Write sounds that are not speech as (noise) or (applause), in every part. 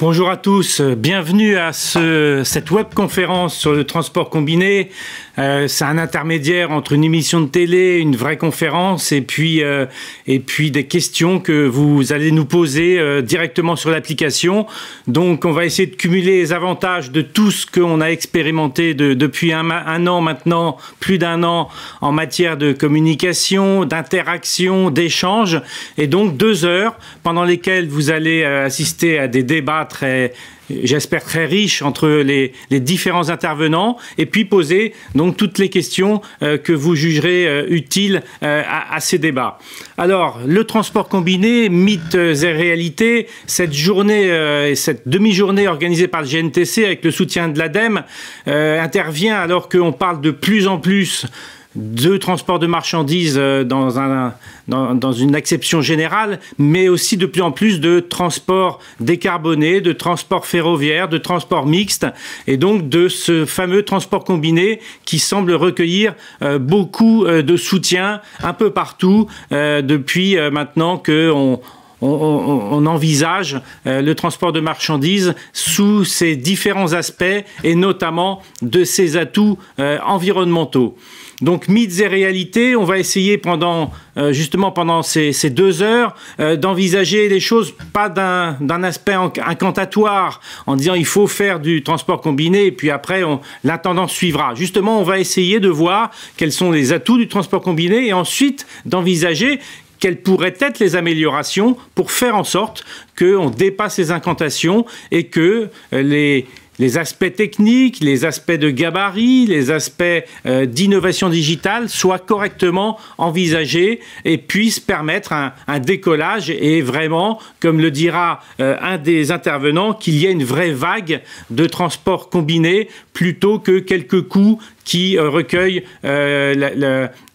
Bonjour à tous, bienvenue à ce, cette webconférence sur le transport combiné. Euh, c'est un intermédiaire entre une émission de télé, une vraie conférence et puis, euh, et puis des questions que vous allez nous poser euh, directement sur l'application. Donc on va essayer de cumuler les avantages de tout ce qu'on a expérimenté de, depuis un, un, an maintenant, plus d'un an en matière de communication, d'interaction, d'échange. Et donc deux heures pendant lesquelles vous allez assister à des débats très j'espère très riche entre les, différents intervenants et puis poser donc toutes les questions euh, que vous jugerez euh, utiles euh, à, ces débats. Alors, le transport combiné, mythes et réalités, cette journée et cette demi-journée organisée par le GNTC avec le soutien de l'ADEME intervient alors qu'on parle de plus en plus de transport de marchandises euh, dans, un, dans, une acception générale, mais aussi de plus en plus de transport décarboné, de transport ferroviaire, de transport mixte, et donc de ce fameux transport combiné qui semble recueillir euh, beaucoup euh, de soutien un peu partout depuis maintenant que on, on, envisage le transport de marchandises sous ses différents aspects et notamment de ses atouts environnementaux. Donc mythes et réalités, on va essayer pendant euh, justement pendant ces, deux heures euh, d'envisager les choses pas d'un aspect incantatoire en disant il faut faire du transport combiné et puis après la tendance suivra. Justement, on va essayer de voir quels sont les atouts du transport combiné et ensuite d'envisager quelles pourraient être les améliorations pour faire en sorte qu'on dépasse les incantations et que euh, les, les aspects techniques, les aspects de gabarit, les aspects euh, d'innovation digitale soient correctement envisagés et puissent permettre un, décollage et vraiment, comme le dira euh, un des intervenants, qu'il y ait une vraie vague de transport combiné plutôt que quelques coûts qui euh, recueillent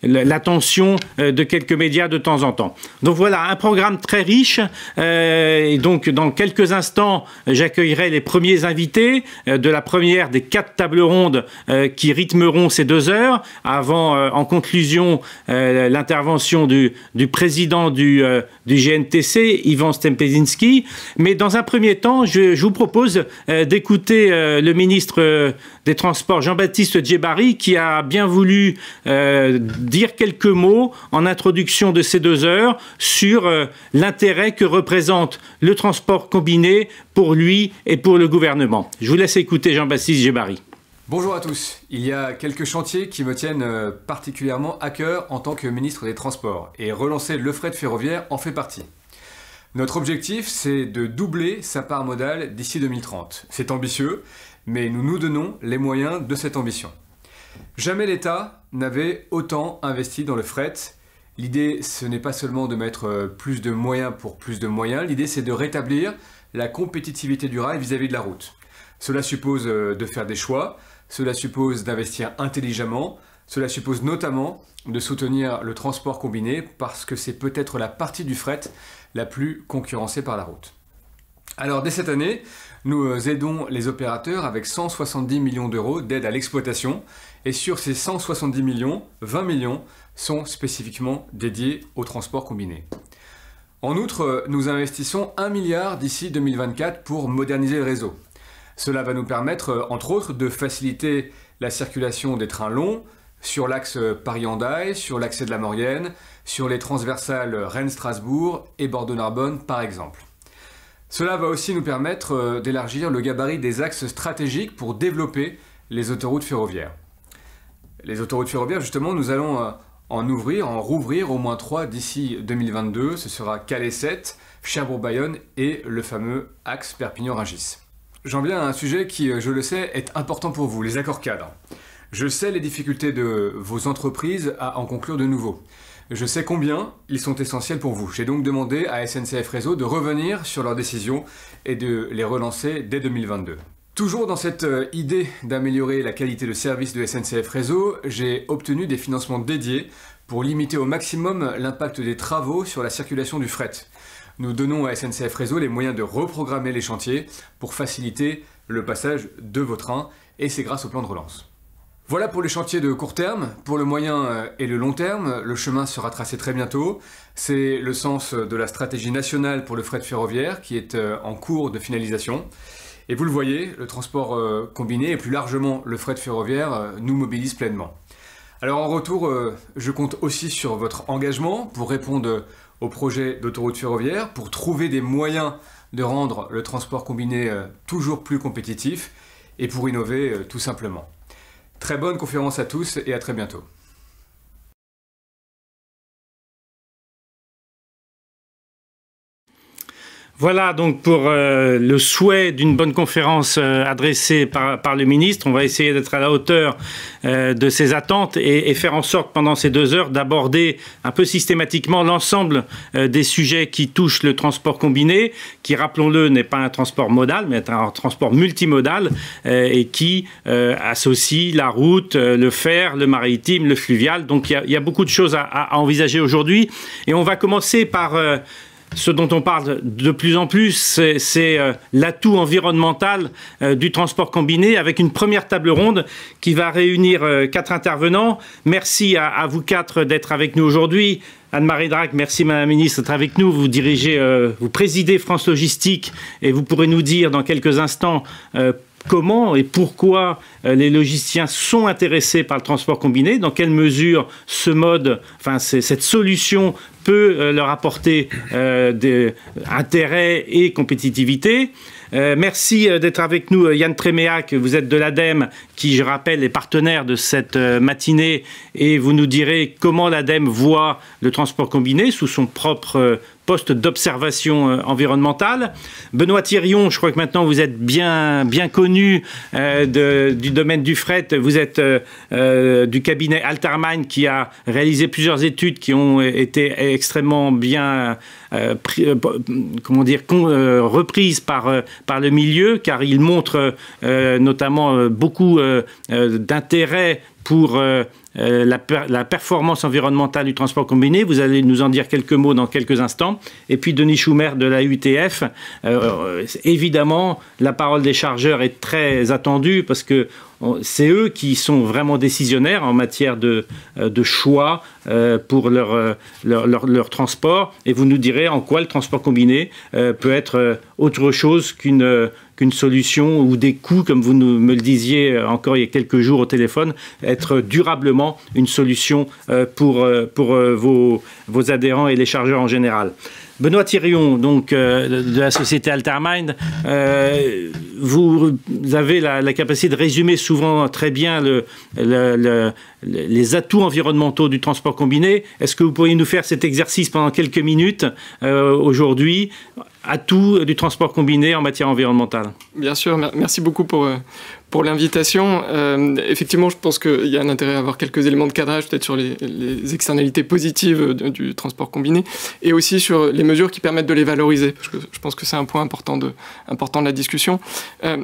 l'attention de quelques médias de temps en temps. Donc voilà, un programme très riche. et donc dans quelques instants, j'accueillerai les premiers invités. Euh, de la première des quatre tables rondes euh, qui rythmeront ces deux heures, avant, euh, en conclusion, l'intervention du, président du, GNTC, Ivan Stempezinski. Mais dans un premier temps, je, vous propose d'écouter le ministre des Transports, Jean-Baptiste Djebari, qui a bien voulu dire quelques mots en introduction de ces deux heures sur l'intérêt que représente le transport combiné pour lui et pour le gouvernement. Je vous laisse écouter Jean-Baptiste Gébari. Bonjour à tous. Il y a quelques chantiers qui me tiennent euh, particulièrement à cœur en tant que ministre des Transports et relancer le fret ferroviaire en fait partie. Notre objectif, c'est de doubler sa part modale d'ici 2030. C'est ambitieux, mais nous nous donnons les moyens de cette ambition. Jamais l'État n'avait autant investi dans le fret. L'idée, ce n'est pas seulement de mettre euh, plus de moyens pour plus de moyens, l'idée c'est de rétablir la compétitivité du rail vis-à-vis de la route. Cela suppose euh, de faire des choix, cela suppose d'investir intelligemment, cela suppose notamment de soutenir le transport combiné parce que c'est peut-être la partie du fret la plus concurrencée par la route. Alors dès cette année, nous euh, aidons les opérateurs avec 170 millions d'euros d'aide à l'exploitation et sur ces 170 millions, 20 millions sont spécifiquement dédiés au transport combiné. En outre, nous investissons 1 milliard d'ici 2024 pour moderniser le réseau. Cela va nous permettre, entre autres, de faciliter la circulation des trains longs sur l'axe Paris-Hendaye, sur l'axe de la Maurienne, sur les transversales Rennes-Strasbourg et Bordeaux-Narbonne par exemple. Cela va aussi nous permettre euh, d'élargir le gabarit des axes stratégiques pour développer les autoroutes ferroviaires. Les autoroutes ferroviaires, justement, nous allons euh, en ouvrir, en rouvrir au moins trois d'ici 2022. Ce sera Calais 7, Cherbourg-Bayonne et le fameux axe Perpignan-Rungis. J'en viens à un sujet qui, euh, je le sais, est important pour vous, les accords cadres. Je sais les difficultés de vos entreprises à en conclure de nouveaux. Je sais combien ils sont essentiels pour vous. J'ai donc demandé à SNCF Réseau de revenir sur leurs décisions et de les relancer dès 2022. Toujours dans cette euh, idée d'améliorer la qualité de service de SNCF Réseau, j'ai obtenu des financements dédiés pour limiter au maximum l'impact des travaux sur la circulation du fret. Nous donnons à SNCF Réseau les moyens de reprogrammer les chantiers pour faciliter le passage de vos trains et c'est grâce au plan de relance. Voilà pour les chantiers de court terme. Pour le moyen euh, et le long terme, le chemin sera tracé très bientôt. C'est le sens de la stratégie nationale pour le fret ferroviaire qui est euh, en cours de finalisation. Et vous le voyez, le transport euh, combiné et plus largement le fret ferroviaire nous mobilise pleinement. Alors en retour, je compte aussi sur votre engagement pour répondre au projet d'autoroute ferroviaire, pour trouver des moyens de rendre le transport combiné toujours plus compétitif et pour innover tout simplement. Très bonne conférence à tous et à très bientôt. Voilà donc pour euh, le souhait d'une bonne conférence euh, adressée par, le ministre. On va essayer d'être à la hauteur euh, de ses attentes et, faire en sorte pendant ces deux heures d'aborder un peu systématiquement l'ensemble des sujets qui touchent le transport combiné, qui, rappelons-le, n'est pas un transport modal, mais un transport multimodal et qui associe la route, le fer, le maritime, le fluvial. Donc il y a, beaucoup de choses à envisager aujourd'hui. Et on va commencer par ce dont on parle de plus en plus, c'est euh, l'atout environnemental euh, du transport combiné avec une première table ronde qui va réunir euh, quatre intervenants. Merci à, vous quatre d'être avec nous aujourd'hui. Anne-Marie Drac, merci Madame la Ministre d'être avec nous. Vous dirigez, vous présidez France Logistique et vous pourrez nous dire dans quelques instants comment et pourquoi les logisticiens sont intéressés par le transport combiné, dans quelle mesure ce mode, enfin cette solution peut euh, leur apporter euh, des intérêts et compétitivité. Euh, merci d'être avec nous, Yann Tréméac. Vous êtes de l'ADEME, qui, je rappelle, est partenaire de cette matinée. Et vous nous direz comment l'ADEME voit le transport combiné sous son propre poste d'observation environnementale. Benoît Thirion, je crois que maintenant vous êtes bien, connu du domaine du fret. Vous êtes du cabinet Altermine qui a réalisé plusieurs études qui ont été extrêmement bien euh, euh, comment dire, euh, reprise par, par le milieu, car il montre notamment beaucoup d'intérêt pour la, la, performance environnementale du transport combiné. Vous allez nous en dire quelques mots dans quelques instants. Et puis Denis Schumer de la UTF. évidemment, la parole des chargeurs est très attendue parce que c'est eux qui sont vraiment décisionnaires en matière de, euh, choix euh, pour euh, leur, leur, transport. Et vous nous direz en quoi le transport combiné peut être autre chose qu'une qu'une solution ou des coûts, comme vous me le disiez encore il y a quelques jours au téléphone, être durablement une solution pour, pour vos, vos adhérents et les chargeurs en général. Benoît Thirion, donc euh, de la société Altermind, euh, vous avez la, capacité de résumer souvent très bien le, le, le, les atouts environnementaux du transport combiné. Est-ce que vous pourriez nous faire cet exercice pendant quelques minutes euh, aujourd'hui Atouts du transport combiné en matière environnementale. Bien sûr, merci beaucoup pour, euh, pour l'invitation. Euh, effectivement, je pense qu'il y a un intérêt à avoir quelques éléments de cadrage, peut-être sur les, externalités positives du transport combiné, et aussi sur les mesures qui permettent de les valoriser, parce que je pense que c'est un point important de, important de la discussion. Euh,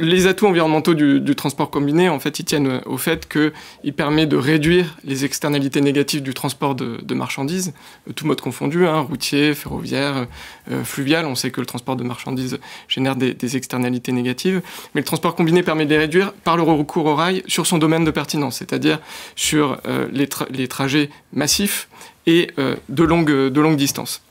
les atouts environnementaux du, transport combiné, en fait, ils tiennent au fait qu'il permet de réduire les externalités négatives du transport de, marchandises, euh, tout mode confondu, hein, routier, ferroviaire, euh, fluvial. On sait que le transport de marchandises génère des, externalités négatives, mais le transport combiné permet de les réduire par le recours au rail sur son domaine de pertinence, c'est-à-dire sur euh, les, tra les, trajets massifs et euh, de longue, de longue distance.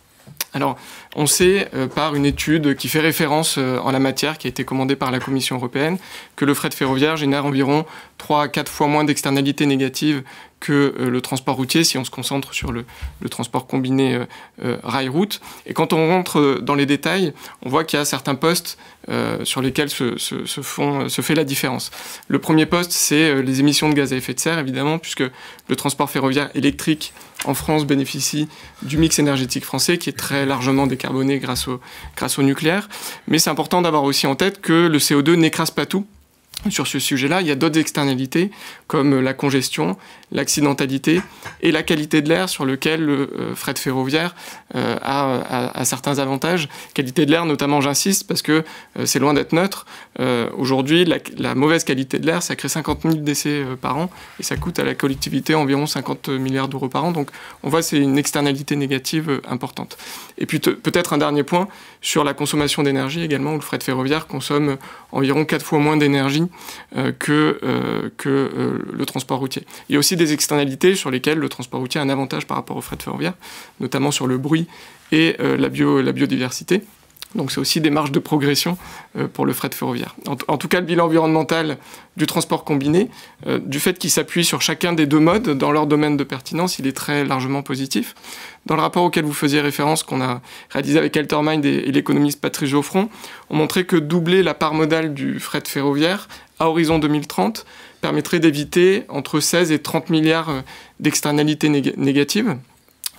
Alors, on sait euh, par une étude qui fait référence euh, en la matière, qui a été commandée par la Commission européenne, que le fret ferroviaire génère environ 3 à 4 fois moins d'externalités négatives que euh, le transport routier si on se concentre sur le, transport combiné rail-route. Et quand on rentre dans les détails, on voit qu'il y a certains postes euh, sur lesquels se, fait la différence. Le premier poste, c'est les émissions de gaz à effet de serre, évidemment, puisque le transport ferroviaire électrique en France bénéficie du mix énergétique français qui est très largement décarboné grâce au, grâce au nucléaire. Mais c'est important d'avoir aussi en tête que le CO2 n'écrase pas tout sur ce sujet-là, il y a d'autres externalités comme la congestion, l'accidentalité et la qualité de l'air sur lequel le euh, fret ferroviaire euh, a, certains avantages. Qualité de l'air, notamment, j'insiste, parce que euh, c'est loin d'être neutre. Aujourd'hui, la, mauvaise qualité de l'air, ça crée 50 000 décès par an et ça coûte à la collectivité environ 50 milliards d'euros par an. Donc, on voit c'est une externalité négative importante. Et puis, peut-être un dernier point sur la consommation d'énergie également, où le fret ferroviaire consomme environ 4 fois moins d'énergie que, que le transport routier. Il y a aussi des externalités sur lesquelles le transport routier a un avantage par rapport au fret ferroviaire, notamment sur le bruit et la, bio, la biodiversité. Donc c'est aussi des marges de progression euh, pour le fret ferroviaire. En, tout cas, le bilan environnemental du transport combiné, euh, du fait qu'il s'appuie sur chacun des deux modes dans leur domaine de pertinence, il est très largement positif. Dans le rapport auquel vous faisiez référence, qu'on a réalisé avec Altermind et, l'économiste Patrice Geoffron, on montrait que doubler la part modale du fret ferroviaire à horizon 2030 permettrait d'éviter entre 16 et 30 milliards euh, d'externalités négatives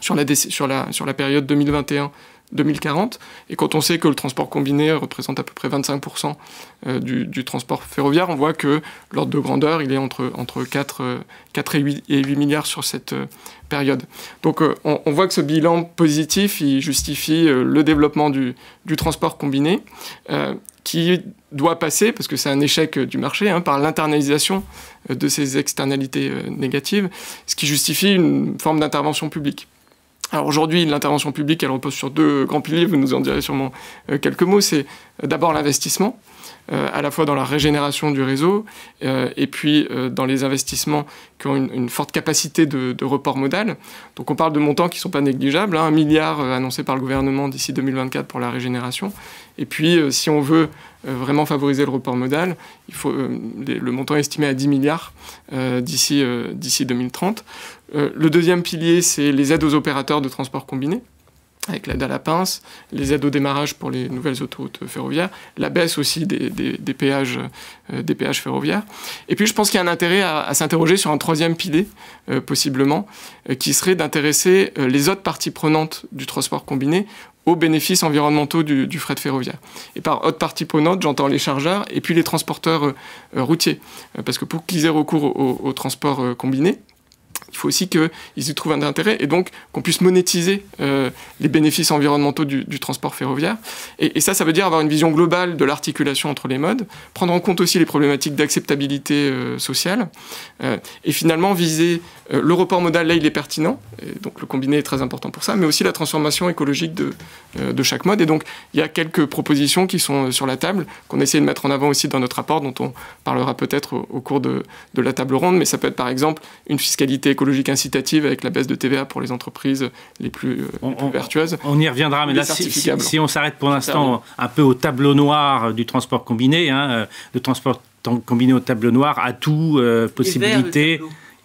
sur la, sur, la, sur la période 2021 2040. Et quand on sait que le transport combiné représente à peu près 25% euh, du, transport ferroviaire, on voit que l'ordre de grandeur, il est entre, entre 4, 4 et, 8, et 8 milliards sur cette euh, période. Donc euh, on, voit que ce bilan positif, il justifie le développement du, du transport combiné, qui doit passer, parce que c'est un échec du marché, hein, par l'internalisation de ces externalités négatives, ce qui justifie une forme d'intervention publique. Alors aujourd'hui, l'intervention publique, elle repose sur deux grands piliers, vous nous en direz sûrement euh, quelques mots. C'est euh, d'abord l'investissement, à la fois dans la régénération du réseau et puis dans les investissements qui ont une, forte capacité de, report modal. Donc on parle de montants qui ne sont pas négligeables, hein, un milliard annoncé par le gouvernement d'ici 2024 pour la régénération. Et puis si on veut vraiment favoriser le report modal, il faut, le montant est estimé à 10 milliards d'ici 2030. Euh, le deuxième pilier, c'est les aides aux opérateurs de transport combiné avec l'aide à la pince, les aides au démarrage pour les nouvelles autoroutes ferroviaires, la baisse aussi des, péages, euh, des péages ferroviaires. Et puis je pense qu'il y a un intérêt à, s'interroger sur un troisième pilier, euh, possiblement, qui serait d'intéresser les autres parties prenantes du transport combiné aux bénéfices environnementaux du, fret ferroviaire. Et par autres parties prenantes, j'entends les chargeurs et puis les transporteurs routiers. parce que pour qu'ils aient recours au transport combiné, il faut aussi qu'ils y trouvent un intérêt et donc qu'on puisse monétiser euh, les bénéfices environnementaux du, transport ferroviaire. Et, ça, ça veut dire avoir une vision globale de l'articulation entre les modes, prendre en compte aussi les problématiques d'acceptabilité euh, sociale, euh, et finalement viser le report modal, là il est pertinent, et donc le combiné est très important pour ça, mais aussi la transformation écologique de, chaque mode. Et donc il y a quelques propositions qui sont sur la table, qu'on essaie de mettre en avant aussi dans notre rapport, dont on parlera peut-être au, cours de la table ronde, mais ça peut être par exemple une fiscalité écologique écologique incitative avec la baisse de TVA pour les entreprises les plus, euh, vertueuses. On y reviendra, mais là, si, on s'arrête pour l'instant un peu au tableau noir du transport combiné, hein, euh, le transport combiné au tableau noir, à tout, euh, possibilité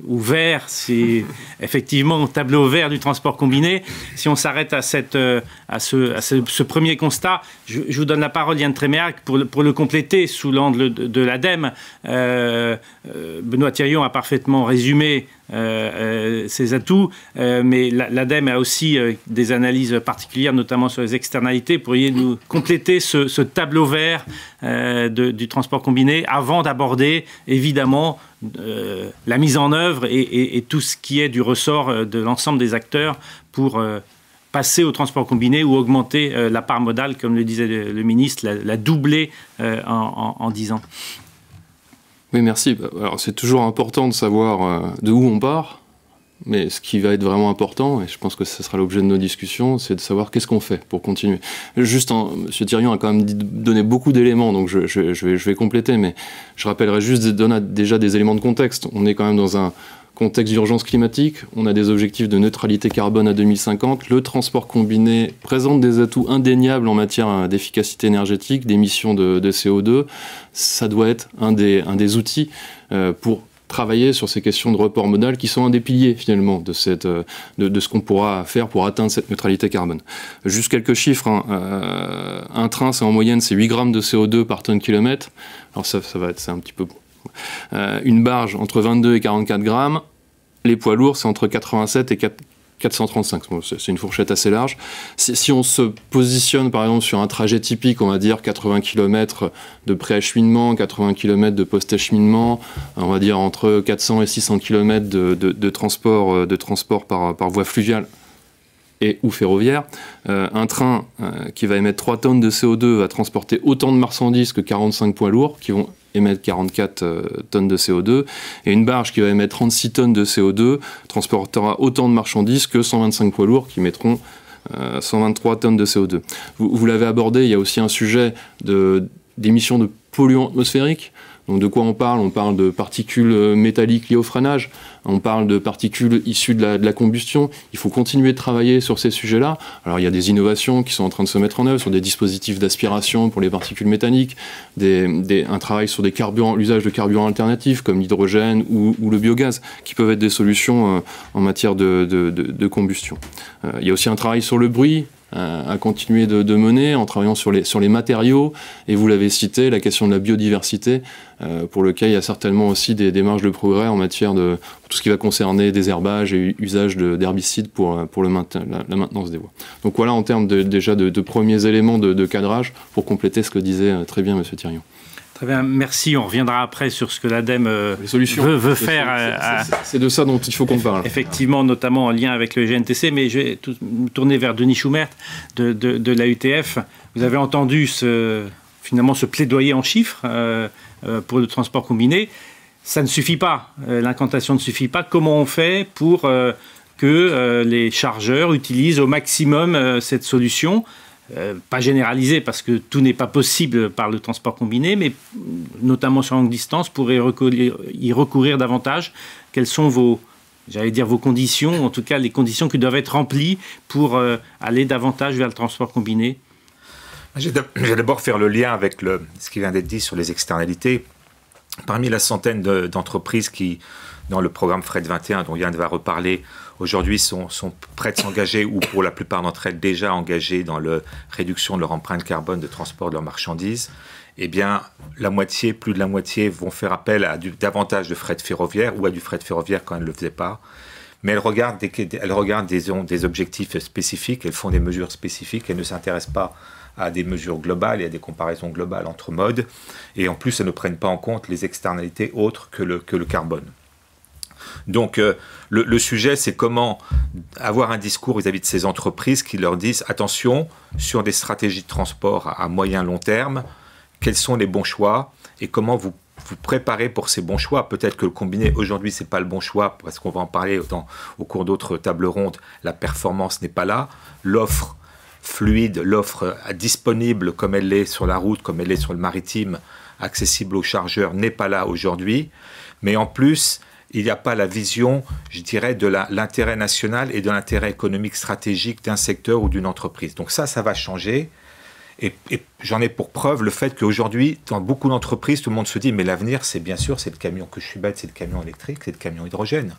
ouvert, c'est effectivement au tableau vert du transport combiné. Si on s'arrête à, cette, euh, à, ce, à ce, premier constat, je, vous donne la parole, Yann Tréméac, pour le compléter sous l'angle de, l'ADEME. Euh, euh, Benoît Thirion a parfaitement résumé ses atouts, mais l'ADEME a aussi des analyses particulières, notamment sur les externalités. Pourriez-nous compléter ce, tableau vert du transport combiné avant d'aborder, évidemment, euh, la mise en œuvre et, tout ce qui est du ressort euh, de l'ensemble des acteurs pour euh, passer au transport combiné ou augmenter la part modale, comme le disait le, ministre, la, doubler en, 10 ans. Oui, merci. Alors, c'est toujours important de savoir de où on part. Mais ce qui va être vraiment important, et je pense que ce sera l'objet de nos discussions, c'est de savoir qu'est-ce qu'on fait pour continuer. Juste, en, M. Thirion a quand même donné beaucoup d'éléments, donc je, vais, compléter, mais je rappellerai juste donner déjà des éléments de contexte. On est quand même dans un contexte d'urgence climatique, on a des objectifs de neutralité carbone à 2050, le transport combiné présente des atouts indéniables en matière d'efficacité énergétique, d'émissions de, de, CO2, ça doit être un des, un des outils euh, pour travailler sur ces questions de report modal qui sont un des piliers finalement euh, de, ce qu'on pourra faire pour atteindre cette neutralité carbone. Juste quelques chiffres. Hein. Euh, un train, c'est en moyenne, c'est 8 grammes de CO2 par tonne kilomètre. Alors ça, ça va être, un petit peu... Euh, une barge, entre 22 et 44 grammes. Les poids lourds, c'est entre 87 et 4, 435, c'est une fourchette assez large. Si, on se positionne par exemple sur un trajet typique, on va dire 80 km de pré-acheminement, 80 km de post-acheminement, on va dire entre 400 et 600 km de, transport, euh, de transport par, voie fluviale et ou ferroviaire, euh, un train euh, qui va émettre 3 tonnes de CO2 va transporter autant de marchandises que 45 poids lourds qui vont émettre 44 euh, tonnes de CO2, et une barge qui va émettre 36 tonnes de CO2 transportera autant de marchandises que 125 poids lourds qui mettront 123 tonnes de CO2. Vous, l'avez abordé, il y a aussi un sujet d'émissions de, polluants atmosphériques. Donc de quoi on parle? On parle de particules euh, métalliques liées au freinage, on parle de particules issues de la, combustion. Il faut continuer de travailler sur ces sujets-là. Alors il y a des innovations qui sont en train de se mettre en œuvre sur des dispositifs d'aspiration pour les particules métalliques, un travail sur des carburants, l'usage de carburants alternatifs comme l'hydrogène ou, le biogaz, qui peuvent être des solutions euh, en matière de, combustion. Euh, il y a aussi un travail sur le bruit, à continuer de, mener en travaillant sur les, sur les matériaux. Et vous l'avez cité, la question de la biodiversité, euh, pour lequel il y a certainement aussi des démarches de progrès en matière de tout ce qui va concerner des herbages et usage d'herbicides pour, pour le la, maintenance des voies. Donc voilà en termes déjà de, premiers éléments de, cadrage pour compléter ce que disait euh, très bien M. Thirion. Très bien, merci. On reviendra après sur ce que l'ADEME euh, veut, veut faire. Euh, c'est de ça dont il faut qu'on parle. Effectivement, notamment en lien avec le GNTC, mais je vais me tourner vers Denis Schumert de, de, la UTF. Vous avez entendu ce, finalement ce plaidoyer en chiffres euh, pour le transport combiné. Ça ne suffit pas. L'incantation ne suffit pas. Comment on fait pour que les chargeurs utilisent au maximum cette solution? Euh, pas généralisé parce que tout n'est pas possible par le transport combiné, mais notamment sur longue distance, pour y recourir, davantage. Quelles sont vos, j'allais dire vos conditions, en tout cas les conditions qui doivent être remplies pour euh, aller davantage vers le transport combiné? Je vais d'abord faire le lien avec ce qui vient d'être dit sur les externalités. Parmi la centaine d'entreprises qui, dans le programme Fred 21, dont Yann va reparler, aujourd'hui sont, sont prêtes à s'engager ou pour la plupart d'entre elles déjà engagées dans la réduction de leur empreinte carbone de transport de leurs marchandises, eh bien, la moitié, plus de la moitié vont faire appel à davantage de fret ferroviaire ou à du fret ferroviaire quand elles ne le faisaient pas. Mais elles regardent, des, elles regardent des, objectifs spécifiques, elles font des mesures spécifiques, elles ne s'intéressent pas à des mesures globales et à des comparaisons globales entre modes. Et en plus, elles ne prennent pas en compte les externalités autres que le carbone. Donc euh, le, sujet, c'est comment avoir un discours vis-à-vis de ces entreprises qui leur disent attention sur des stratégies de transport à moyen long terme, quels sont les bons choix et comment vous vous préparez pour ces bons choix. Peut-être que le combiné aujourd'hui c'est pas le bon choix parce qu'on va en parler au cours d'autres tables rondes. La performance n'est pas là, l'offre fluide, l'offre disponible comme elle l'est sur la route, comme elle est sur le maritime, accessible aux chargeurs n'est pas là aujourd'hui. Mais en plus, il n'y a pas la vision, je dirais, de l'intérêt national et de l'intérêt économique stratégique d'un secteur ou d'une entreprise. Donc ça, ça va changer. Et, j'en ai pour preuve le fait qu'aujourd'hui, dans beaucoup d'entreprises, tout le monde se dit, mais l'avenir, c'est bien sûr, c'est le camion que je suis bête, c'est le camion électrique, c'est le camion hydrogène.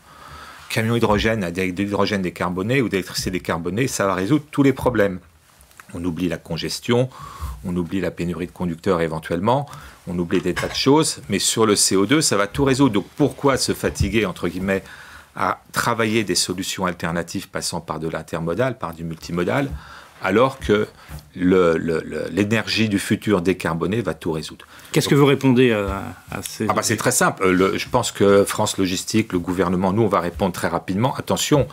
Camion hydrogène avec de l'hydrogène décarboné ou d'électricité décarbonée, ça va résoudre tous les problèmes. On oublie la congestion, on oublie la pénurie de conducteurs éventuellement, on oublie des tas de choses, mais sur le CO2, ça va tout résoudre. Donc pourquoi se fatiguer, entre guillemets, à travailler des solutions alternatives passant par de l'intermodal, par du multimodal, alors que l'énergie du futur décarboné va tout résoudre? Qu'est-ce que vous répondez à, ces... Ah bah c'est très simple. je pense que France Logistique, le gouvernement, nous, on va répondre très rapidement. Attention,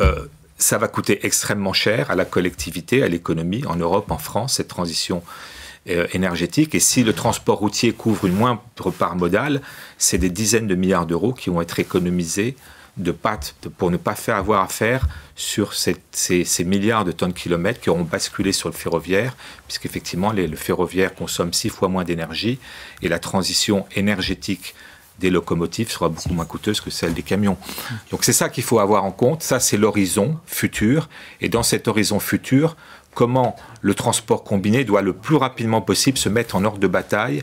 euh, ça va coûter extrêmement cher à la collectivité, à l'économie, en Europe, en France, cette transition euh, énergétique. Et si le transport routier couvre une moindre part modale, c'est des dizaines de milliards d'euros qui vont être économisés de pâte pour ne pas faire avoir affaire sur ces, milliards de tonnes kilomètres qui auront basculé sur le ferroviaire, puisqu'effectivement le ferroviaire consomme six fois moins d'énergie et la transition énergétique des locomotives sera beaucoup moins coûteuse que celle des camions. Donc c'est ça qu'il faut avoir en compte, ça c'est l'horizon futur, et dans cet horizon futur, comment le transport combiné doit le plus rapidement possible se mettre en ordre de bataille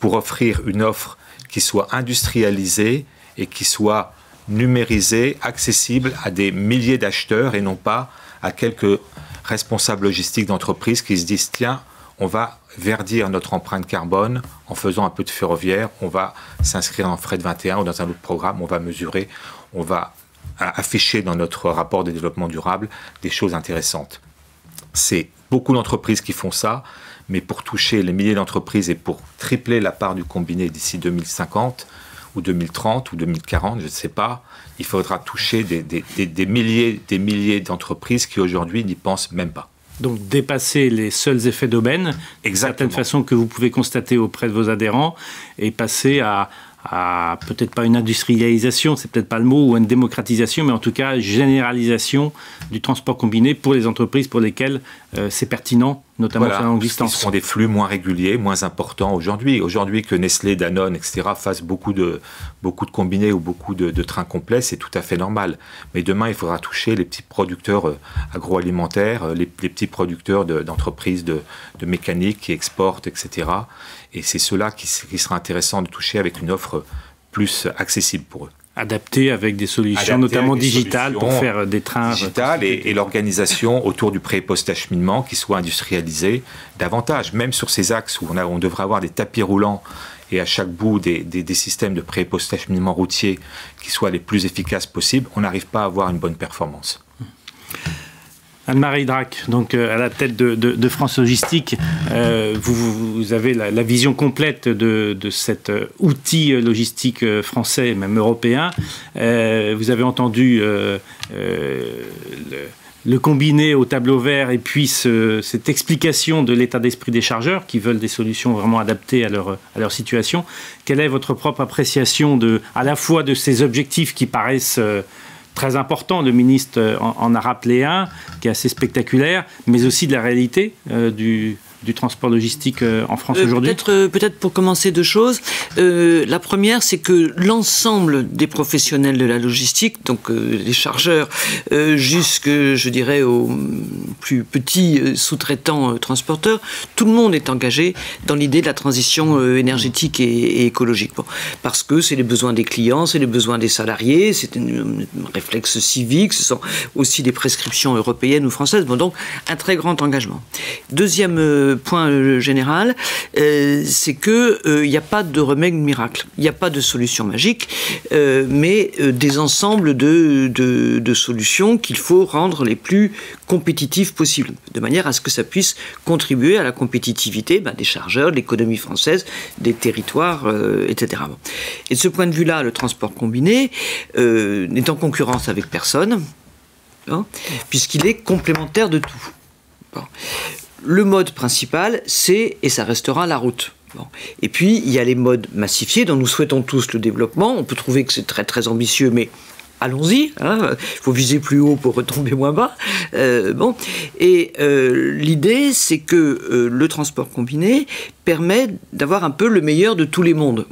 pour offrir une offre qui soit industrialisée et qui soit numérisée, accessible à des milliers d'acheteurs et non pas à quelques responsables logistiques d'entreprises qui se disent tiens, on va verdir notre empreinte carbone en faisant un peu de ferroviaire, on va s'inscrire dans Fred 21 ou dans un autre programme, on va mesurer, on va afficher dans notre rapport de développement durable des choses intéressantes. C'est beaucoup d'entreprises qui font ça, mais pour toucher les milliers d'entreprises et pour tripler la part du combiné d'ici 2050 ou 2030 ou 2040, je ne sais pas, il faudra toucher des, des milliers, des milliers d'entreprises qui aujourd'hui n'y pensent même pas. Donc dépasser les seuls effets d'aubaine, certaine façon que vous pouvez constater auprès de vos adhérents, et passer à, peut-être pas une industrialisation, c'est peut-être pas le mot, ou une démocratisation, mais en tout cas généralisation du transport combiné pour les entreprises pour lesquelles euh, c'est pertinent notamment sur la longue distance. Ce seront des flux moins réguliers, moins importants aujourd'hui. Aujourd'hui que Nestlé, Danone, etc. fassent beaucoup de, beaucoup de combinés ou beaucoup de, trains complets, c'est tout à fait normal. Mais demain, il faudra toucher les petits producteurs euh, agroalimentaires, euh, les, petits producteurs d'entreprises de, de, mécanique qui exportent, etc. Et c'est cela qui, qui sera intéressant de toucher avec une offre plus accessible pour eux adapté avec des solutions, notamment digitales, pour faire des trains. Digitales et, l'organisation (laughs) autour du pré- et post-acheminement qui soit industrialisée davantage, même sur ces axes où on, a, on devrait avoir des tapis roulants et à chaque bout des, des, systèmes de pré- et post-acheminement routier qui soient les plus efficaces possibles, on n'arrive pas à avoir une bonne performance. Anne-Marie Drac, donc euh, à la tête de, France Logistique, euh, vous, avez la, vision complète de, cet euh, outil logistique français, même européen. vous avez entendu le, combiné au tableau vert et puis cette explication de l'état d'esprit des chargeurs qui veulent des solutions vraiment adaptées à leur, situation. Quelle est votre propre appréciation à la fois de ces objectifs qui paraissent très important. Le ministre en, a rappelé un qui est assez spectaculaire, mais aussi de la réalité euh, du, du transport logistique euh, en France euh, aujourd'hui Peut-être peut pour commencer deux choses. la première, c'est que l'ensemble des professionnels de la logistique, donc les chargeurs, jusque, je dirais, aux plus petits sous-traitants transporteurs, tout le monde est engagé dans l'idée de la transition énergétique et, écologique. parce que c'est les besoins des clients, c'est les besoins des salariés, c'est un réflexe civique, ce sont aussi des prescriptions européennes ou françaises. Bon, donc, un très grand engagement. Deuxième point euh, général, euh, c'est qu'il n'y euh, a pas de remède miracle, il n'y a pas de solution magique, mais des ensembles de, solutions qu'il faut rendre les plus compétitives possibles, de manière à ce que ça puisse contribuer à la compétitivité ben, des chargeurs, de l'économie française, des territoires, etc. Et de ce point de vue-là, le transport combiné n'est en concurrence avec personne, hein, puisqu'il est complémentaire de tout le mode principal, c'est, et ça restera, la route. Et puis, il y a les modes massifiés dont nous souhaitons tous le développement. On peut trouver que c'est très très ambitieux, mais allons-y. Il hein. faut viser plus haut pour retomber moins bas. Euh, bon. Et euh, l'idée, c'est que euh, le transport combiné permet d'avoir un peu le meilleur de tous les mondes.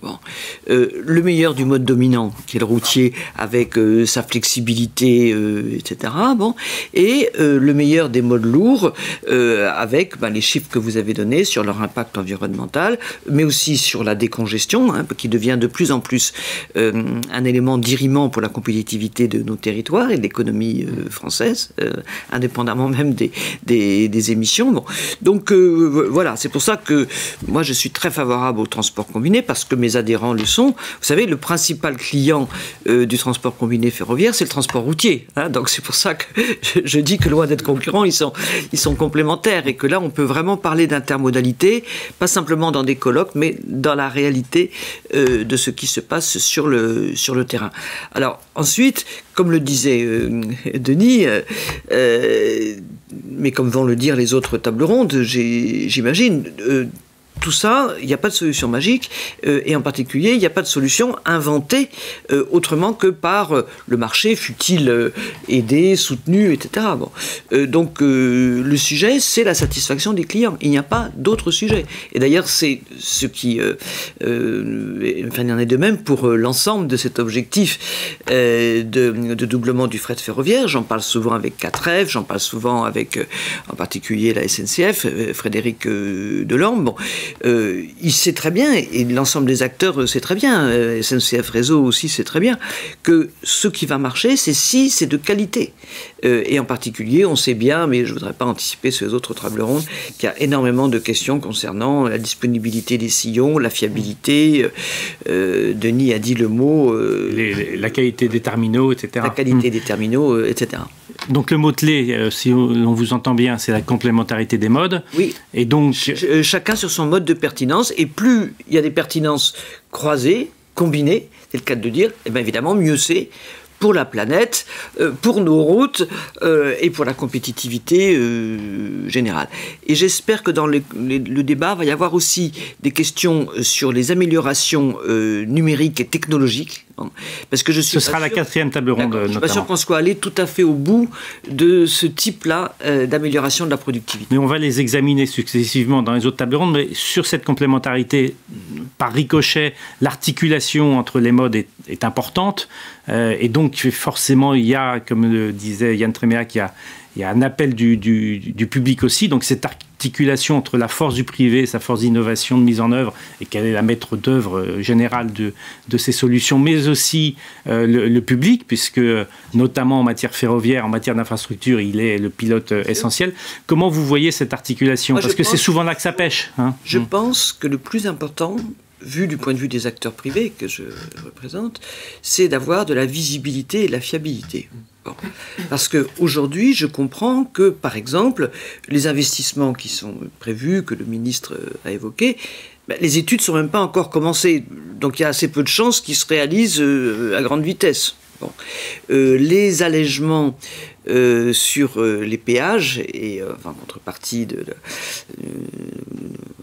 Euh, le meilleur du mode dominant, qui est le routier, avec euh, sa flexibilité, euh, etc. Bon, et le meilleur des modes lourds, avec ben, les chiffres que vous avez donnés sur leur impact environnemental, mais aussi sur la décongestion, hein, qui devient de plus en plus un élément d'irriment pour la compétitivité de nos territoires et de l'économie française, indépendamment même des, des, des émissions. Bon. Donc voilà, c'est pour ça que moi, je suis très favorable au transport combiné parce que mes adhérents le sont. Vous savez, le principal client euh, du transport combiné ferroviaire, c'est le transport routier. Hein. donc c'est pour ça que je, dis que loin d'être concurrents, ils sont, complémentaires et que là, on peut vraiment parler d'intermodalité, pas simplement dans des colloques, mais dans la réalité euh, de ce qui se passe sur le, sur le terrain. Alors ensuite, comme le disait euh, Denis, mais comme vont le dire les autres tables rondes, j'imagine, tout ça, il n'y a pas de solution magique, euh, et en particulier, il n'y a pas de solution inventée euh, autrement que par euh, le marché, fut-il aidé, soutenu, etc. Donc le sujet, c'est la satisfaction des clients. Il n'y a pas d'autre sujet. Et d'ailleurs, c'est ce qui... il en est de même pour l'ensemble de cet objectif de, doublement du fret ferroviaire. J'en parle souvent avec 4F, j'en parle souvent avec, en particulier, la SNCF, Frédéric Delorme. Euh, il sait très bien, et l'ensemble des acteurs euh, sait très bien, euh, SNCF Réseau aussi sait très bien, que ce qui va marcher, c'est si c'est de qualité. et en particulier, on sait bien, mais je ne voudrais pas anticiper sur les autres tables rondes, qu'il y a énormément de questions concernant la disponibilité des sillons, la fiabilité. Denis a dit le mot. la qualité des terminaux, etc. La qualité hmm. des terminaux, etc. Donc le mot-clé, si on vous entend bien, c'est la complémentarité des modes. Oui. Et donc chacun sur son mode de pertinence, et plus il y a des pertinences croisées, combinées, c'est le cas de dire, et eh bien évidemment, mieux c'est pour la planète, euh, pour nos routes euh, et pour la compétitivité euh, générale. Et j'espère que dans le, débat, va y avoir aussi des questions sur les améliorations numériques et technologiques. Parce que je suis Ce sera la quatrième table ronde. Je ne suis pas sûr qu'on soit allé tout à fait au bout de ce type-là d'amélioration de la productivité. Mais on va les examiner successivement dans les autres tables rondes. Mais sur cette complémentarité, par ricochet, l'articulation entre les modes est, est importante. et donc, forcément, il y a, comme le disait Yann Tréméac, il y a, il y a un appel du, public aussi. Donc cette articulation entre la force du privé, sa force d'innovation, de mise en œuvre, et quelle est la maître d'œuvre euh, générale de, de, ces solutions, mais aussi euh, le, public, puisque notamment en matière ferroviaire, en matière d'infrastructure, il est le pilote euh, essentiel. Comment vous voyez cette articulation? Parce que c'est souvent là que ça pêche. Hein. je mm. pense que le plus important, vu du point de vue des acteurs privés que je représente, c'est d'avoir de la visibilité et de la fiabilité. Parce qu'aujourd'hui, je comprends que, par exemple, les investissements qui sont prévus, que le ministre a évoqués, ben, les études ne sont même pas encore commencées. Donc il y a assez peu de chances qu'ils se réalisent euh, à grande vitesse. Euh, les allègements euh, sur euh, les péages et en contrepartie de,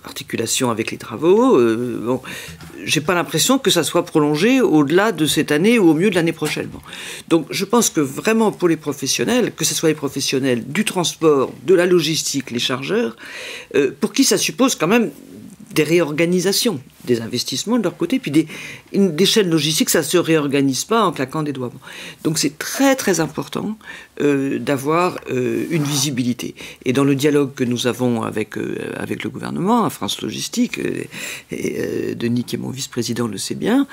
l'articulation avec les travaux, bon, j'ai pas l'impression que ça soit prolongé au-delà de cette année ou au mieux de l'année prochaine. Donc je pense que vraiment pour les professionnels, que ce soit les professionnels du transport, de la logistique, les chargeurs, pour qui ça suppose quand même des réorganisations des investissements de leur côté, puis des, des chaînes logistiques, ça ne se réorganise pas en claquant des doigts. Donc c'est très très important euh, d'avoir euh, une visibilité. Et dans le dialogue que nous avons avec, euh, avec le gouvernement, France Logistique, et Denis qui est mon vice-président le sait bien,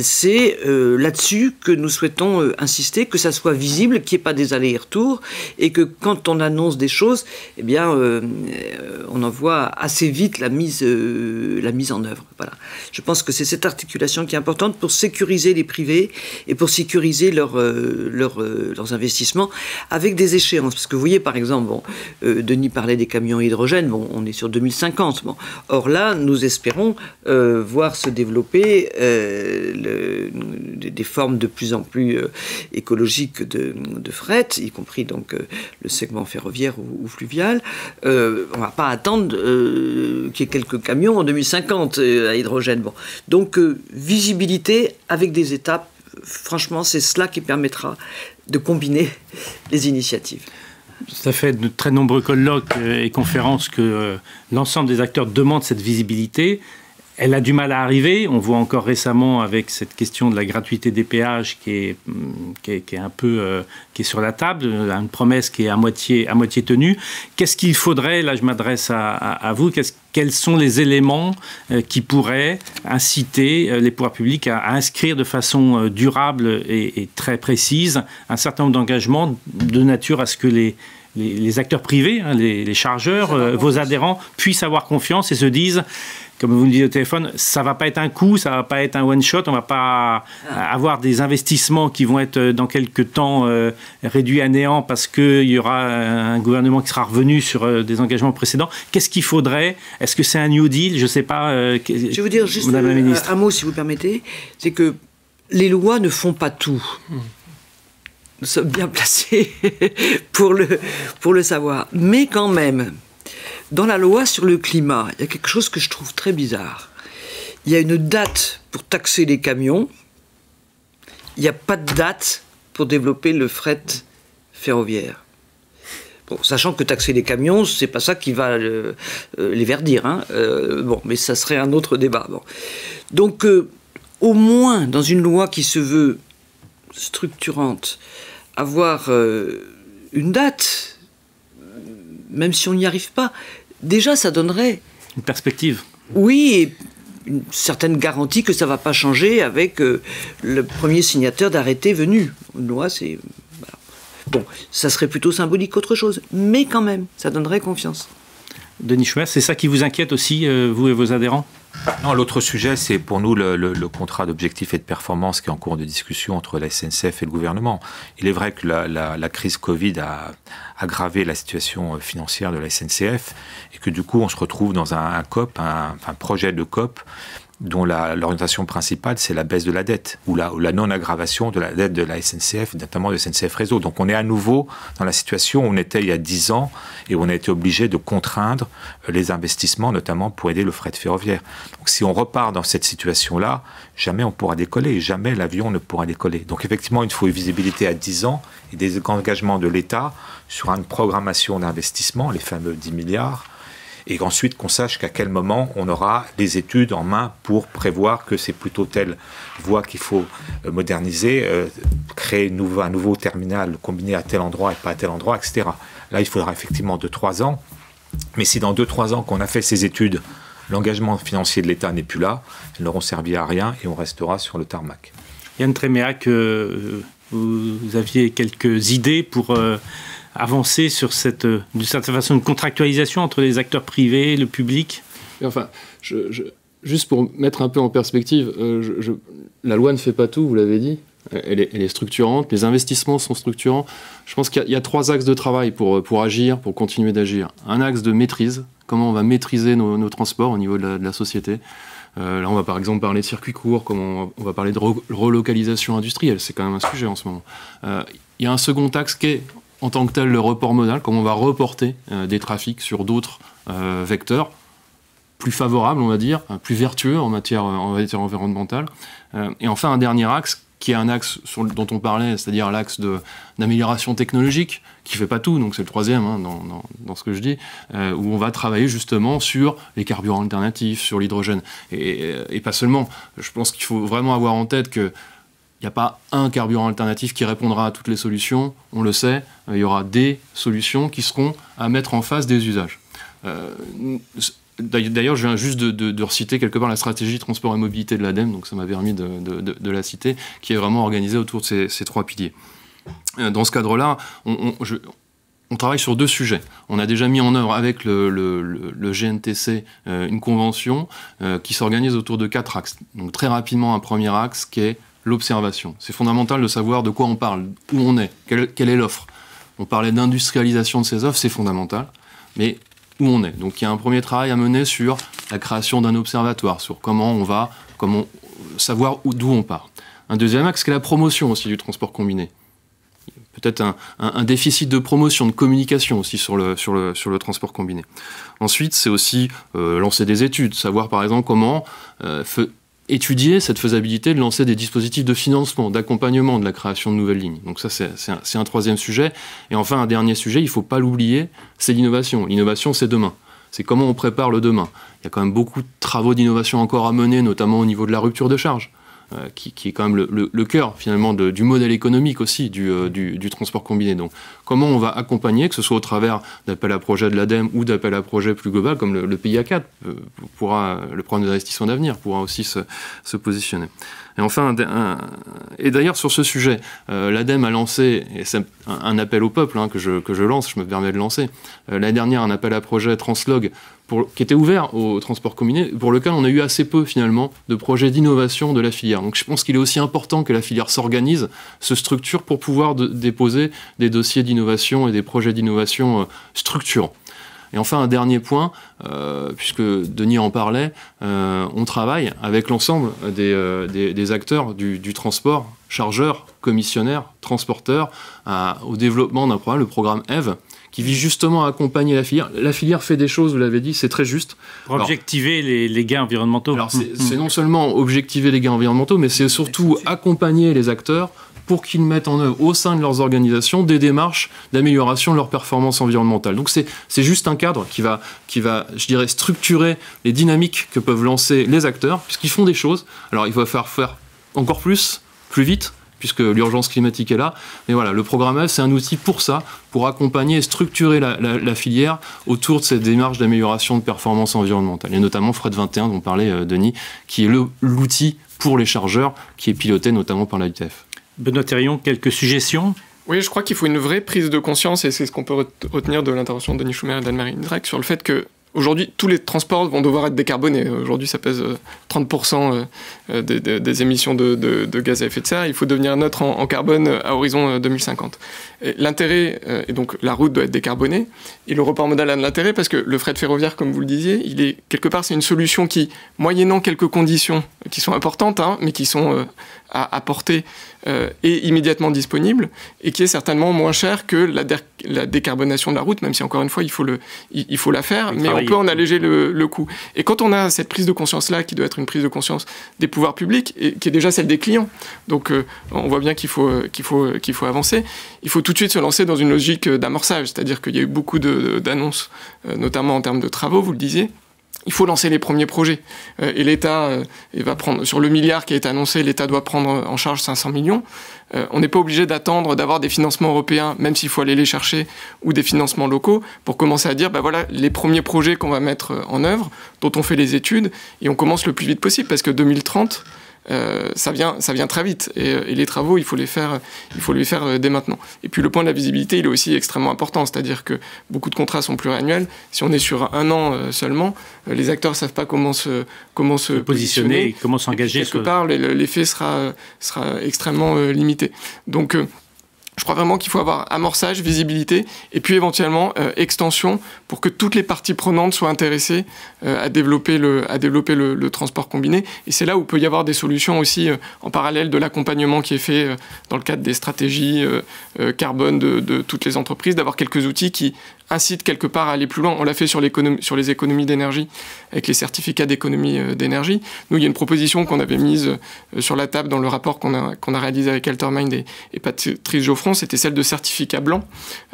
c'est là-dessus que nous souhaitons insister, que ça soit visible, qu'il n'y ait pas des allers-retours, et que quand on annonce des choses, eh bien, on en voit assez vite la mise, la mise en œuvre. Je pense que c'est cette articulation qui est importante pour sécuriser les privés et pour sécuriser euh, euh, leurs investissements avec des échéances. Parce que vous voyez, par exemple, euh, Denis parlait des camions hydrogène, bon, on est sur 2050. Bon. Or là, nous espérons voir se développer des formes de plus en plus écologiques de, de, fret, y compris donc le segment ferroviaire ou, fluvial. on ne va pas attendre qu'il y ait quelques camions en 2050 à hydrogène. Bon. Donc, euh, visibilité avec des étapes, franchement, c'est cela qui permettra de combiner (laughs) les initiatives. Ça fait de très nombreux colloques euh, et conférences que euh, l'ensemble des acteurs demandent cette visibilité. Elle a du mal à arriver. On voit encore récemment avec cette question de la gratuité des péages qui est, mm, qui est, un peu euh, qui est sur la table, une promesse qui est à moitié, à moitié tenue. Qu'est-ce qu'il faudrait, là je m'adresse à, vous, quels sont les éléments euh, qui pourraient inciter euh, les pouvoirs publics à, inscrire de façon durable et, très précise un certain nombre d'engagements de nature à ce que les, les, acteurs privés, hein, les, les, chargeurs, vos adhérents puissent avoir confiance et se disent comme vous me dites au téléphone, ça va pas être un coup, ça va pas être un one shot, on va pas ah. avoir des investissements qui vont être euh, dans quelques temps euh, réduits à néant parce qu'il y aura un gouvernement qui sera revenu sur euh, des engagements précédents. Qu'est-ce qu'il faudrait? Est-ce que c'est un New Deal? Je ne sais pas. Je vais vous dire juste un mot, si vous permettez. C'est que les lois ne font pas tout. Nous sommes bien (laughs) placés pour le, pour le savoir. Mais quand même, dans la loi sur le climat, il y a quelque chose que je trouve très bizarre. Il y a une date pour taxer les camions. Il n'y a pas de date pour développer le fret ferroviaire. Sachant que taxer les camions, c'est pas ça qui va euh, euh, les verdir. Hein. Euh, mais ça serait un autre débat. Donc, au moins dans une loi qui se veut structurante, avoir une date même si on n'y arrive pas, déjà ça donnerait... Une perspective. Oui, une certaine garantie que ça ne va pas changer avec euh, le premier signataire d'arrêté venu. Une loi, c'est... Bon, ça serait plutôt symbolique qu'autre chose, mais quand même, ça donnerait confiance. Denis Schumer, c'est ça qui vous inquiète aussi, euh, vous et vos adhérents? Non, l'autre sujet, c'est pour nous le, contrat d'objectif et de performance qui est en cours de discussion entre la SNCF et le gouvernement. Il est vrai que la, crise Covid a aggravé la situation financière de la SNCF et que du coup, on se retrouve dans un, COP, un, projet de COP dont l'orientation principale, c'est la baisse de la dette ou la, non-aggravation de la dette de la SNCF, notamment de SNCF Réseau. Donc on est à nouveau dans la situation où on était il y a 10 ans et où on a été obligé de contraindre les investissements, notamment pour aider le fret ferroviaire. Donc si on repart dans cette situation-là, jamais on pourra décoller, jamais l'avion ne pourra décoller. Donc effectivement, il faut une visibilité à 10 ans et des engagements de l'État sur une programmation d'investissement, les fameux 10 milliards, et ensuite qu'on sache qu'à quel moment on aura les études en main pour prévoir que c'est plutôt telle voie qu'il faut euh, moderniser, euh, créer un nouveau terminal combiné à tel endroit et pas à tel endroit, etc. Là, il faudra effectivement 2-3 ans. Mais si dans 2-3 ans qu'on a fait ces études, l'engagement financier de l'État n'est plus là, elles n'auront servi à rien et on restera sur le tarmac. Yann Tréméac, euh, vous aviez quelques idées pour avancer sur cette, euh, d'une certaine façon, une contractualisation entre les acteurs privés le public? Enfin, juste pour mettre un peu en perspective, euh, la loi ne fait pas tout, vous l'avez dit. Elle est, structurante, les investissements sont structurants. Je pense qu'il y, a trois axes de travail pour, pour agir, pour continuer d'agir. Un axe de maîtrise, comment on va maîtriser nos, transports au niveau de la, société. Euh, là, on va par exemple parler de circuits courts, comment on va parler de relocalisation industrielle, c'est quand même un sujet en ce moment. Il y a un second axe qui est en tant que tel le report modal, comment on va reporter euh, des trafics sur d'autres euh, vecteurs plus favorables, on va dire, euh, plus vertueux en matière, en matière environnementale. et enfin, un dernier axe qui est un axe dont on parlait, c'est-à-dire l'axe d'amélioration technologique, qui fait pas tout, donc c'est le troisième hein, dans, ce que je dis, où on va travailler justement sur les carburants alternatifs, sur l'hydrogène. Et, pas seulement. Je pense qu'il faut vraiment avoir en tête que n'y a pas un carburant alternatif qui répondra à toutes les solutions, on le sait, il y aura des solutions qui seront à mettre en face des usages. Euh, d'ailleurs, je viens juste de, reciter quelque part la stratégie transport et mobilité de l'ADEME, donc ça m'a permis de, la citer, qui est vraiment organisée autour de ces, trois piliers. Euh, dans ce cadre-là, on, travaille sur deux sujets. On a déjà mis en œuvre avec le, GNTC euh, une convention qui s'organise autour de quatre axes. Donc très rapidement, un premier axe qui est l'observation. C'est fondamental de savoir de quoi on parle, où on est, quelle, est l'offre. On parlait d'industrialisation de ces offres, c'est fondamental, mais où on est. Donc il y a un premier travail à mener sur la création d'un observatoire, sur comment on va, comment savoir d'où on part. Un deuxième axe, c'est la promotion aussi du transport combiné. Peut-être un, déficit de promotion, de communication aussi sur le, sur le, sur le transport combiné. Ensuite, c'est aussi euh, lancer des études, savoir par exemple comment euh, étudier cette faisabilité de lancer des dispositifs de financement, d'accompagnement de la création de nouvelles lignes. Donc ça, c'est un, troisième sujet. Et enfin, un dernier sujet, il ne faut pas l'oublier, c'est l'innovation. L'innovation, c'est demain. C'est comment on prépare le demain. Il y a quand même beaucoup de travaux d'innovation encore à mener, notamment au niveau de la rupture de charge. Euh, qui, est quand même le, cœur finalement du modèle économique aussi euh, du, transport combiné. Donc comment on va accompagner, que ce soit au travers d'appels à projets de l'ADEME ou d'appels à projets plus global, comme le, PIA4 euh, pourra, le programme d'investissement d'avenir pourra aussi se positionner. Et enfin, et d'ailleurs sur ce sujet, euh, l'ADEME a lancé, et c'est un, appel au peuple hein, que, je, lance, je me permets de lancer, euh, l'année dernière un appel à projet Translog qui était ouvert au transport combiné, pour lequel on a eu assez peu finalement de projets d'innovation de la filière. Donc je pense qu'il est aussi important que la filière s'organise, se structure pour pouvoir déposer des dossiers d'innovation et des projets d'innovation euh, structurants. Et enfin, un dernier point, euh, puisque Denis en parlait, euh, on travaille avec l'ensemble des, euh, acteurs du, transport, chargeurs, commissionnaires, transporteurs, au développement d'un programme, le programme EVE, qui vise justement à accompagner la filière. La filière fait des choses, vous l'avez dit, c'est très juste. Pour objectiver les, les, gains environnementaux. Alors (laughs) c'est non seulement objectiver les gains environnementaux, mais c'est surtout accompagner les acteurs pour qu'ils mettent en œuvre au sein de leurs organisations des démarches d'amélioration de leur performance environnementale. Donc c'est juste un cadre qui va, je dirais, structurer les dynamiques que peuvent lancer les acteurs, puisqu'ils font des choses. Alors il va faire encore plus, plus vite, puisque l'urgence climatique est là. Mais voilà, le programme c'est un outil pour ça, pour accompagner et structurer la, filière autour de cette démarche d'amélioration de performance environnementale. Et notamment Fred 21, dont parlait euh, Denis, qui est l'outil pour les chargeurs, qui est piloté notamment par la l'AITF. Benoît Thérion, quelques suggestions? Oui, je crois qu'il faut une vraie prise de conscience, et c'est ce qu'on peut retenir de l'intervention de Denis Schumer et d'Anne-Marie Drake, sur le fait que Aujourd'hui, tous les transports vont devoir être décarbonés. Aujourd'hui, ça pèse 30% des, émissions de, gaz à effet de serre. Il faut devenir neutre en, carbone à horizon 2050. L'intérêt, et donc la route doit être décarbonée, et le report modal a de l'intérêt parce que le fret ferroviaire, comme vous le disiez, il est quelque part, c'est une solution qui, moyennant quelques conditions qui sont importantes, hein, mais qui sont à apporter euh, est immédiatement disponible et qui est certainement moins cher que la, la, décarbonation de la route, même si encore une fois il faut, le, il, faut la faire, mais on peut en alléger le, le, coût. Et quand on a cette prise de conscience-là, qui doit être une prise de conscience des pouvoirs publics, et qui est déjà celle des clients, donc euh, on voit bien qu'il faut, qu'il faut, qu'il faut avancer, il faut tout de suite se lancer dans une logique d'amorçage, c'est-à-dire qu'il y a eu beaucoup d'annonces, euh, notamment en termes de travaux, vous le disiez, il faut lancer les premiers projets. Euh, et l'État euh, va prendre, sur le milliard qui a été annoncé, l'État doit prendre en charge 500 millions. Euh, on n'est pas obligé d'attendre d'avoir des financements européens, même s'il faut aller les chercher, ou des financements locaux, pour commencer à dire, ben voilà, les premiers projets qu'on va mettre en œuvre, dont on fait les études, et on commence le plus vite possible, parce que 2030, euh, ça, vient, ça vient très vite. Euh, et, les travaux, il faut les faire, il faut les faire euh, dès maintenant. Et puis le point de la visibilité, il est aussi extrêmement important. C'est-à-dire que beaucoup de contrats sont pluriannuels. Si on est sur un an seulement, les acteurs ne savent pas comment se, comment se, positionner, comment s'engager. Quelque part, l'effet sera, sera extrêmement limité. Donc, je crois vraiment qu'il faut avoir amorçage, visibilité, et puis éventuellement euh, extension pour que toutes les parties prenantes soient intéressées euh, à développer, le, transport combiné. Et c'est là où peut y avoir des solutions aussi euh, en parallèle de l'accompagnement qui est fait dans le cadre des stratégies carbone de, toutes les entreprises, d'avoir quelques outils qui incite quelque part à aller plus loin. On l'a fait sur, les économies d'énergie, avec les certificats d'économie euh, d'énergie. Nous, il y a une proposition qu'on avait mise euh, sur la table dans le rapport qu'on a, réalisé avec Altermind et, Patrice Geoffron, c'était celle de certificats blancs,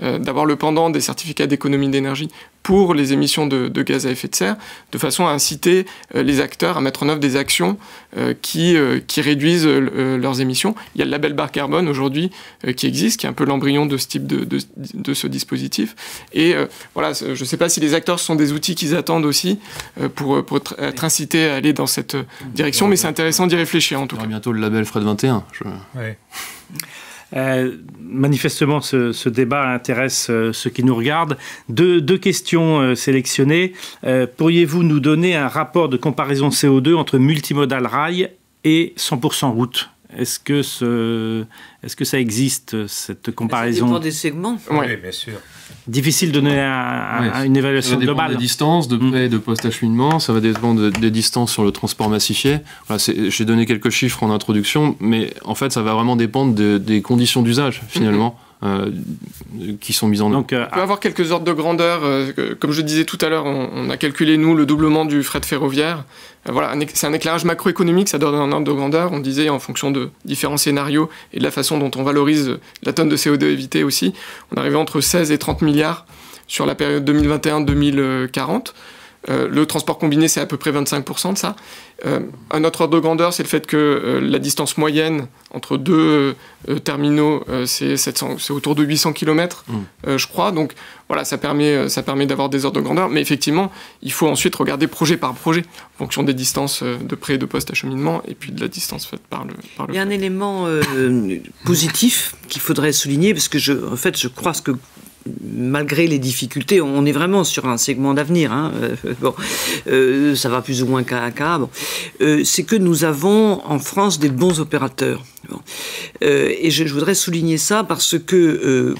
euh, d'avoir le pendant des certificats d'économie d'énergie pour les émissions de, gaz à effet de serre, de façon à inciter les acteurs à mettre en œuvre des actions qui, réduisent leurs émissions. Il y a le label bar carbone aujourd'hui qui existe, qui est un peu l'embryon de ce type de, de, de ce dispositif. Et voilà, je ne sais pas si les acteurs sont des outils qu'ils attendent aussi pour, pour être, incités à aller dans cette direction, mais c'est intéressant d'y réfléchir en tout cas. bientôt le label Fred 21. Je... Euh, manifestement, ce, débat intéresse euh, ceux qui nous regardent. Deux, questions euh, sélectionnées. Pourriez-vous nous donner un rapport de comparaison CO2 entre multimodal rail et 100% route? Est-ce que, ce, est que ça existe, cette comparaison Ça dépend des segments. Oui, bien sûr. Difficile de donner une évaluation ça globale. des distances, de près et de post-acheminement, ça va dépendre des distances sur le transport massifié. Voilà, J'ai donné quelques chiffres en introduction, mais en fait, ça va vraiment dépendre des conditions d'usage, finalement. Mhm. Euh, qui sont mises en œuvre. Donc, euh, on peut avoir quelques ordres de grandeur. Euh, comme je disais tout à l'heure, on, a calculé, nous, le doublement du fret ferroviaire. voilà, c'est un éclairage macroéconomique, ça donne un ordre de grandeur. On disait, en fonction de différents scénarios et de la façon dont on valorise la tonne de CO2 évitée aussi, on arrivait entre 16 et 30 milliards sur la période 2021-2040. Euh, le transport combiné, c'est à peu près 25% de ça. Euh, un autre ordre de grandeur, c'est le fait que euh, la distance moyenne entre deux terminaux, c'est autour de 800 km, mm. je crois. Donc voilà, ça permet, ça permet d'avoir des ordres de grandeur. Mais effectivement, il faut ensuite regarder projet par projet, en fonction des distances de pré et de post-acheminement, et puis de la distance faite par le. Par il y a un élément (coughs) positif qu'il faudrait souligner, parce que je, en fait, je crois que malgré les difficultés, on est vraiment sur un segment d'avenir. Hein. Euh, bon, euh, ça va plus ou moins cas à cas. Bon. Euh, c'est que nous avons en France des bons opérateurs. et je, voudrais souligner ça parce que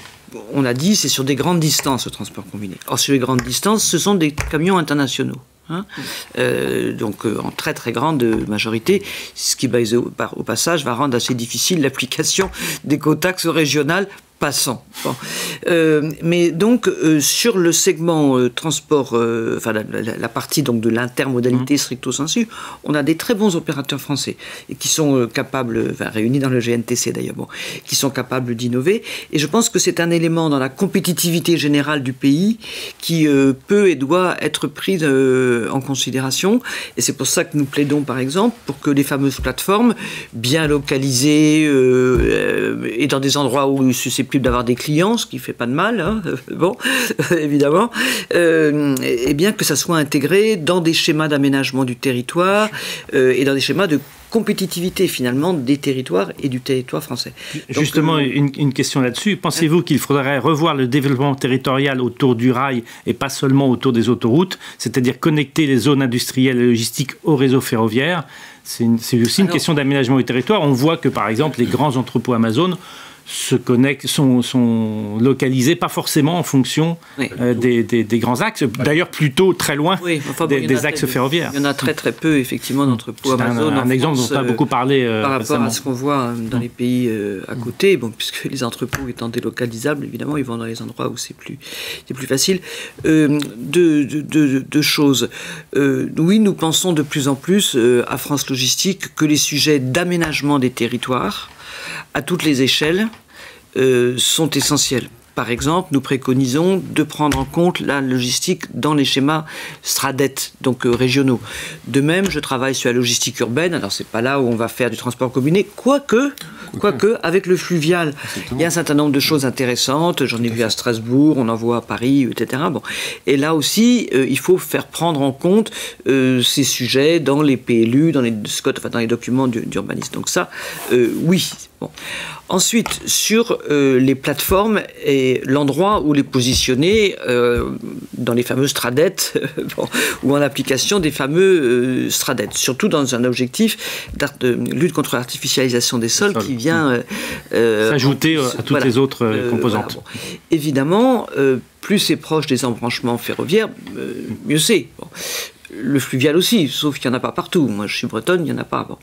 on a dit c'est sur des grandes distances le transport combiné. Or sur les grandes distances, ce sont des camions internationaux. Hein. donc en très très grande majorité, ce qui au, au passage va rendre assez difficile l'application des cotaxes régionales passant. Euh, mais donc euh, sur le segment euh, transport, enfin la, partie donc de l'intermodalité mmh. stricto sensu, on a des très bons opérateurs français et qui sont capables, enfin, réunis dans le GNTC d'ailleurs, bon, qui sont capables d'innover. Et je pense que c'est un élément dans la compétitivité générale du pays qui peut et doit être pris en considération. Et c'est pour ça que nous plaidons par exemple pour que les fameuses plateformes bien localisées et dans des endroits où susceptibles d'avoir des clients, ce qui fait pas de mal, hein, (laughs) bon, (laughs) évidemment, euh, et bien que ça soit intégré dans des schémas d'aménagement du territoire euh, et dans des schémas de compétitivité finalement des territoires et du territoire français. Justement, euh, une, question là-dessus. Pensez-vous qu'il faudrait revoir le développement territorial autour du rail et pas seulement autour des autoroutes, c'est-à-dire connecter les zones industrielles et logistiques au réseau ferroviaire? C'est aussi une question d'aménagement du territoire. On voit que par exemple les grands entrepôts Amazon se connectent, sont, sont, localisés, pas forcément en fonction euh, des, des, grands axes, d'ailleurs plutôt très loin des, axes ferroviaires. Il y en a très très peu, effectivement, d'entrepôts Amazon. Un, un exemple dont on a beaucoup parlé. Euh, par rapport à ce qu'on voit euh, dans les pays à côté, bon, puisque les entrepôts étant délocalisables, évidemment, ils vont dans les endroits où c'est plus, plus facile. deux, deux, choses. oui, nous pensons de plus en plus à France Logistique que les sujets d'aménagement des territoires, à toutes les échelles euh, sont essentiels. Par exemple, nous préconisons de prendre en compte la logistique dans les schémas Stradet, donc euh, régionaux. De même, je travaille sur la logistique urbaine. Alors, c'est pas là où on va faire du transport combiné, quoique, quoique, avec le fluvial, il y a un certain nombre de choses intéressantes. J'en ai vu à Strasbourg, on en voit à Paris, etc. Bon. Et là aussi, euh, il faut faire prendre en compte ces sujets dans les PLU, dans les, enfin, dans les documents d'urbanisme. Donc ça, oui. Bon. Ensuite, sur euh, les plateformes et l'endroit où les positionner euh, dans les fameuses stradettes (laughs) ou en application des fameux euh, surtout dans un objectif de lutte contre l'artificialisation des sols qui vient s'ajouter à toutes les autres composantes. Évidemment, plus c'est proche des embranchements ferroviaires, mieux c'est le fluvial aussi, sauf qu'il n'y en a pas partout. Moi, je suis bretonne, il n'y en a pas. Bon.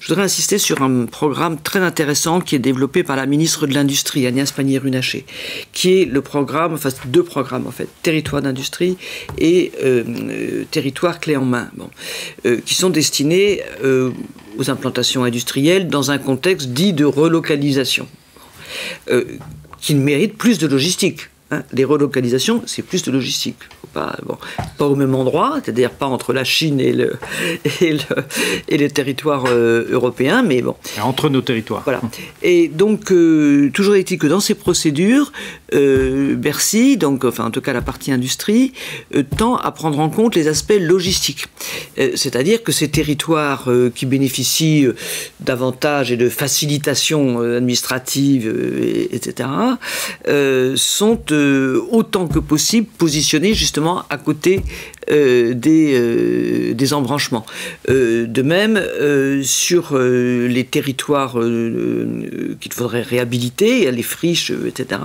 Je voudrais insister sur un programme très intéressant qui est développé par la ministre de l'Industrie, Agnès Pannier-Runacher, qui est le programme, enfin deux programmes en fait, territoire d'industrie et euh, euh, territoire clé en main, bon, euh, qui sont destinés aux implantations industrielles dans un contexte dit de relocalisation, qui mérite plus de logistique. Hein. Les relocalisations, c'est plus de logistique pas, bon, pas au même endroit, c'est-à-dire pas entre la Chine et le, (laughs) et le, et les territoires euh, européens, mais bon. entre nos territoires. Voilà. Et donc, euh, toujours est-il que dans ces procédures, euh, Bercy, donc, enfin en tout cas la partie industrie, tend à prendre en compte les aspects logistiques. c'est-à-dire que ces territoires qui bénéficient d'avantages et de facilitations administratives, etc., sont autant que possible positionnés justement à côté euh, des, euh, des, embranchements. Euh, de même, sur les territoires qu'il faudrait réhabiliter, les friches, etc.,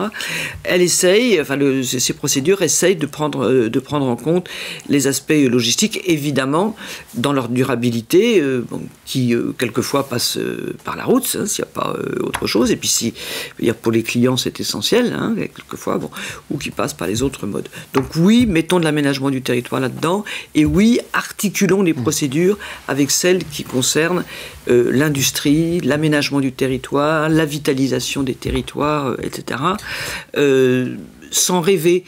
elle essaye, enfin, ces procédures essayent de prendre, de prendre en compte les aspects logistiques, évidemment, dans leur durabilité, qui quelquefois passe par la route, hein, s'il n'y a pas autre chose, et puis si pour les clients, c'est essentiel, hein, quelquefois, bon, ou qui passe par les autres modes. Donc oui, mettons de l'aménagement du territoire là-dedans. Et oui, articulons les mmh. procédures avec celles qui concernent euh, l'industrie, l'aménagement du territoire, la vitalisation des territoires, euh, etc. Euh, sans rêver.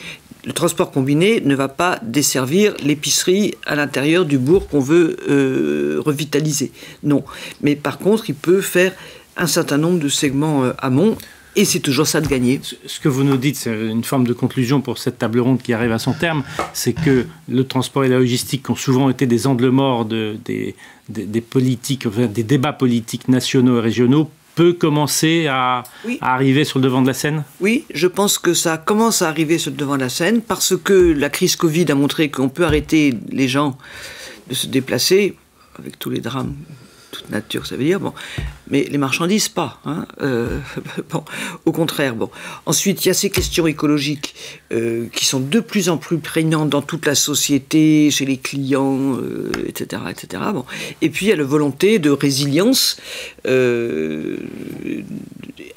Le transport combiné ne va pas desservir l'épicerie à l'intérieur du bourg qu'on veut revitaliser. Non. Mais par contre, il peut faire un certain nombre de segments amont et c'est toujours ça de gagner. Ce que vous nous dites, c'est une forme de conclusion pour cette table ronde qui arrive à son terme, c'est que le transport et la logistique ont souvent été des angles morts de, des, des, politiques, des débats politiques nationaux et régionaux. Peut commencer à, à, arriver sur le devant de la scène? Oui, je pense que ça commence à arriver sur le devant de la scène parce que la crise Covid a montré qu'on peut arrêter les gens de se déplacer avec tous les drames nature, ça veut dire. Bon, mais les marchandises, pas. Hein, euh, (laughs) bon, au contraire. Bon. Ensuite, il y a ces questions écologiques euh, qui sont de plus en plus prégnantes dans toute la société, chez les clients, etc., euh, etc. Bon. Et puis, il y a la volonté de résilience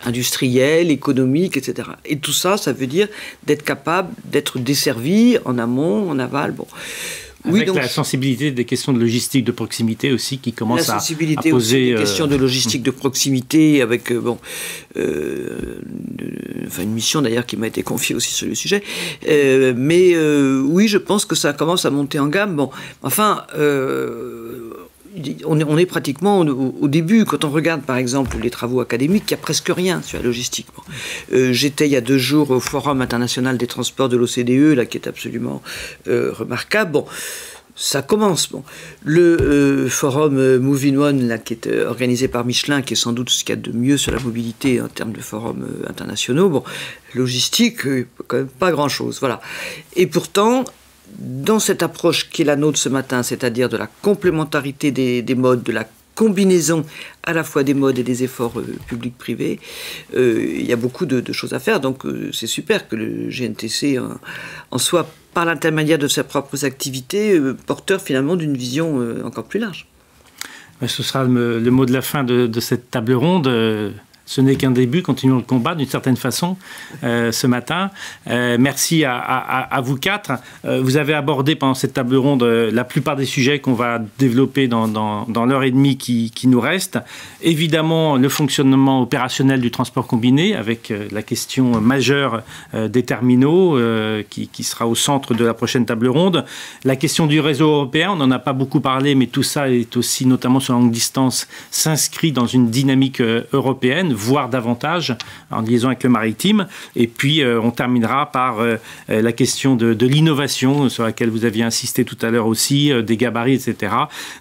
industrielle, économique, etc. Et tout ça, ça veut dire d'être capable d'être desservi en amont, en aval. Bon. Avec la sensibilité des questions de logistique de proximité aussi qui commence à, à, poser... Aussi des questions de logistique de proximité avec euh, bon, euh, enfin une mission d'ailleurs qui m'a été confiée aussi sur le sujet. Euh, mais oui, je pense que ça commence à monter en gamme. Bon, enfin on est, pratiquement au, début. Quand on regarde par exemple les travaux académiques, il n'y a presque rien sur la logistique. Euh, j'étais il y a deux jours au Forum international des transports de l'OCDE, là, qui est absolument euh, remarquable. Bon, ça commence. Bon. Le euh, forum Moving One, là, qui est organisé par Michelin, qui est sans doute ce qu'il y a de mieux sur la mobilité en termes de forums internationaux. Bon, logistique, quand même pas grand-chose. Voilà. Et pourtant, dans cette approche qui est la nôtre ce matin, c'est-à-dire de la complémentarité des, modes, de la combinaison à la fois des modes et des efforts euh, publics-privés, euh, il y a beaucoup de, choses à faire. Donc euh, c'est super que le GNTC en, soit, par l'intermédiaire de ses propres activités, porteur finalement d'une vision encore plus large. Ce sera le, mot de la fin de cette table ronde ce n'est qu'un début, continuons le combat d'une certaine façon euh, ce matin. Euh, merci à, vous quatre. Euh, vous avez abordé pendant cette table ronde la plupart des sujets qu'on va développer dans, l'heure et demie qui, nous reste. Évidemment, le fonctionnement opérationnel du transport combiné avec la question majeure des terminaux qui, sera au centre de la prochaine table ronde. La question du réseau européen, on n'en a pas beaucoup parlé, mais tout ça est aussi, notamment sur longue distance, s'inscrit dans une dynamique européenne voire davantage en liaison avec le maritime. Et puis, euh, on terminera par euh, euh, la question de, l'innovation sur laquelle vous aviez insisté tout à l'heure aussi, des gabarits, etc.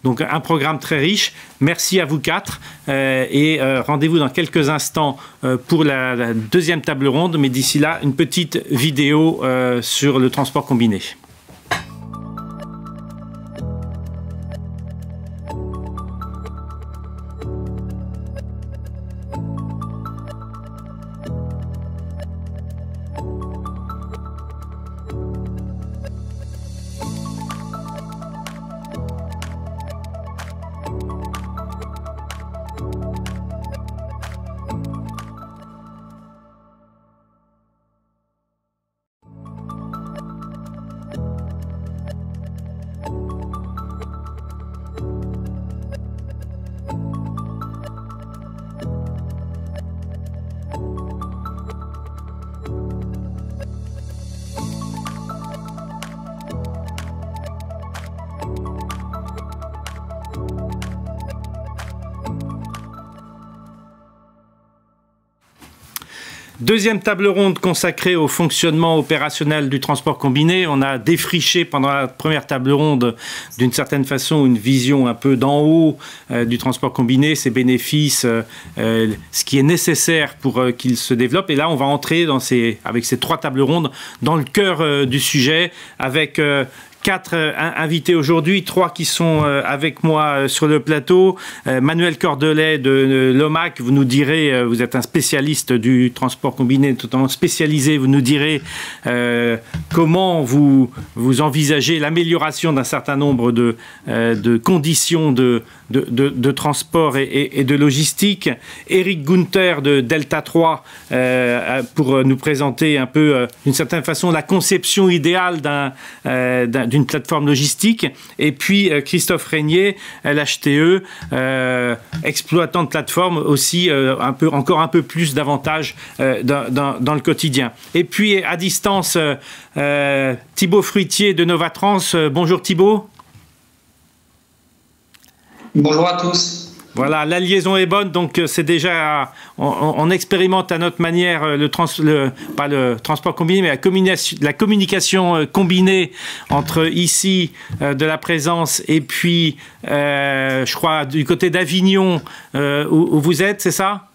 Donc, un programme très riche. Merci à vous quatre et rendez-vous dans quelques instants pour la deuxième table ronde. Mais d'ici là, une petite vidéo sur le transport combiné. Deuxième table ronde consacrée au fonctionnement opérationnel du transport combiné. On a défriché pendant la première table ronde, d'une certaine façon, une vision un peu d'en haut euh, du transport combiné, ses bénéfices, euh, euh, ce qui est nécessaire pour qu'il se développe. Et là, on va entrer avec ces trois tables rondes dans le cœur du sujet, avec quatre euh, invités aujourd'hui, trois qui sont euh, avec moi euh, sur le plateau. Manuel Cordelet de l'OMAC, vous nous direz, vous êtes un spécialiste du transport combiné, totalement spécialisé, vous nous direz comment vous, vous envisagez l'amélioration d'un certain nombre de, de conditions de, de, transport et, de logistique. Eric Gunther de Delta 3 pour nous présenter un peu, d'une certaine façon, la conception idéale d'un d'une plateforme logistique. Et puis euh, Christophe Régnier, LHTE, euh, exploitant de plateforme aussi euh, encore un peu plus d'avantages dans, le quotidien. Et puis à distance, Thibaut Fruitier de Novatrans. bonjour Thibaut. Bonjour à tous. Voilà, la liaison est bonne, donc euh, c'est déjà, on, expérimente à notre manière euh, le, trans, le, pas le transport combiné, mais la communication, la communication euh, combinée entre ici de la présence et puis, je crois, du côté d'Avignon où, vous êtes, c'est ça?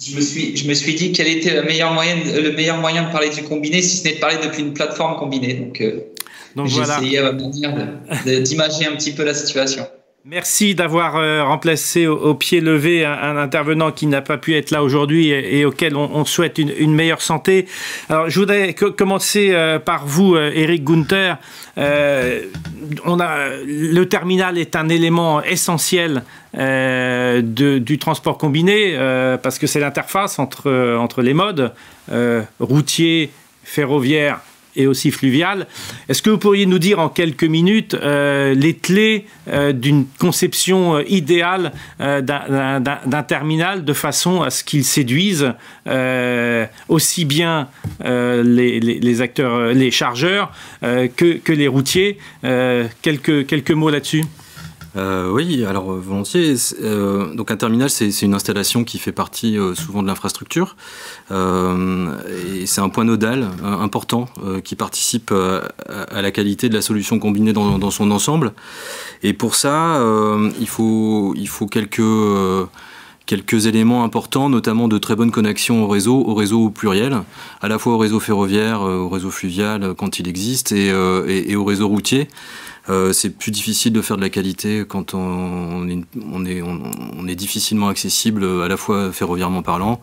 Je me, suis, je me suis dit quel était le meilleur, moyen, le meilleur moyen de parler du combiné si ce n'est de parler depuis une plateforme combinée. Donc, donc j'ai essayé à ma manière d'imager un petit peu la situation. Merci d'avoir euh, remplacé au, pied levé un, intervenant qui n'a pas pu être là aujourd'hui et, auquel on, souhaite une, meilleure santé. Alors, je voudrais commencer euh, par vous, euh, Eric Gunther. on a, le terminal est un élément essentiel du transport combiné parce que c'est l'interface entre, entre les modes routier, ferroviaire et aussi fluvial. Est-ce que vous pourriez nous dire en quelques minutes euh, les clés euh, d'une conception euh, idéale d'un terminal de façon à ce qu'il séduise aussi bien les, acteurs, les chargeurs que, que les routiers quelques, quelques mots là-dessus? Euh, oui, alors euh, volontiers. Euh, donc un terminal, c'est une installation qui fait partie souvent de l'infrastructure. et c'est un point nodal important qui participe à, la qualité de la solution combinée dans, son ensemble. Et pour ça, il, faut, quelques éléments importants, notamment de très bonnes connexions au réseau, au réseau pluriel, à la fois au réseau ferroviaire, au réseau fluvial quand il existe, et au réseau routier. Euh, c'est plus difficile de faire de la qualité quand on, est, difficilement accessible, à la fois ferroviairement parlant,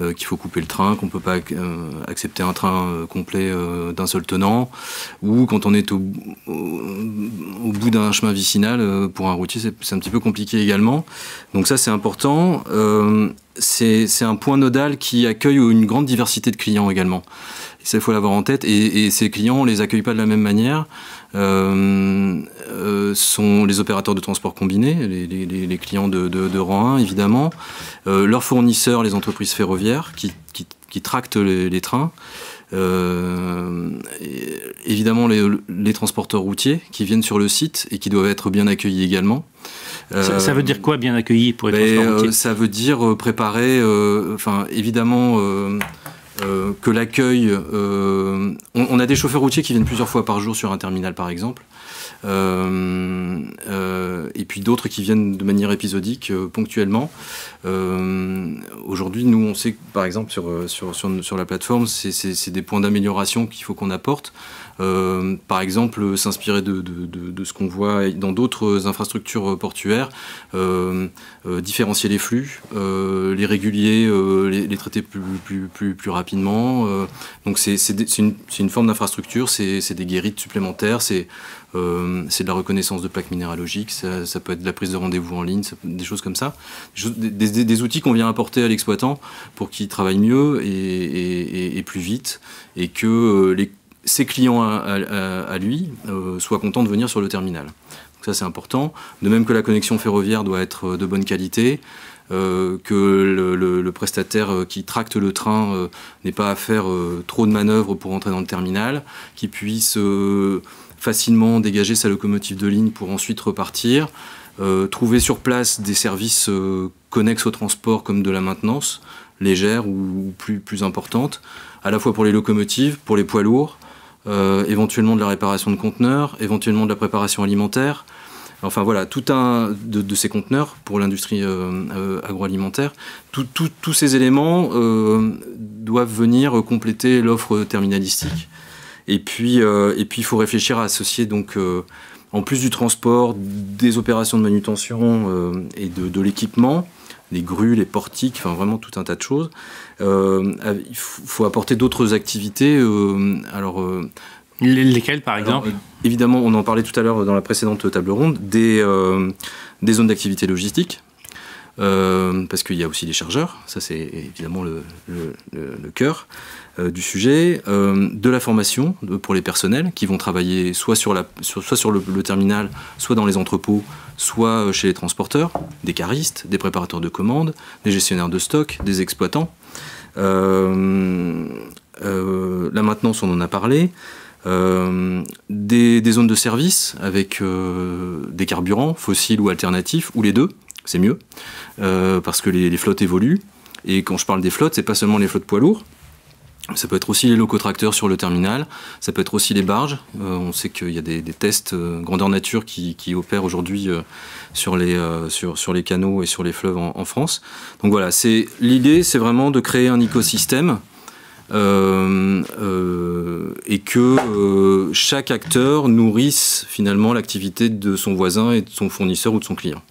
euh, qu'il faut couper le train, qu'on ne peut pas euh, accepter un train complet d'un seul tenant, ou quand on est au, bout d'un chemin vicinal, pour un routier, c'est un petit peu compliqué également. Donc ça, c'est important. c'est un point nodal qui accueille une grande diversité de clients également. Ça, il faut l'avoir en tête. Et, et, ces clients, on les accueille pas de la même manière. Euh, euh, sont les opérateurs de transport combiné, les, clients de, rang 1 évidemment, euh, leurs fournisseurs, les entreprises ferroviaires qui, tractent les, trains, évidemment les, transporteurs routiers qui viennent sur le site et qui doivent être bien accueillis également. Ça, veut dire quoi bien accueillis pour les ben, routiers? Ça veut dire préparer, enfin évidemment que l'accueil. Euh, on, a des chauffeurs routiers qui viennent plusieurs fois par jour sur un terminal, par exemple. Euh, et puis d'autres qui viennent de manière épisodique, ponctuellement. Aujourd'hui, nous, on sait par exemple, sur, sur, sur, la plateforme, c'est des points d'amélioration qu'il faut qu'on apporte. Euh, par exemple, s'inspirer de, ce qu'on voit dans d'autres infrastructures portuaires, euh, euh, différencier les flux, les régulier, les, traiter plus, plus, rapidement. donc c'est une, forme d'infrastructure, c'est des guérites supplémentaires, c'est de la reconnaissance de plaques minéralogiques, ça, peut être de la prise de rendez-vous en ligne, des choses comme ça. Des, outils qu'on vient apporter à l'exploitant pour qu'il travaille mieux et, plus vite et que les ses clients à, lui euh, soient contents de venir sur le terminal. Donc ça c'est important. De même que la connexion ferroviaire doit être euh, de bonne qualité, euh, que le, prestataire qui tracte le train n'ait pas à faire trop de manœuvres pour entrer dans le terminal, qu'il puisse facilement dégager sa locomotive de ligne pour ensuite repartir, trouver sur place des services connexes au transport comme de la maintenance légère ou, plus, importante, à la fois pour les locomotives, pour les poids lourds, euh, éventuellement de la réparation de conteneurs, éventuellement de la préparation alimentaire. Enfin voilà, tout un de, ces conteneurs pour l'industrie euh, euh, agroalimentaire. tous ces éléments doivent venir compléter l'offre terminalistique. Et puis, et puis, il faut réfléchir à associer donc en plus du transport, des opérations de manutention et de l'équipement, les grues, les portiques, enfin vraiment tout un tas de choses. Euh, il faut apporter d'autres activités. Euh, alors, euh, Lesquelles, par exemple Évidemment, on en parlait tout à l'heure dans la précédente table ronde, des, des zones d'activité logistique. parce qu'il y a aussi les chargeurs, ça c'est évidemment le, le cœur. Euh, du sujet, euh, de la formation pour les personnels qui vont travailler soit sur, le, terminal, soit dans les entrepôts, soit euh, chez les transporteurs, des caristes, des préparateurs de commandes, des gestionnaires de stock, des exploitants. la maintenance, on en a parlé. des, zones de service avec des carburants fossiles ou alternatifs, ou les deux, c'est mieux, parce que les, les, flottes évoluent. Et quand je parle des flottes, c'est pas seulement les flottes poids lourds, ça peut être aussi les locotracteurs sur le terminal, ça peut être aussi les barges. Euh, on sait qu'il y a des, tests euh, grandeur nature qui, opèrent aujourd'hui euh, sur, les, sur, sur, les canaux et sur les fleuves en, France. Donc voilà, l'idée, c'est vraiment de créer un écosystème et que chaque acteur nourrisse finalement l'activité de son voisin et de son fournisseur ou de son client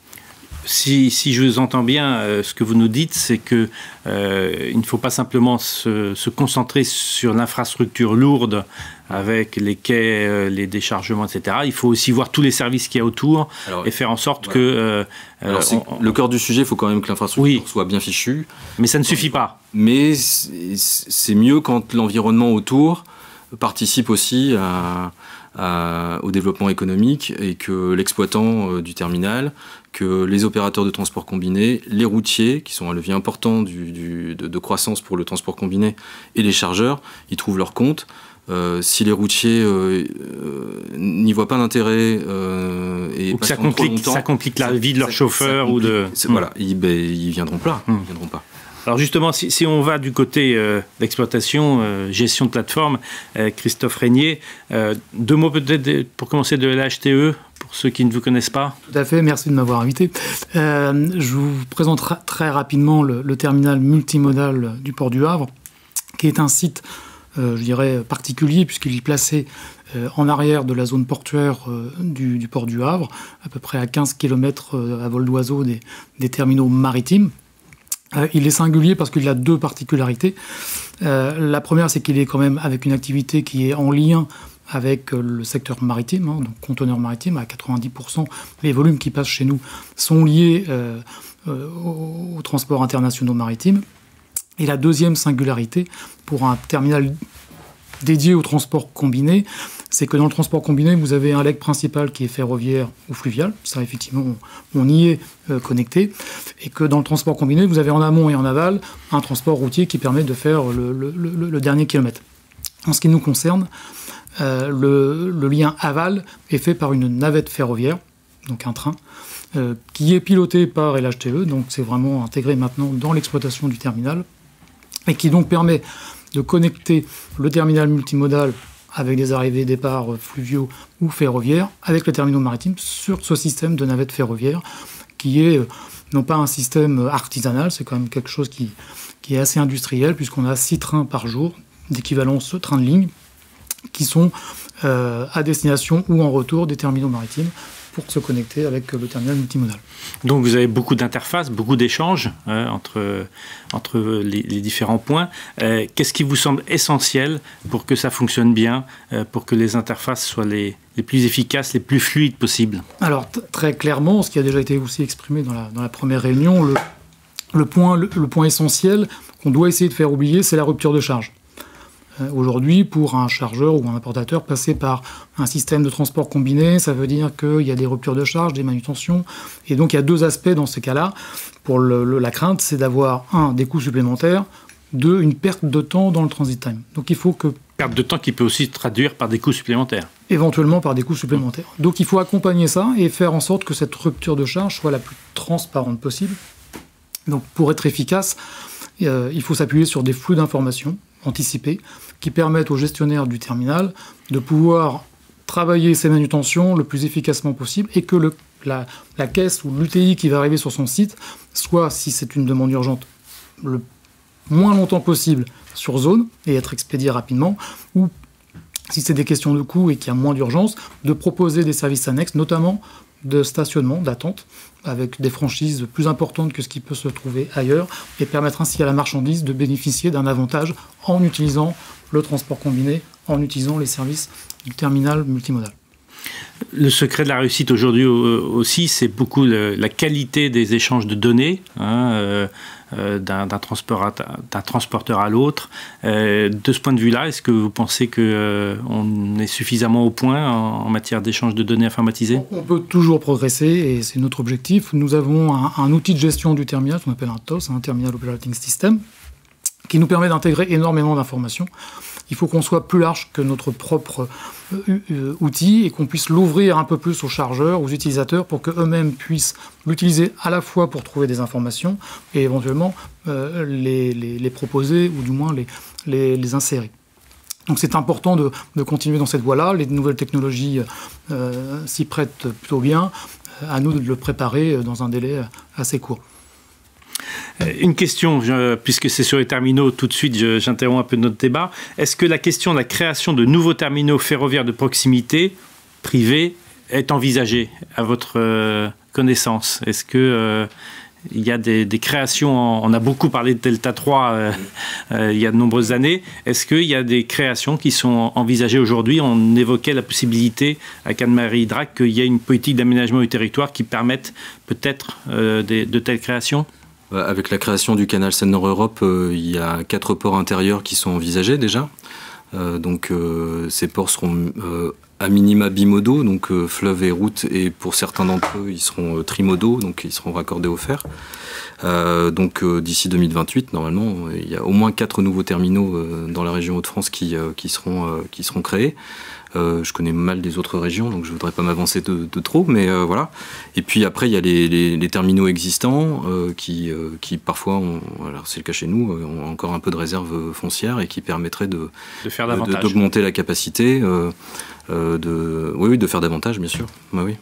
si, je vous entends bien, euh, ce que vous nous dites, c'est que euh, il ne faut pas simplement se, concentrer sur l'infrastructure lourde avec les quais, euh, les déchargements, etc. Il faut aussi voir tous les services qu'il y a autour et faire en sorte que... le cœur du sujet, il faut quand même que l'infrastructure soit bien fichue. Mais ça ne suffit pas. Mais c'est mieux quand l'environnement autour participe aussi au développement économique et que l'exploitant du terminal que les opérateurs de transport combiné, les routiers, qui sont un levier important de, croissance pour le transport combiné, et les chargeurs, ils trouvent leur compte. si les routiers n'y voient pas d'intérêt et ou que ça complique, ça complique la vie de leur chauffeur ou de voilà ils, ben, ils viendront pas, ils viendront pas. Alors justement, si, on va du côté euh, d'exploitation, euh, gestion de plateforme, euh, Christophe Régnier, deux mots peut-être pour commencer de l'HTE, pour ceux qui ne vous connaissent pas. Tout à fait, merci de m'avoir invité. je vous présente très rapidement le, terminal multimodal du port du Havre, qui est un site, je dirais, particulier, puisqu'il est placé en arrière de la zone portuaire du, port du Havre, à peu près à 15 km à vol d'oiseau des terminaux maritimes. Euh, il est singulier parce qu'il a deux particularités. Euh, la première, c'est qu'il est quand même avec une activité qui est en lien avec euh, le secteur maritime, hein, donc conteneur maritime, à 90%. Les volumes qui passent chez nous sont liés au, transport international maritime. Et la deuxième singularité, pour un terminal dédié au transport combiné, c'est que dans le transport combiné, vous avez un leg principal qui est ferroviaire ou fluvial. Ça, effectivement, on y est euh, connecté. Et que dans le transport combiné, vous avez en amont et en aval un transport routier qui permet de faire le, dernier kilomètre. En ce qui nous concerne, euh, le, lien aval est fait par une navette ferroviaire, donc un train, euh, qui est piloté par LHTE, donc c'est vraiment intégré maintenant dans l'exploitation du terminal, et qui donc permet de connecter le terminal multimodal avec des arrivées et départs fluviaux ou ferroviaires, avec le terminal maritime sur ce système de navette ferroviaire qui est euh, non pas un système artisanal, c'est quand même quelque chose qui, est assez industriel, puisqu'on a six trains par jour d'équivalence train de ligne qui sont euh, à destination ou en retour des terminaux maritimes pour se connecter avec le terminal multimodal. Donc vous avez beaucoup d'interfaces, beaucoup d'échanges hein, entre, entre les, différents points. Euh, qu'est-ce qui vous semble essentiel pour que ça fonctionne bien, euh, pour que les interfaces soient les, les plus efficaces, les plus fluides possibles? Alors très clairement, ce qui a déjà été aussi exprimé dans la, dans la première réunion, le, le point, le point essentiel qu'on doit essayer de faire oublier, c'est la rupture de charge. Euh, aujourd'hui, pour un chargeur ou un importateur, passer par un système de transport combiné, ça veut dire qu'il y a des ruptures de charge, des manutentions. Et donc il y a deux aspects dans ces cas-là. Pour la crainte, c'est d'avoir, un, des coûts supplémentaires, deux, une perte de temps dans le transit time. Donc il faut que... Perte de temps qui peut aussi se traduire par des coûts supplémentaires. Éventuellement par des coûts supplémentaires. Donc il faut accompagner ça et faire en sorte que cette rupture de charge soit la plus transparente possible. Donc pour être efficace, euh, il faut s'appuyer sur des flux d'informations anticipés qui permettent au gestionnaire du terminal de pouvoir travailler ses manutentions le plus efficacement possible et que le, la, caisse ou l'UTI qui va arriver sur son site soit, si c'est une demande urgente, le moins longtemps possible sur zone et être expédié rapidement, ou si c'est des questions de coût et qu'il y a moins d'urgence, de proposer des services annexes, notamment de stationnement, d'attente, avec des franchises plus importantes que ce qui peut se trouver ailleurs, et permettre ainsi à la marchandise de bénéficier d'un avantage en utilisant le transport combiné en utilisant les services du terminal multimodal. Le secret de la réussite aujourd'hui aussi, c'est beaucoup la qualité des échanges de données hein, euh, euh, d'un transporteur à l'autre. Euh, de ce point de vue-là, est-ce que vous pensez qu'on est suffisamment au point en, matière d'échange de données informatisées? On peut toujours progresser et c'est notre objectif. Nous avons un, un, outil de gestion du terminal, qu'on appelle un TOS, un Terminal Operating System, qui nous permet d'intégrer énormément d'informations. Il faut qu'on soit plus large que notre propre euh, euh, outil et qu'on puisse l'ouvrir un peu plus aux chargeurs, aux utilisateurs, pour qu'eux-mêmes puissent l'utiliser à la fois pour trouver des informations et éventuellement euh, les, proposer ou du moins les, les, insérer. Donc c'est important de, continuer dans cette voie-là. Les nouvelles technologies s'y prêtent plutôt bien. À nous de le préparer dans un délai assez court. Euh, une question, puisque c'est sur les terminaux, tout de suite j'interromps un peu notre débat. Est-ce que la question de la création de nouveaux terminaux ferroviaires de proximité privés est envisagée à votre euh, connaissance? Est-ce que euh, il y a des, créations, on a beaucoup parlé de Delta 3 il y a de nombreuses années. Est-ce qu'il y a des créations qui sont envisagées aujourd'hui? On évoquait la possibilité à Cannes-Marie Drac qu'il y ait une politique d'aménagement du territoire qui permette peut-être de telles créations? Avec la création du canal Seine-Nord-Europe, euh, il y a quatre ports intérieurs qui sont envisagés déjà. Euh, donc ces ports seront à minima bimodaux, donc fleuve et route, et pour certains d'entre eux, ils seront trimodaux, donc ils seront raccordés au fer. donc d'ici 2028, normalement, il y a au moins quatre nouveaux terminaux dans la région Hauts-de-France qui seront créés. Euh, je connais mal des autres régions, donc je voudrais pas m'avancer de, trop, mais euh, voilà. Et puis après, il y a les, terminaux existants euh, qui, qui parfois, alors c'est le cas chez nous, ont encore un peu de réserve foncière et qui permettraient de, faire davantage, d'augmenter la capacité, de, oui, de faire davantage, bien sûr. Bah oui.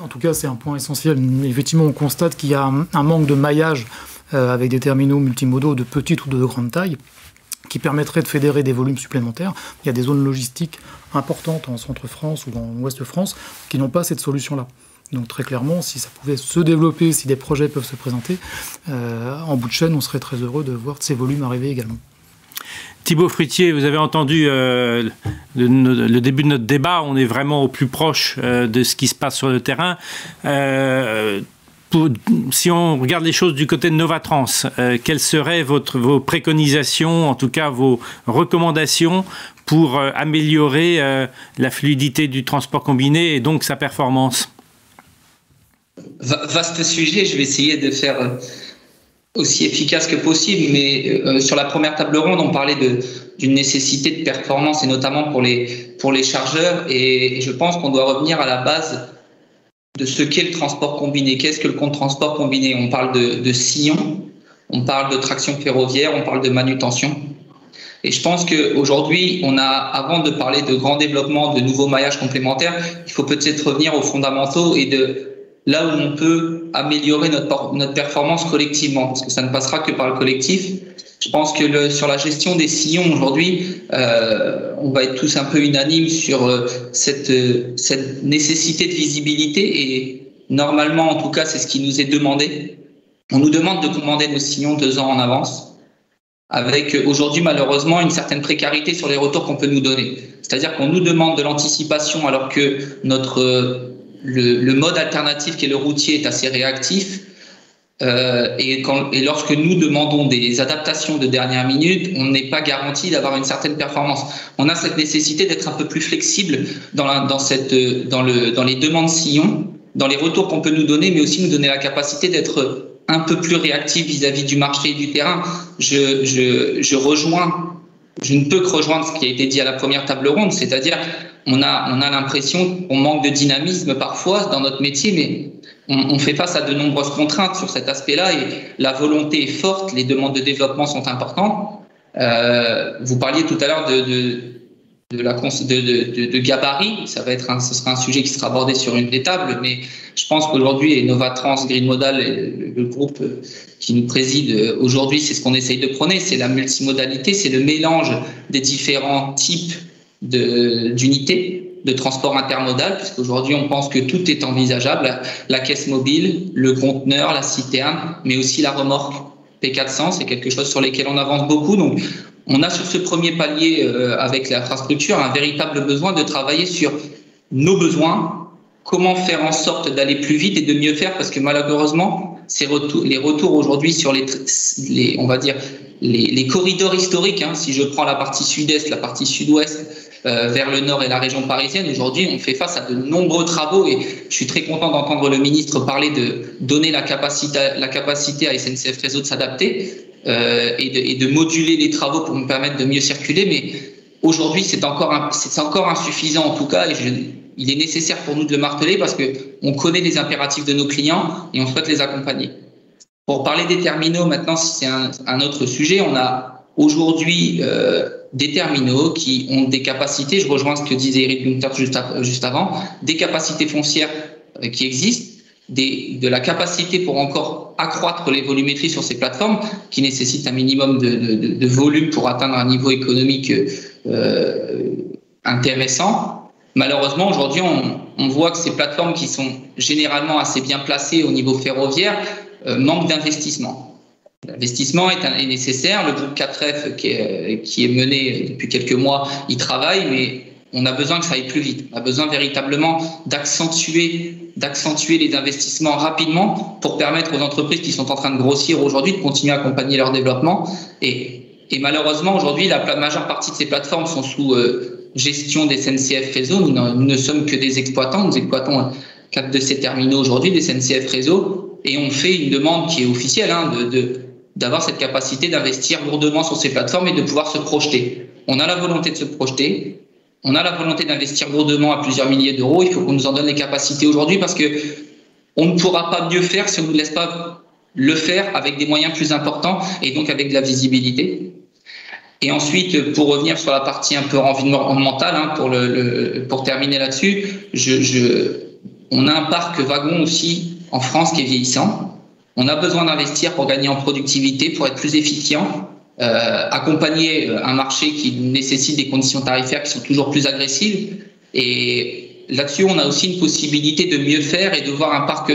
En tout cas, c'est un point essentiel. Effectivement, on constate qu'il y a un manque de maillage avec des terminaux multimodaux de petite ou de grande taille qui permettrait de fédérer des volumes supplémentaires. Il y a des zones logistiques importantes en centre-France ou en ouest-France qui n'ont pas cette solution-là. Donc très clairement, si ça pouvait se développer, si des projets peuvent se présenter, euh, en bout de chaîne, on serait très heureux de voir ces volumes arriver également. Thibaut Frutier, vous avez entendu euh, le, début de notre débat, on est vraiment au plus proche euh, de ce qui se passe sur le terrain si on regarde les choses du côté de Novatrans, euh, quelles seraient vos préconisations, en tout cas vos recommandations pour euh, améliorer euh, la fluidité du transport combiné et donc sa performance Vaste sujet, je vais essayer de faire aussi efficace que possible, mais sur la première table ronde, on parlait d'une nécessité de performance et notamment pour les, pour les chargeurs et je pense qu'on doit revenir à la base de ce qu'est le transport combiné. Qu'est-ce que le compte transport combiné? On parle de, sillon, on parle de traction ferroviaire, on parle de manutention. Et je pense qu'aujourd'hui, on a, avant de parler de grand développement, de nouveaux maillages complémentaires, il faut peut-être revenir aux fondamentaux et de là où on peut améliorer notre, notre performance collectivement, parce que ça ne passera que par le collectif. Je pense que sur la gestion des sillons aujourd'hui, euh, on va être tous un peu unanimes sur euh, cette, euh, cette nécessité de visibilité et normalement, en tout cas, c'est ce qui nous est demandé. On nous demande de commander nos sillons deux ans en avance, avec aujourd'hui malheureusement une certaine précarité sur les retours qu'on peut nous donner. C'est-à-dire qu'on nous demande de l'anticipation alors que notre le, le, mode alternatif qui est le routier est assez réactif. Euh, et, lorsque nous demandons des adaptations de dernière minute, on n'est pas garanti d'avoir une certaine performance. On a cette nécessité d'être un peu plus flexible dans, dans, cette, dans, le, dans les demandes sillons, dans les retours qu'on peut nous donner, mais aussi nous donner la capacité d'être un peu plus réactif vis-à-vis du marché et du terrain. Je, je, je rejoins, je ne peux que rejoindre ce qui a été dit à la première table ronde, c'est-à-dire on a, on a l'impression qu'on manque de dynamisme parfois dans notre métier, mais on, fait face à de nombreuses contraintes sur cet aspect-là et la volonté est forte, les demandes de développement sont importantes. Euh, vous parliez tout à l'heure de, de, de, la, de, gabarit, ça va être un, ce sera un sujet qui sera abordé sur une des tables, mais je pense qu'aujourd'hui, Novatrans, Green Modal, le, le groupe qui nous préside aujourd'hui, c'est ce qu'on essaye de prôner, c'est la multimodalité, c'est le mélange des différents types d'unités de transport intermodal, puisqu'aujourd'hui on pense que tout est envisageable, la caisse mobile, le conteneur, la citerne, mais aussi la remorque P400, c'est quelque chose sur lequel on avance beaucoup. Donc on a sur ce premier palier euh, avec l'infrastructure un véritable besoin de travailler sur nos besoins, comment faire en sorte d'aller plus vite et de mieux faire, parce que malheureusement, ces les retours aujourd'hui sur les, on va dire, les, les corridors historiques, hein, si je prends la partie sud-est, la partie sud-ouest, euh, vers le nord et la région parisienne. Aujourd'hui, on fait face à de nombreux travaux et je suis très content d'entendre le ministre parler de donner la capacité, à SNCF Réseau de s'adapter euh, et, de, moduler les travaux pour nous permettre de mieux circuler. Mais aujourd'hui, c'est encore, insuffisant en tout cas et il est nécessaire pour nous de le marteler parce que on connaît les impératifs de nos clients et on souhaite les accompagner. Pour parler des terminaux, maintenant, si c'est un, un, autre sujet, on a aujourd'hui euh, des terminaux qui ont des capacités, je rejoins ce que disait Eric Gunther juste, avant, des capacités foncières euh, qui existent, de la capacité pour encore accroître les volumétries sur ces plateformes qui nécessitent un minimum de, volume pour atteindre un niveau économique euh, intéressant. Malheureusement, aujourd'hui, on, on, voit que ces plateformes qui sont généralement assez bien placées au niveau ferroviaire euh, manquent d'investissement. L'investissement est, nécessaire. Le groupe 4F qui est, mené depuis quelques mois, il travaille, mais on a besoin que ça aille plus vite. On a besoin véritablement d'accentuer, d'accentuer les investissements rapidement pour permettre aux entreprises qui sont en train de grossir aujourd'hui de continuer à accompagner leur développement. Et, et malheureusement, aujourd'hui, la majeure partie de ces plateformes sont sous euh, gestion des SNCF Réseau. Nous, ne sommes que des exploitants. Nous exploitons quatre de ces terminaux aujourd'hui, des SNCF Réseau, et on fait une demande qui est officielle hein, de, d'avoir cette capacité d'investir lourdement sur ces plateformes et de pouvoir se projeter. On a la volonté de se projeter, on a la volonté d'investir lourdement à plusieurs milliers d'euros. Il faut qu'on nous en donne les capacités aujourd'hui parce que on ne pourra pas mieux faire si on ne nous laisse pas le faire avec des moyens plus importants et donc avec de la visibilité. Et ensuite, pour revenir sur la partie un peu environnementale, hein, pour, terminer là-dessus, on a un parc wagon aussi en France qui est vieillissant. On a besoin d'investir pour gagner en productivité, pour être plus efficient, euh, accompagner euh, un marché qui nécessite des conditions tarifaires qui sont toujours plus agressives. Et là-dessus, on a aussi une possibilité de mieux faire et de voir un parc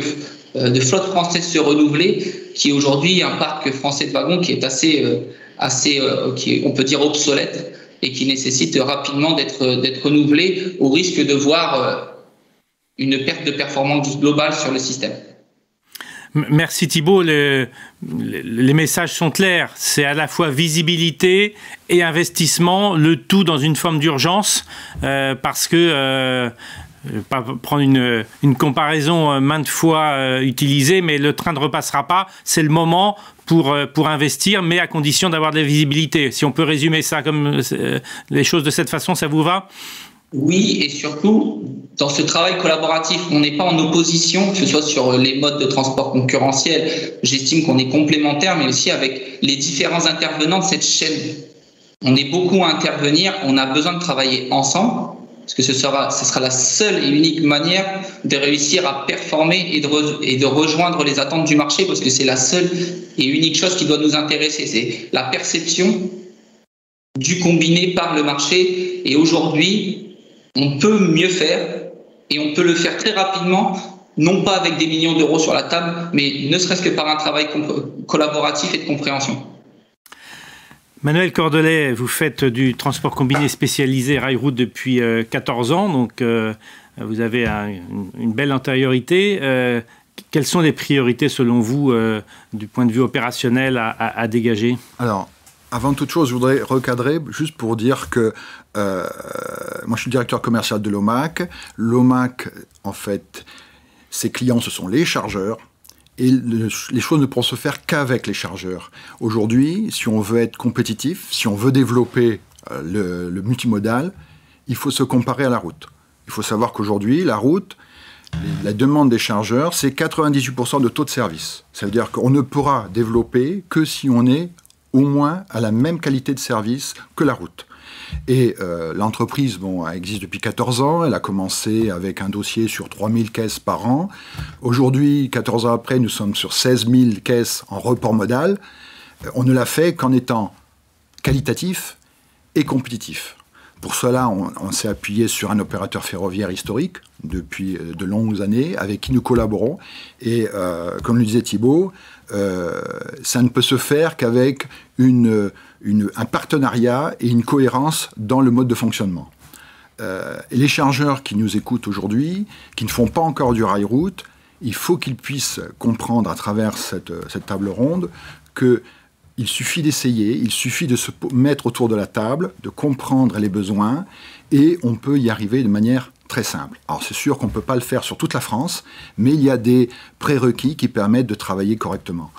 euh, de flotte française se renouveler, qui est aujourd'hui un parc français de wagons qui est assez, assez on peut dire obsolète et qui nécessite rapidement d'être renouvelé au risque de voir une perte de performance globale sur le système. Merci Thibault. les messages sont clairs. C'est à la fois visibilité et investissement, le tout dans une forme d'urgence, euh, parce que euh, pas prendre une, comparaison euh, maintes fois euh, utilisée, mais le train ne repassera pas. C'est le moment pour, pour investir, mais à condition d'avoir de la visibilité. Si on peut résumer ça comme les choses de cette façon, ça vous va? Oui, et surtout, dans ce travail collaboratif, on n'est pas en opposition, que ce soit sur les modes de transport concurrentiels. J'estime qu'on est complémentaire, mais aussi avec les différents intervenants de cette chaîne. On est beaucoup à intervenir, on a besoin de travailler ensemble, parce que ce sera, la seule et unique manière de réussir à performer et de rejoindre les attentes du marché, parce que c'est la seule et unique chose qui doit nous intéresser, c'est la perception du combiné par le marché. Et aujourd'hui, on peut mieux faire et on peut le faire très rapidement, non pas avec des millions d'euros sur la table, mais ne serait-ce que par un travail collaboratif et de compréhension. Manuel Cordelet, vous faites du transport combiné spécialisé Railroute depuis 14 euh, ans, donc euh, vous avez une belle antériorité. Euh, quelles sont les priorités selon vous du point de vue opérationnel à, à dégager? Alors, avant toute chose, je voudrais recadrer juste pour dire que euh, moi je suis directeur commercial de l'OMAC. L'OMAC, en fait, ses clients, ce sont les chargeurs. Et les choses ne pourront se faire qu'avec les chargeurs. Aujourd'hui, si on veut être compétitif, si on veut développer euh, le, multimodal, il faut se comparer à la route. Il faut savoir qu'aujourd'hui, la route, la demande des chargeurs, c'est 98% de taux de service. Ça veut dire qu'on ne pourra développer que si on est au moins à la même qualité de service que la route. Et euh, l'entreprise bon, existe depuis 14 ans. Elle a commencé avec un dossier sur 3000 caisses par an. Aujourd'hui, 14 ans après, nous sommes sur 16 000 caisses en report modal. Euh, on ne l'a fait qu'en étant qualitatif et compétitif. Pour cela, on, s'est appuyé sur un opérateur ferroviaire historique depuis euh, de longues années, avec qui nous collaborons. Et comme le disait Thibault, ça ne peut se faire qu'avec une, un partenariat et une cohérence dans le mode de fonctionnement. Euh, les chargeurs qui nous écoutent aujourd'hui, qui ne font pas encore du rail route, il faut qu'ils puissent comprendre à travers cette, cette table ronde que il suffit d'essayer, il suffit de se mettre autour de la table, de comprendre les besoins, et on peut y arriver de manière très simple. Alors c'est sûr qu'on ne peut pas le faire sur toute la France, mais il y a des prérequis qui permettent de travailler correctement.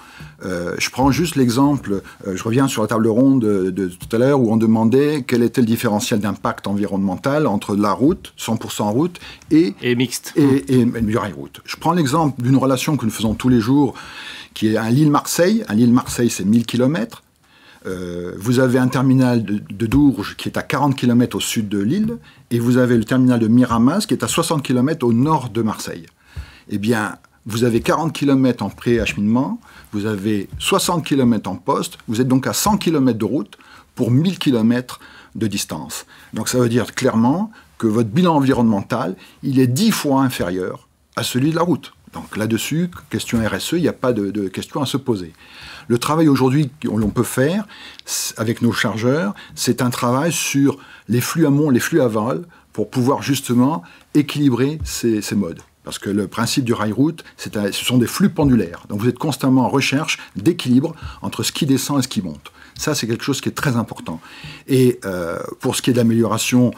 Euh, je prends juste l'exemple, euh, je reviens sur la table ronde de, tout à l'heure où on demandait quel était le différentiel d'impact environnemental entre la route, 100% route, et, et mixte. Et, et, du route. Je prends l'exemple d'une relation que nous faisons tous les jours, qui est un Lille-Marseille. Un Lille-Marseille, c'est 1000 km. Euh, vous avez un terminal de, Dourges qui est à 40 km au sud de Lille, et vous avez le terminal de Miramas qui est à 60 km au nord de Marseille. Eh bien, vous avez 40 km en pré-acheminement, vous avez 60 km en poste, vous êtes donc à 100 km de route pour 1000 km de distance. Donc ça veut dire clairement que votre bilan environnemental, il est 10 fois inférieur à celui de la route. Donc là-dessus, question RSE, il n'y a pas de, question à se poser. Le travail aujourd'hui qu'on peut faire avec nos chargeurs, c'est un travail sur les flux amont, les flux aval, pour pouvoir justement équilibrer ces, modes. Parce que le principe du rail route, ce sont des flux pendulaires. Donc vous êtes constamment en recherche d'équilibre entre ce qui descend et ce qui monte. Ça, c'est quelque chose qui est très important. Et euh, pour ce qui est d'amélioration,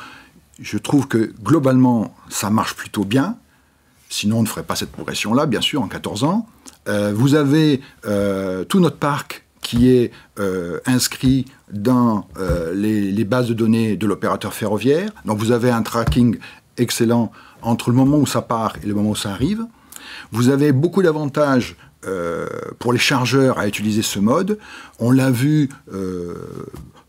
je trouve que globalement, ça marche plutôt bien. Sinon, on ne ferait pas cette progression-là, bien sûr, en 14 ans. Euh, vous avez euh, tout notre parc qui est inscrit dans les, bases de données de l'opérateur ferroviaire. Donc vous avez un tracking excellent entre le moment où ça part et le moment où ça arrive. Vous avez beaucoup d'avantages pour les chargeurs à utiliser ce mode. On l'a vu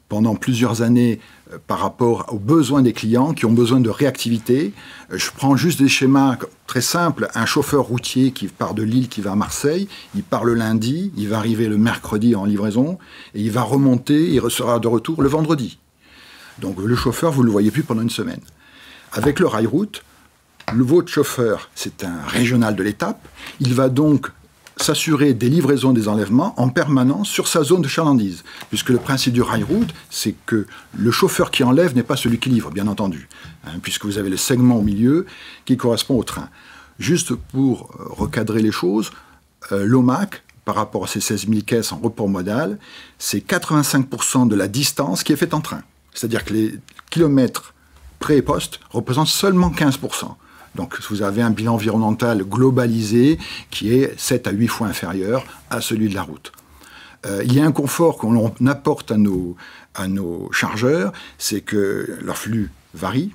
pendant plusieurs années euh, par rapport aux besoins des clients qui ont besoin de réactivité. Euh, je prends juste des schémas très simples. Un chauffeur routier qui part de Lille, qui va à Marseille, il part le lundi, il va arriver le mercredi en livraison, et il va remonter, il sera de retour le vendredi. Donc le chauffeur, vous ne le voyez plus pendant une semaine. Avec le rail route, le votre chauffeur, c'est un régional de l'étape. Il va donc s'assurer des livraisons des enlèvements en permanence sur sa zone de chalandise. Puisque le principe du rail route, c'est que le chauffeur qui enlève n'est pas celui qui livre, bien entendu, hein, puisque vous avez le segment au milieu qui correspond au train. Juste pour euh, recadrer les choses, euh, l'OMAC, par rapport à ces 16 000 caisses en report modal, c'est 85% de la distance qui est faite en train. C'est-à-dire que les kilomètres pré et post représentent seulement 15%. Donc vous avez un bilan environnemental globalisé qui est 7 à 8 fois inférieur à celui de la route. Euh, il y a un confort qu'on apporte à nos, chargeurs, c'est que leur flux varie.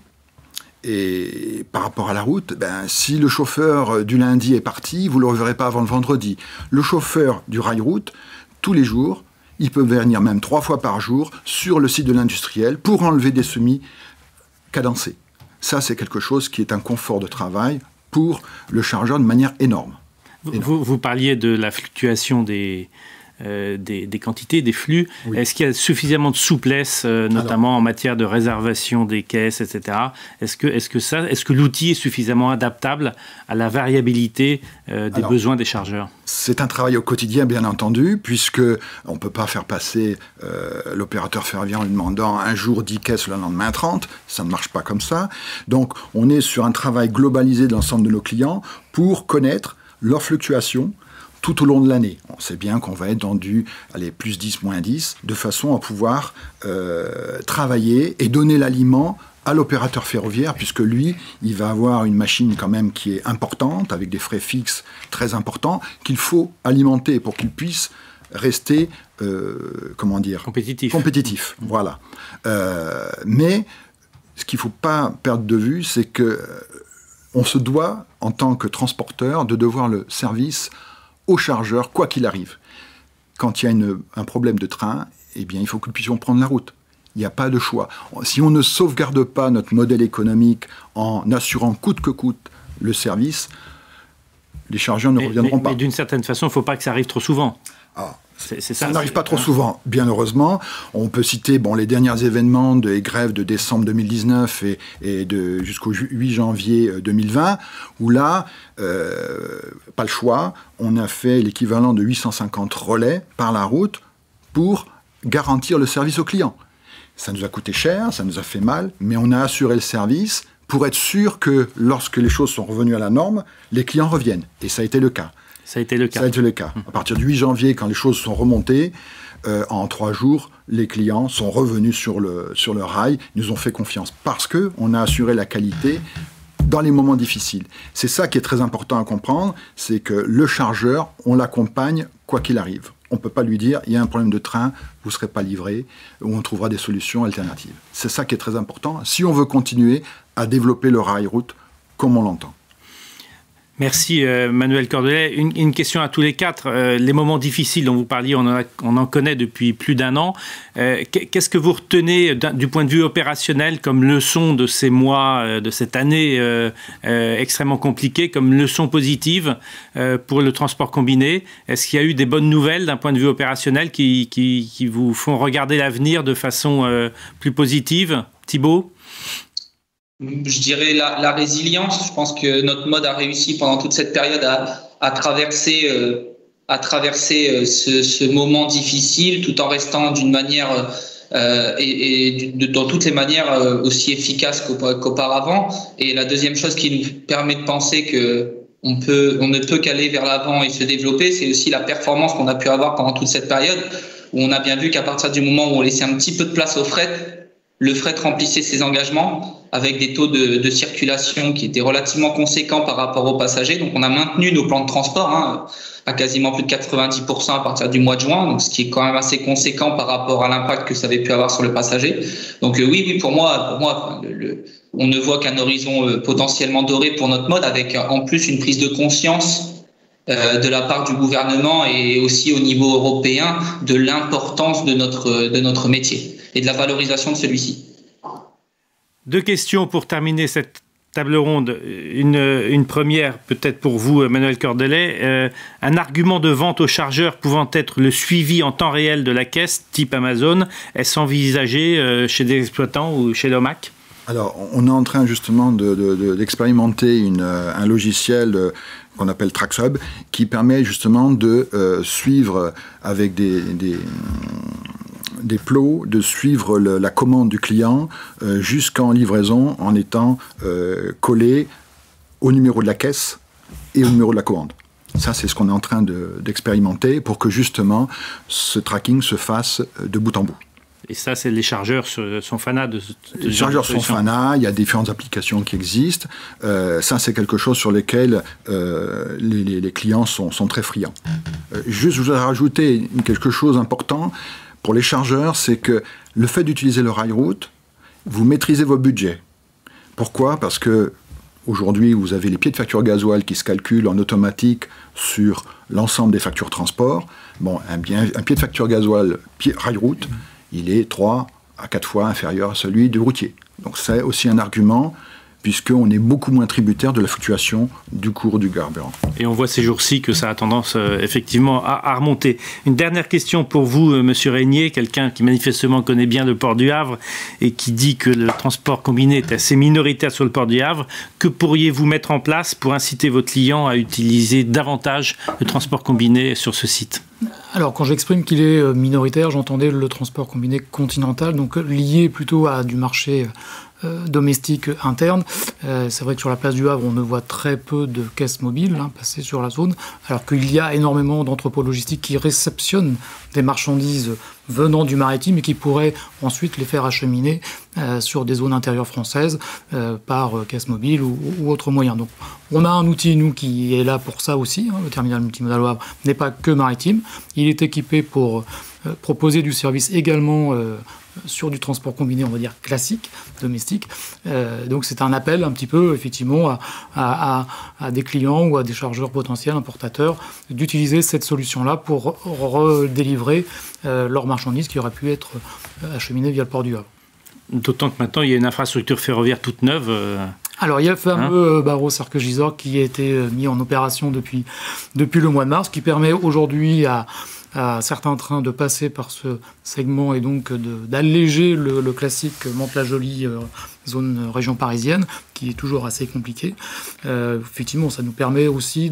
Et par rapport à la route, ben, si le chauffeur du lundi est parti, vous ne le reverrez pas avant le vendredi. Le chauffeur du rail-route, tous les jours, il peut venir même trois fois par jour sur le site de l'industriel pour enlever des semis cadencés. Ça, c'est quelque chose qui est un confort de travail pour le chargeur de manière énorme. Vous, parliez de la fluctuation des, euh, des, quantités, des flux. Est-ce qu'il y a suffisamment de souplesse, euh, notamment en matière de réservation des caisses, etc. Est-ce que, est -ce que, ça, est-ce que l'outil est suffisamment adaptable à la variabilité euh, des besoins des chargeurs? C'est un travail au quotidien, bien entendu, puisque on ne peut pas faire passer l'opérateur ferroviaire en lui demandant un jour 10 caisses, le lendemain 30. Ça ne marche pas comme ça. Donc, on est sur un travail globalisé de l'ensemble de nos clients pour connaître leurs fluctuations, tout au long de l'année. On sait bien qu'on va être dans du allez, plus 10, moins 10, de façon à pouvoir euh, travailler et donner l'aliment à l'opérateur ferroviaire, puisque lui, il va avoir une machine quand même qui est importante, avec des frais fixes très importants, qu'il faut alimenter pour qu'il puisse rester, euh, comment dire Compétitif. Compétitif, voilà. Euh, mais ce qu'il ne faut pas perdre de vue, c'est que on se doit, en tant que transporteur, de devoir le service au chargeur, quoi qu'il arrive. Quand il y a un problème de train, eh bien, il faut que nous puissions prendre la route. Il n'y a pas de choix. Si on ne sauvegarde pas notre modèle économique en assurant coûte que coûte le service, les chargeurs ne reviendront pas. Mais d'une certaine façon, il ne faut pas que ça arrive trop souvent. Ah, ça, n'arrive pas trop souvent, bien heureusement. On peut citer bon, les derniers événements des grèves de décembre 2019 et, et de, jusqu'au 8 janvier 2020, euh, où là, euh, pas le choix, on a fait l'équivalent de 850 relais par la route pour garantir le service aux clients. Ça nous a coûté cher, ça nous a fait mal, mais on a assuré le service pour être sûr que lorsque les choses sont revenues à la norme, les clients reviennent. Et ça a été le cas. Ça a été le cas. Ça a été le cas. À partir du 8 janvier, quand les choses sont remontées, euh, en trois jours, les clients sont revenus sur le, sur le rail, nous ont fait confiance parce qu'on a assuré la qualité dans les moments difficiles. C'est ça qui est très important à comprendre, c'est que le chargeur, on l'accompagne quoi qu'il arrive. On ne peut pas lui dire, il y a un problème de train, vous ne serez pas livré, ou on trouvera des solutions alternatives. C'est ça qui est très important si on veut continuer à développer le rail route comme on l'entend. Merci euh, Manuel Cordelet. Une, question à tous les quatre. Euh, les moments difficiles dont vous parliez, on en, connaît depuis plus d'un an. Euh, qu'est-ce que vous retenez du point de vue opérationnel comme leçon de ces mois, de cette année extrêmement compliquée, comme leçon positive pour le transport combiné? Est-ce qu'il y a eu des bonnes nouvelles d'un point de vue opérationnel qui, qui vous font regarder l'avenir de façon plus positive? Thibault? Je dirais la, résilience. Je pense que notre mode a réussi pendant toute cette période à, traverser, euh, à traverser euh, ce, moment difficile tout en restant d'une manière euh, et, de, dans toutes les manières aussi efficace qu'auparavant. Et la deuxième chose qui nous permet de penser que on, peut, on ne peut qu'aller vers l'avant et se développer, c'est aussi la performance qu'on a pu avoir pendant toute cette période où on a bien vu qu'à partir du moment où on laissait un petit peu de place au fret, le fret remplissait ses engagements avec des taux de, circulation qui étaient relativement conséquents par rapport aux passagers. Donc on a maintenu nos plans de transport hein, à quasiment plus de 90% à partir du mois de juin, donc ce qui est quand même assez conséquent par rapport à l'impact que ça avait pu avoir sur le passager. Donc euh, oui, oui, pour moi, pour moi on ne voit qu'un horizon euh, potentiellement doré pour notre mode, avec en plus une prise de conscience euh, de la part du gouvernement et aussi au niveau européen de l'importance de notre métier et de la valorisation de celui-ci. Deux questions pour terminer cette table ronde. Une, une première, peut-être pour vous, Manuel Cordelet. Euh, un argument de vente aux chargeurs pouvant être le suivi en temps réel de la caisse, type Amazon, est-ce envisagé euh, chez des exploitants ou chez l'OMAC? Alors, on est en train justement d'expérimenter de, un logiciel qu'on appelle TraxHub, qui permet justement de suivre avec des, des plots, de suivre la commande du client euh, jusqu'en livraison en étant euh, collé au numéro de la caisse et au numéro de la commande. Ça, c'est ce qu'on est en train d'expérimenter pour que justement ce tracking se fasse de bout en bout. Et ça, c'est les chargeurs sont FANA de, Les chargeurs sont FANA, il y a différentes applications qui existent. Euh, ça, c'est quelque chose sur lequel les, clients sont, sont très friands. juste, je voudrais rajouter quelque chose d'important pour les chargeurs, c'est que le fait d'utiliser le rail route, vous maîtrisez vos budgets. Pourquoi? Parce que aujourd'hui, vous avez les pieds de facture gasoil qui se calculent en automatique sur l'ensemble des factures transport. Bon, un, pied de facture gasoil rail route, il est 3 à 4 fois inférieur à celui du routier. Donc c'est aussi un argument puisqu'on est beaucoup moins tributaire de la fluctuation du cours du carburant. Et on voit ces jours-ci que ça a tendance euh, effectivement à, remonter. Une dernière question pour vous, euh, Monsieur Régnier, quelqu'un qui manifestement connaît bien le port du Havre et qui dit que le transport combiné est assez minoritaire sur le port du Havre. Que pourriez-vous mettre en place pour inciter vos clients à utiliser davantage le transport combiné sur ce site? Alors, quand j'exprime qu'il est euh, minoritaire, j'entendais le transport combiné continental, donc lié plutôt à du marché euh, domestique interne. Euh, c'est vrai que sur la place du Havre, on ne voit très peu de caisses mobiles hein, passer sur la zone, alors qu'il y a énormément d'entrepôts logistiques qui réceptionnent des marchandises venant du maritime et qui pourraient ensuite les faire acheminer euh, sur des zones intérieures françaises par caisse mobile ou, autre moyen. Donc on a un outil, nous, qui est là pour ça aussi. Hein. le terminal multimodal Havre n'est pas que maritime. Il est équipé pour proposer du service également sur du transport combiné, on va dire classique, domestique. Euh, donc c'est un appel un petit peu, effectivement, à, des clients ou à des chargeurs potentiels, importateurs, d'utiliser cette solution-là pour redélivrer euh, leurs marchandises qui auraient pu être euh, acheminées via le port du Havre. D'autant que maintenant, il y a une infrastructure ferroviaire toute neuve. Alors, il y a le fameux hein barreau Sarque-Gisors qui a été mis en opération depuis, depuis le mois de mars, qui permet aujourd'hui à à certains trains de passer par ce segment et donc d'alléger le, classique Mantes-la-Jolie, euh, zone euh, région parisienne, qui est toujours assez compliqué. Euh, effectivement, ça nous permet aussi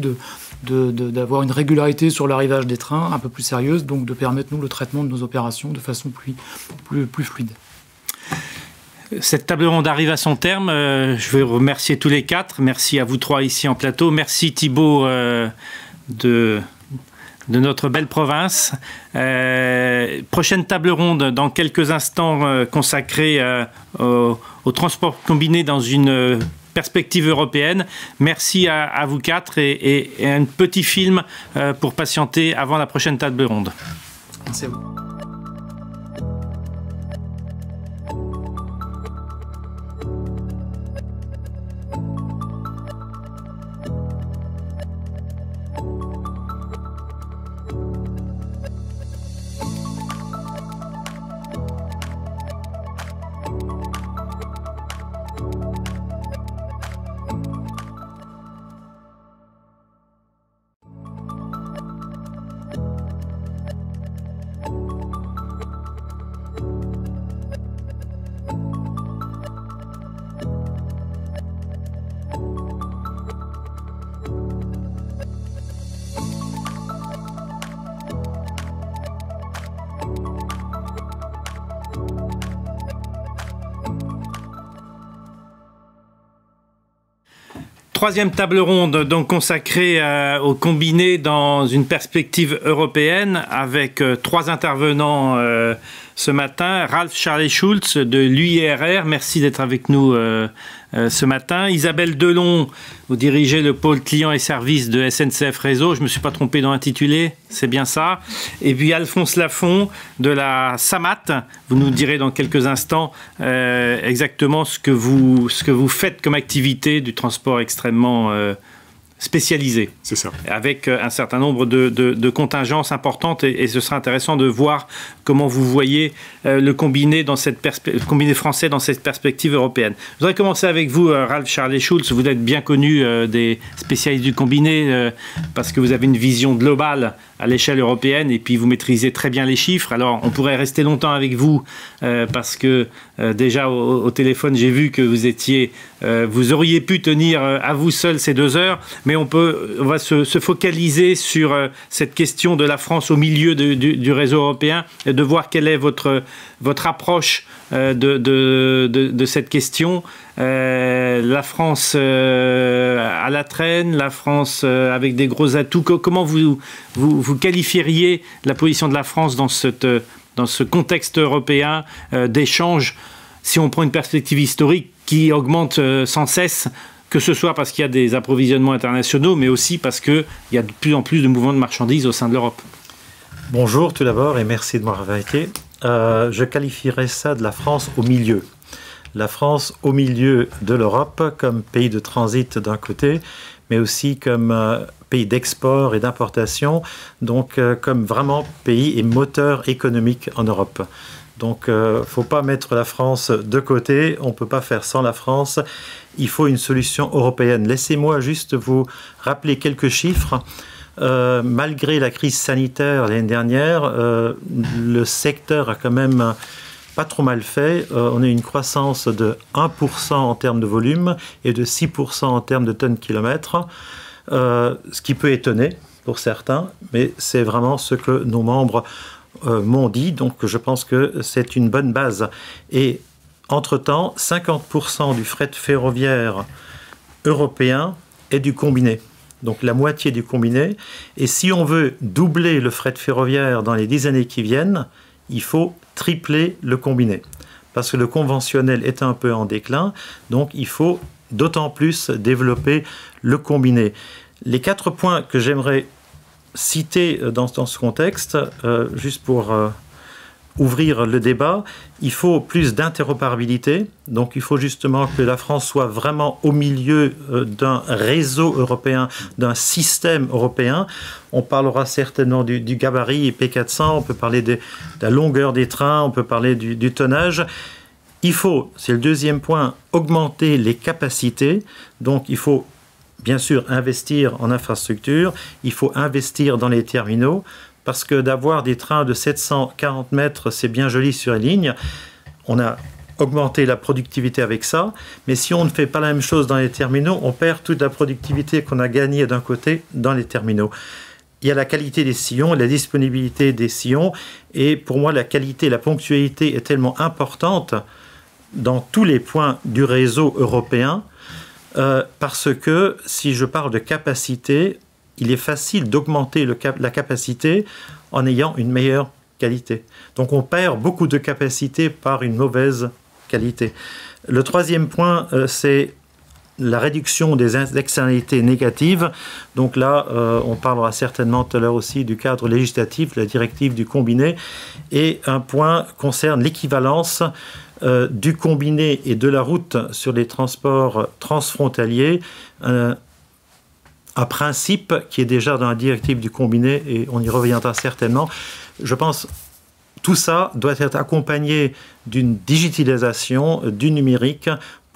d'avoir de, une régularité sur l'arrivage des trains un peu plus sérieuse, donc de permettre nous le traitement de nos opérations de façon plus, plus, plus fluide. Cette table ronde arrive à son terme. je vais remercier tous les quatre. Merci à vous trois ici en plateau. Merci Thibault de de notre belle province. Euh, prochaine table ronde dans quelques instants euh, consacrée euh, au, transport combiné dans une perspective européenne. Merci à, vous quatre et, et, un petit film pour patienter avant la prochaine table ronde. Merci à vous. Troisième table ronde donc consacrée euh, au combiné dans une perspective européenne avec euh, trois intervenants euh, ce matin. Ralph Charlie Schulz de l'UIRR, merci d'être avec nous euh, ce matin. Isabelle Delon, vous dirigez le pôle clients et services de SNCF Réseau. Je ne me suis pas trompé dans l'intitulé, c'est bien ça. Et puis Alphonse Lafont de la SAMAT. Vous nous direz dans quelques instants euh, exactement ce que, vous, ce que vous faites comme activité du transport extrêmement euh, spécialisé. C'est ça. Avec euh, un certain nombre de, de, contingences importantes et, ce sera intéressant de voir comment vous voyez euh, le, combiné dans cette combiné français dans cette perspective européenne. Je voudrais commencer avec vous, euh, Ralph Charles Schulz. Vous êtes bien connu des spécialistes du combiné parce que vous avez une vision globale à l'échelle européenne et puis vous maîtrisez très bien les chiffres. Alors on pourrait rester longtemps avec vous parce que déjà au, téléphone j'ai vu que vous étiez, vous auriez pu tenir à vous seul ces deux heures, mais on peut, on va se, focaliser sur euh, cette question de la France au milieu du, réseau européen et de voir quelle est votre, votre approche euh, de, cette question. Euh, la France à la traîne, la France avec des gros atouts. Comment vous, vous, qualifieriez la position de la France dans, dans ce contexte européen d'échange si on prend une perspective historique qui augmente sans cesse que ce soit parce qu'il y a des approvisionnements internationaux, mais aussi parce qu'il y a de plus en plus de mouvements de marchandises au sein de l'Europe? Bonjour tout d'abord et merci de m'avoir invité. Euh, je qualifierais ça de la France au milieu. La France au milieu de l'Europe comme pays de transit d'un côté, mais aussi comme euh, pays d'export et d'importation, donc euh, comme vraiment pays et moteur économique en Europe. Donc, il ne faut pas mettre la France de côté. On ne peut pas faire sans la France il faut une solution européenne. Laissez-moi juste vous rappeler quelques chiffres. Euh, malgré la crise sanitaire l'année dernière, euh, le secteur a quand même pas trop mal fait. Euh, on a une croissance de 1% en termes de volume et de 6% en termes de tonnes kilomètres, ce qui peut étonner pour certains, mais c'est vraiment ce que nos membres m'ont dit, donc je pense que c'est une bonne base. Et entre-temps, 50% du fret ferroviaire européen est du combiné. Donc la moitié du combiné. Et si on veut doubler le fret ferroviaire dans les dix années qui viennent, il faut tripler le combiné. Parce que le conventionnel est un peu en déclin, donc il faut d'autant plus développer le combiné. Les quatre points que j'aimerais citer dans, ce contexte, euh, juste pour euh, ouvrir le débat, il faut plus d'interopérabilité. Donc il faut justement que la France soit vraiment au milieu euh, d'un réseau européen, d'un système européen. On parlera certainement du, gabarit P400, on peut parler de, la longueur des trains, on peut parler du, du tonnage. Il faut, c'est le deuxième point, augmenter les capacités. Donc il faut bien sûr investir en infrastructure, il faut investir dans les terminaux parce que d'avoir des trains de 740 mètres, c'est bien joli sur les lignes. On a augmenté la productivité avec ça, mais si on ne fait pas la même chose dans les terminaux, on perd toute la productivité qu'on a gagnée d'un côté dans les terminaux. Il y a la qualité des sillons, la disponibilité des sillons, et pour moi, la qualité, la ponctualité est tellement importante dans tous les points du réseau européen, euh, parce que si je parle de capacité, il est facile d'augmenter la capacité en ayant une meilleure qualité. Donc on perd beaucoup de capacité par une mauvaise qualité. Le troisième point, euh, c'est la réduction des externalités négatives. Donc là, euh, on parlera certainement tout à l'heure aussi du cadre législatif, la directive du combiné. Et un point concerne l'équivalence euh, du combiné et de la route sur les transports transfrontaliers un principe qui est déjà dans la directive du combiné et on y reviendra certainement. Je pense tout ça doit être accompagné d'une digitalisation du numérique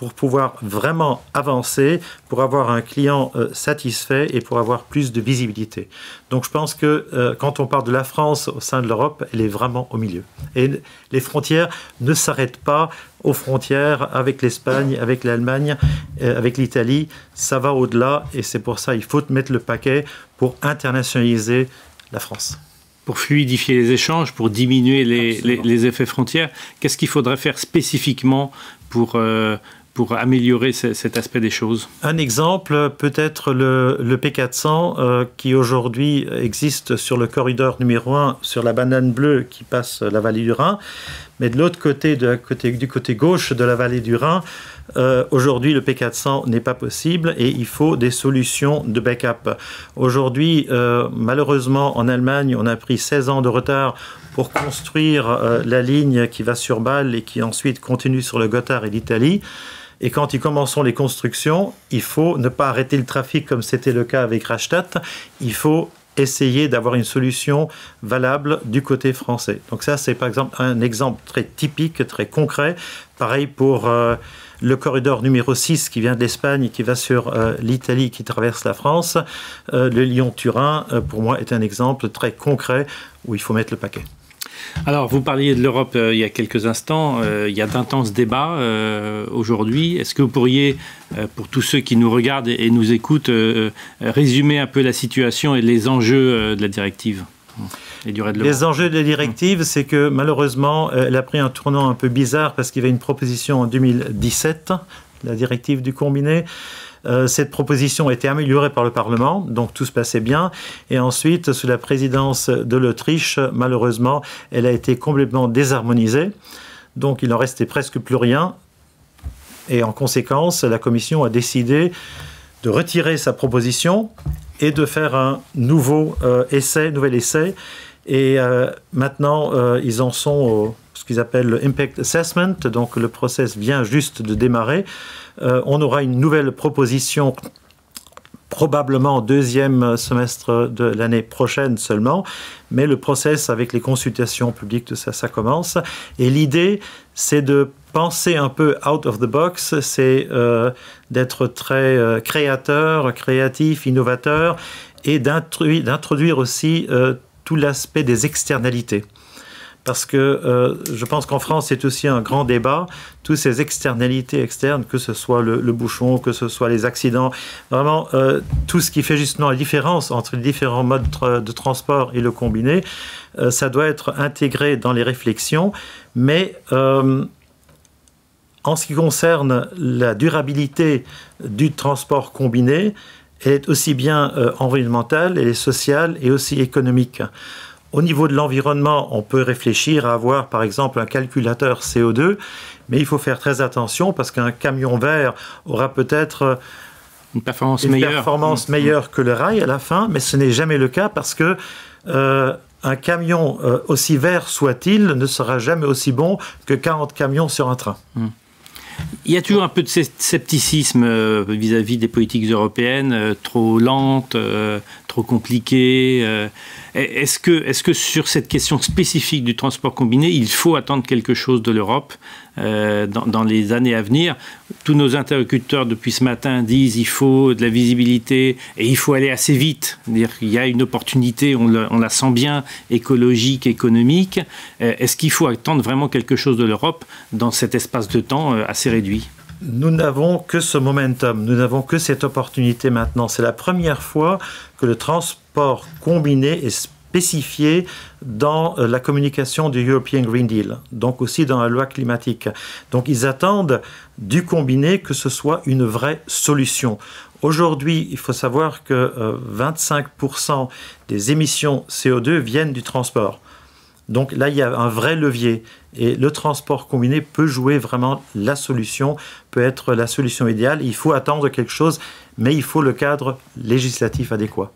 pour pouvoir vraiment avancer, pour avoir un client euh, satisfait et pour avoir plus de visibilité. Donc je pense que euh, quand on parle de la France au sein de l'Europe, elle est vraiment au milieu. Et les frontières ne s'arrêtent pas aux frontières avec l'Espagne, avec l'Allemagne, euh, avec l'Italie. Ça va au-delà et c'est pour ça qu'il faut mettre le paquet pour internationaliser la France pour fluidifier les échanges, pour diminuer les, les, effets frontières, qu'est-ce qu'il faudrait faire spécifiquement pour, pour améliorer cet aspect des choses Un exemple peut être le, le P400 euh, qui aujourd'hui existe sur le corridor numéro 1 sur la banane bleue qui passe la vallée du Rhin. Mais de l'autre côté, du côté gauche de la vallée du Rhin, euh, aujourd'hui le P400 n'est pas possible et il faut des solutions de backup. Aujourd'hui, euh, malheureusement, en Allemagne, on a pris 16 ans de retard pour construire la ligne qui va sur Bâle et qui ensuite continue sur le Gotthard et l'Italie. Et quand ils commenceront les constructions, il faut ne pas arrêter le trafic comme c'était le cas avec Rastatt. Il faut essayer d'avoir une solution valable du côté français. Donc ça, c'est par exemple un exemple très typique, très concret. Pareil pour euh, le corridor numéro 6 qui vient de l'Espagne, qui va sur euh, l'Italie, qui traverse la France. Euh, le Lyon-Turin, pour moi, est un exemple très concret où il faut mettre le paquet. Alors, vous parliez de l'Europe euh, il y a quelques instants. Euh, il y a d'intenses débats euh, aujourd'hui. Est-ce que vous pourriez, pour tous ceux qui nous regardent et, nous écoutent, résumer un peu la situation et les enjeux de la directive les enjeux de la directive, c'est que malheureusement, elle a pris un tournant un peu bizarre parce qu'il y avait une proposition en 2017, la directive du combiné, euh, cette proposition a été améliorée par le Parlement, donc tout se passait bien. Et ensuite, sous la présidence de l'Autriche, malheureusement, elle a été complètement désharmonisée. Donc il n'en restait presque plus rien. Et en conséquence, la Commission a décidé de retirer sa proposition et de faire un nouveau euh, essai, nouvel essai. Et euh, maintenant, ils en sont au ce qu'ils appellent le Impact Assessment, donc le process vient juste de démarrer. Euh, on aura une nouvelle proposition probablement deuxième semestre de l'année prochaine seulement, mais le process avec les consultations publiques, ça, ça commence. Et l'idée, c'est de penser un peu out of the box, c'est euh, d'être très euh, créateur, créatif, innovateur, et d'introduire aussi tout l'aspect des externalités parce que euh, je pense qu'en France, c'est aussi un grand débat, toutes ces externalités externes, que ce soit le, bouchon, que ce soit les accidents, vraiment euh, tout ce qui fait justement la différence entre les différents modes de transport et le combiné, euh, ça doit être intégré dans les réflexions, mais en ce qui concerne la durabilité du transport combiné, elle est aussi bien environnementale, elle est sociale et aussi économique. Au niveau de l'environnement, on peut réfléchir à avoir par exemple un calculateur CO2, mais il faut faire très attention parce qu'un camion vert aura peut-être une performance, meilleure. performance mmh. meilleure que le rail à la fin, mais ce n'est jamais le cas parce que euh, un camion, euh, aussi vert soit-il, ne sera jamais aussi bon que 40 camions sur un train. Mmh. Il y a toujours un peu de scepticisme euh, vis-à-vis des politiques européennes, trop lentes, trop compliquées. Est-ce que, est que sur cette question spécifique du transport combiné, il faut attendre quelque chose de l'Europe euh, dans, les années à venir? Tous nos interlocuteurs depuis ce matin disent il faut de la visibilité et il faut aller assez vite. -dire il y a une opportunité, on, la sent bien, écologique, économique. Euh, est-ce qu'il faut attendre vraiment quelque chose de l'Europe dans cet espace de temps euh, assez réduit? Nous n'avons que ce momentum, nous n'avons que cette opportunité maintenant. C'est la première fois que le transport combiné est spécifié dans euh, la communication du European Green Deal, donc aussi dans la loi climatique. Donc ils attendent du combiné que ce soit une vraie solution. Aujourd'hui, il faut savoir que 25% euh, des émissions CO2 viennent du transport. Donc là, il y a un vrai levier. Et le transport combiné peut jouer vraiment la solution, peut être la solution idéale. Il faut attendre quelque chose, mais il faut le cadre législatif adéquat.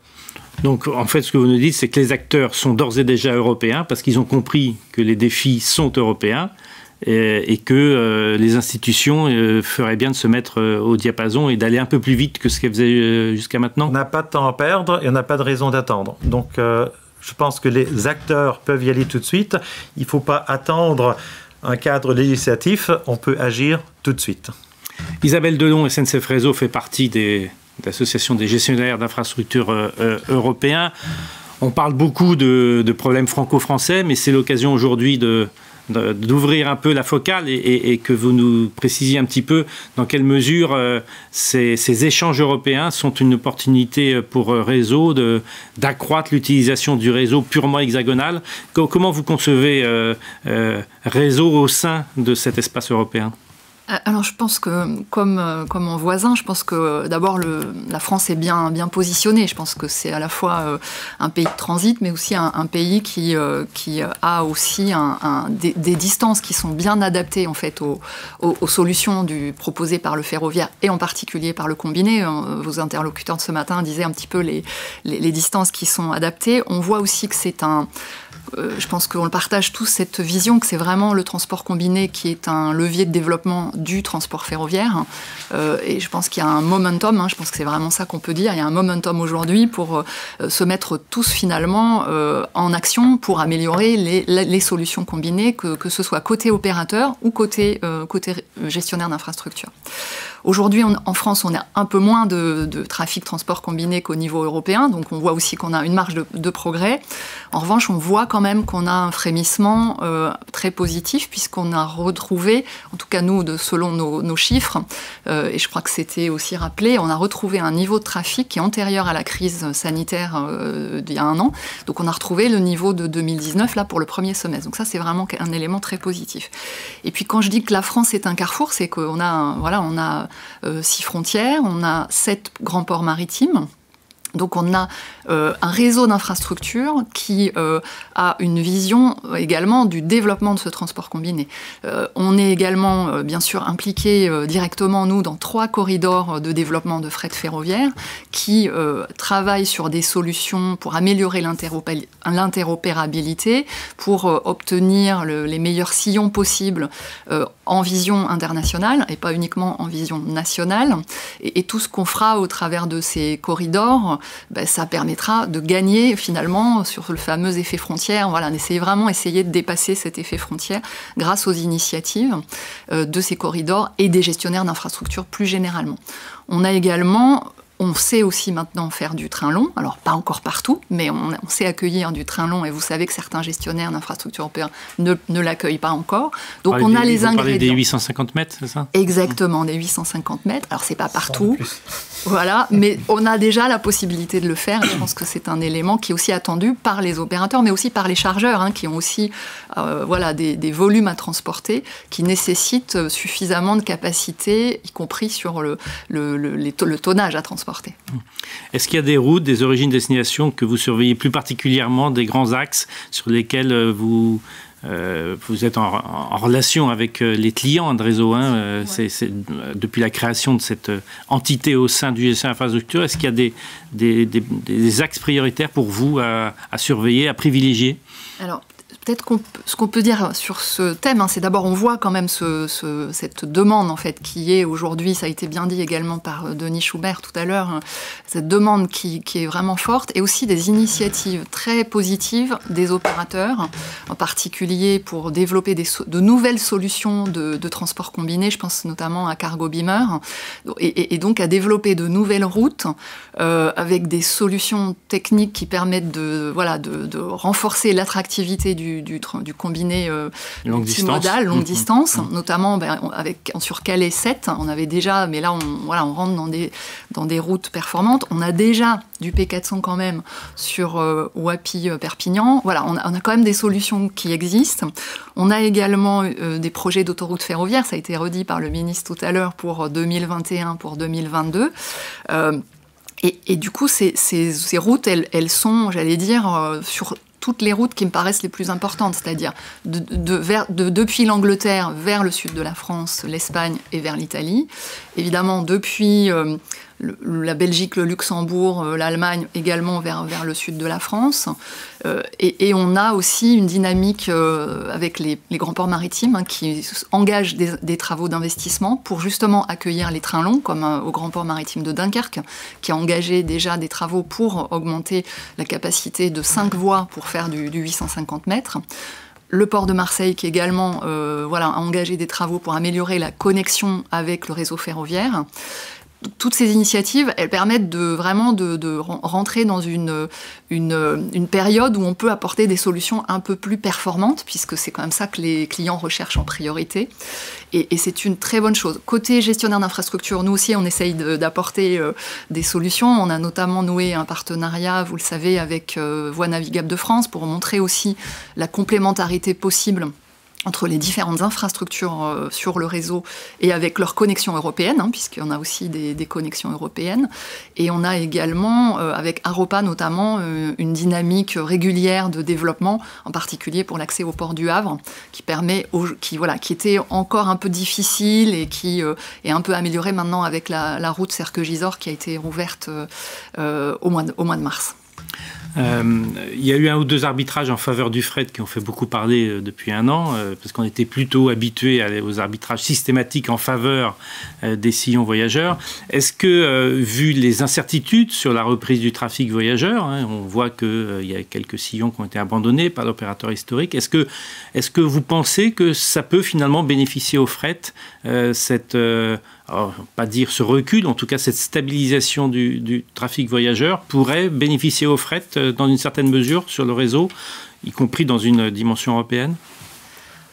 Donc en fait, ce que vous nous dites, c'est que les acteurs sont d'ores et déjà européens parce qu'ils ont compris que les défis sont européens et, que euh, les institutions euh, feraient bien de se mettre euh, au diapason et d'aller un peu plus vite que ce qu'elles faisaient jusqu'à maintenant. On n'a pas de temps à perdre et on n'a pas de raison d'attendre. Donc je pense que les acteurs peuvent y aller tout de suite. Il ne faut pas attendre un cadre législatif, on peut agir tout de suite. Isabelle Delon, SNCF Réseau, fait partie des, de l'Association des gestionnaires d'infrastructures euh, euh, européens. On parle beaucoup de, problèmes franco-français, mais c'est l'occasion aujourd'hui d'ouvrir un peu la focale et, que vous nous précisiez un petit peu dans quelle mesure euh, ces, échanges européens sont une opportunité pour réseau d'accroître l'utilisation du réseau purement hexagonal. Comment vous concevez réseau au sein de cet espace européen? Alors je pense que comme, euh, comme mon voisin, je pense que d'abord la France est bien, bien positionnée. Je pense que c'est à la fois euh, un pays de transit, mais aussi un, pays qui, qui a aussi un, des, distances qui sont bien adaptées en fait aux, aux, solutions du, proposées par le ferroviaire et en particulier par le combiné. Vos interlocuteurs de ce matin disaient un petit peu les, les, les distances qui sont adaptées. On voit aussi que c'est un euh, je pense qu'on partage tous cette vision que c'est vraiment le transport combiné qui est un levier de développement du transport ferroviaire. Euh, et je pense qu'il y a un momentum, hein, je pense que c'est vraiment ça qu'on peut dire, il y a un momentum aujourd'hui pour euh, se mettre tous finalement en action pour améliorer les, solutions combinées, que, que, ce soit côté opérateur ou côté, côté gestionnaire d'infrastructure. Aujourd'hui, en France, on a un peu moins de, trafic transport combiné qu'au niveau européen, donc on voit aussi qu'on a une marge de, progrès. En revanche, on voit quand même qu'on a un frémissement euh, très positif puisqu'on a retrouvé, en tout cas nous, de, selon nos, chiffres, euh, et je crois que c'était aussi rappelé, on a retrouvé un niveau de trafic qui est antérieur à la crise sanitaire euh, d'il y a un an. Donc on a retrouvé le niveau de 2019 là pour le premier semestre. Donc ça, c'est vraiment un élément très positif. Et puis quand je dis que la France est un carrefour, c'est qu'on a, voilà, on a six frontières, on a sept grands ports maritimes. Donc on a euh, un réseau d'infrastructures qui euh, a une vision également du développement de ce transport combiné. Euh, on est également bien sûr impliqué directement nous dans trois corridors de développement de fret ferroviaire qui travaillent sur des solutions pour améliorer l'interopérabilité, pour obtenir les meilleurs sillons possibles en vision internationale et pas uniquement en vision nationale. Et, et tout ce qu'on fera au travers de ces corridors, ben, ça permet de gagner finalement sur le fameux effet frontière. Voilà, on essaie vraiment de dépasser cet effet frontière grâce aux initiatives euh, de ces corridors et des gestionnaires d'infrastructures plus généralement. On a également on sait aussi maintenant faire du train long, alors pas encore partout, mais on, sait accueillir du train long et vous savez que certains gestionnaires d'infrastructures européens ne, l'accueillent pas encore. Donc on a les ingrédients. des 850 mètres, c'est ça? Exactement, des 850 mètres. Alors c'est pas partout, (laughs) voilà, mais on a déjà la possibilité de le faire. Et je pense que c'est un élément qui est aussi attendu par les opérateurs, mais aussi par les chargeurs, hein, qui ont aussi euh, voilà, des, volumes à transporter qui nécessitent suffisamment de capacité, y compris sur le, le tonnage à transporter. Est-ce qu'il y a des routes, des origines, destinations que vous surveillez plus particulièrement, des grands axes sur lesquels euh, vous, euh, vous êtes en, relation avec euh, les clients de réseau hein, c'est, depuis la création de cette entité au sein du GSA Infrastructure, est-ce qu'il y a des, des, axes prioritaires pour vous à, à surveiller, à privilégier? Alors, peut-être ce qu'on peut dire sur ce thème, hein, c'est d'abord on voit quand même cette demande en fait qui est aujourd'hui, ça a été bien dit également par euh, Denis Schubert tout à l'heure, hein, cette demande qui, est vraiment forte et aussi des initiatives très positives des opérateurs, en particulier pour développer de nouvelles solutions de, transport combiné. Je pense notamment à Cargo Beamer et, donc à développer de nouvelles routes euh, avec des solutions techniques qui permettent de voilà de renforcer l'attractivité du du, combiné euh, longue distance, longue mmh, mmh, distance mmh. notamment ben, avec, sur Calais 7, on avait déjà, mais là on, voilà, on rentre dans des, dans des routes performantes. On a déjà du P400 quand même sur euh, Wapi-Perpignan. Euh, voilà, on a, quand même des solutions qui existent. On a également des projets d'autoroute ferroviaire, ça a été redit par le ministre tout à l'heure pour 2021, pour 2022. Et, et, du coup, ces, ces, ces routes, elles, elles sont, j'allais dire, sur les routes qui me paraissent les plus importantes, c'est-à-dire de, de, depuis l'Angleterre vers le sud de la France, l'Espagne et vers l'Italie. Évidemment, depuis euh, la Belgique, le Luxembourg, euh, l'Allemagne également vers, vers le sud de la France. Euh, et, on a aussi une dynamique euh, avec les, grands ports maritimes hein, qui engagent des, travaux d'investissement pour justement accueillir les trains longs, comme au grand port maritime de Dunkerque, qui a engagé déjà des travaux pour augmenter la capacité de 5 voies pour faire du, du 850 mètres le port de Marseille qui également a engagé des travaux pour améliorer la connexion avec le réseau ferroviaire toutes ces initiatives, permettent de vraiment de, rentrer dans une, période où on peut apporter des solutions un peu plus performantes, puisque c'est quand même ça que les clients recherchent en priorité. Et, c'est une très bonne chose. Côté gestionnaire d'infrastructure, nous aussi, on essaye d'apporter euh, des solutions. On a notamment noué un partenariat, vous le savez, avec euh, Voies navigables de France pour montrer aussi la complémentarité possible entre les différentes infrastructures euh, sur le réseau et avec leur connexion européenne, hein, puisqu'on a aussi des, connexions européennes. Et on a également, euh, avec Aropa notamment, euh, une dynamique régulière de développement, en particulier pour l'accès au port du Havre, qui permet, qui voilà, qui était encore un peu difficile et qui est un peu amélioré maintenant avec la, route Cerque-Gisors qui a été rouverte au mois de mars. Euh, il y a eu un ou deux arbitrages en faveur du fret qui ont fait beaucoup parler euh, depuis un an, euh, parce qu'on était plutôt habitué aux arbitrages systématiques en faveur des sillons voyageurs. Est-ce que, vu les incertitudes sur la reprise du trafic voyageur, hein, on voit qu'il y a quelques sillons qui ont été abandonnés par l'opérateur historique, est-ce que, est que vous pensez que ça peut finalement bénéficier au fret, cette pas dire ce recul, en tout cas cette stabilisation du, trafic voyageur pourrait bénéficier au fret euh, dans une certaine mesure sur le réseau, y compris dans une dimension européenne?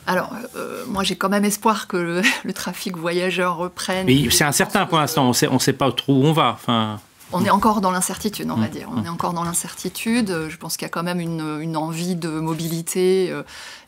Alors, euh, moi, j'ai quand même espoir que le, (laughs) trafic voyageur reprenne. Mais c'est incertain pour l'instant. On sait, ne sait pas trop où on va. Enfin... On est encore dans l'incertitude, on va mm. dire. On est encore dans l'incertitude. Je pense qu'il y a quand même une, envie de mobilité. Euh,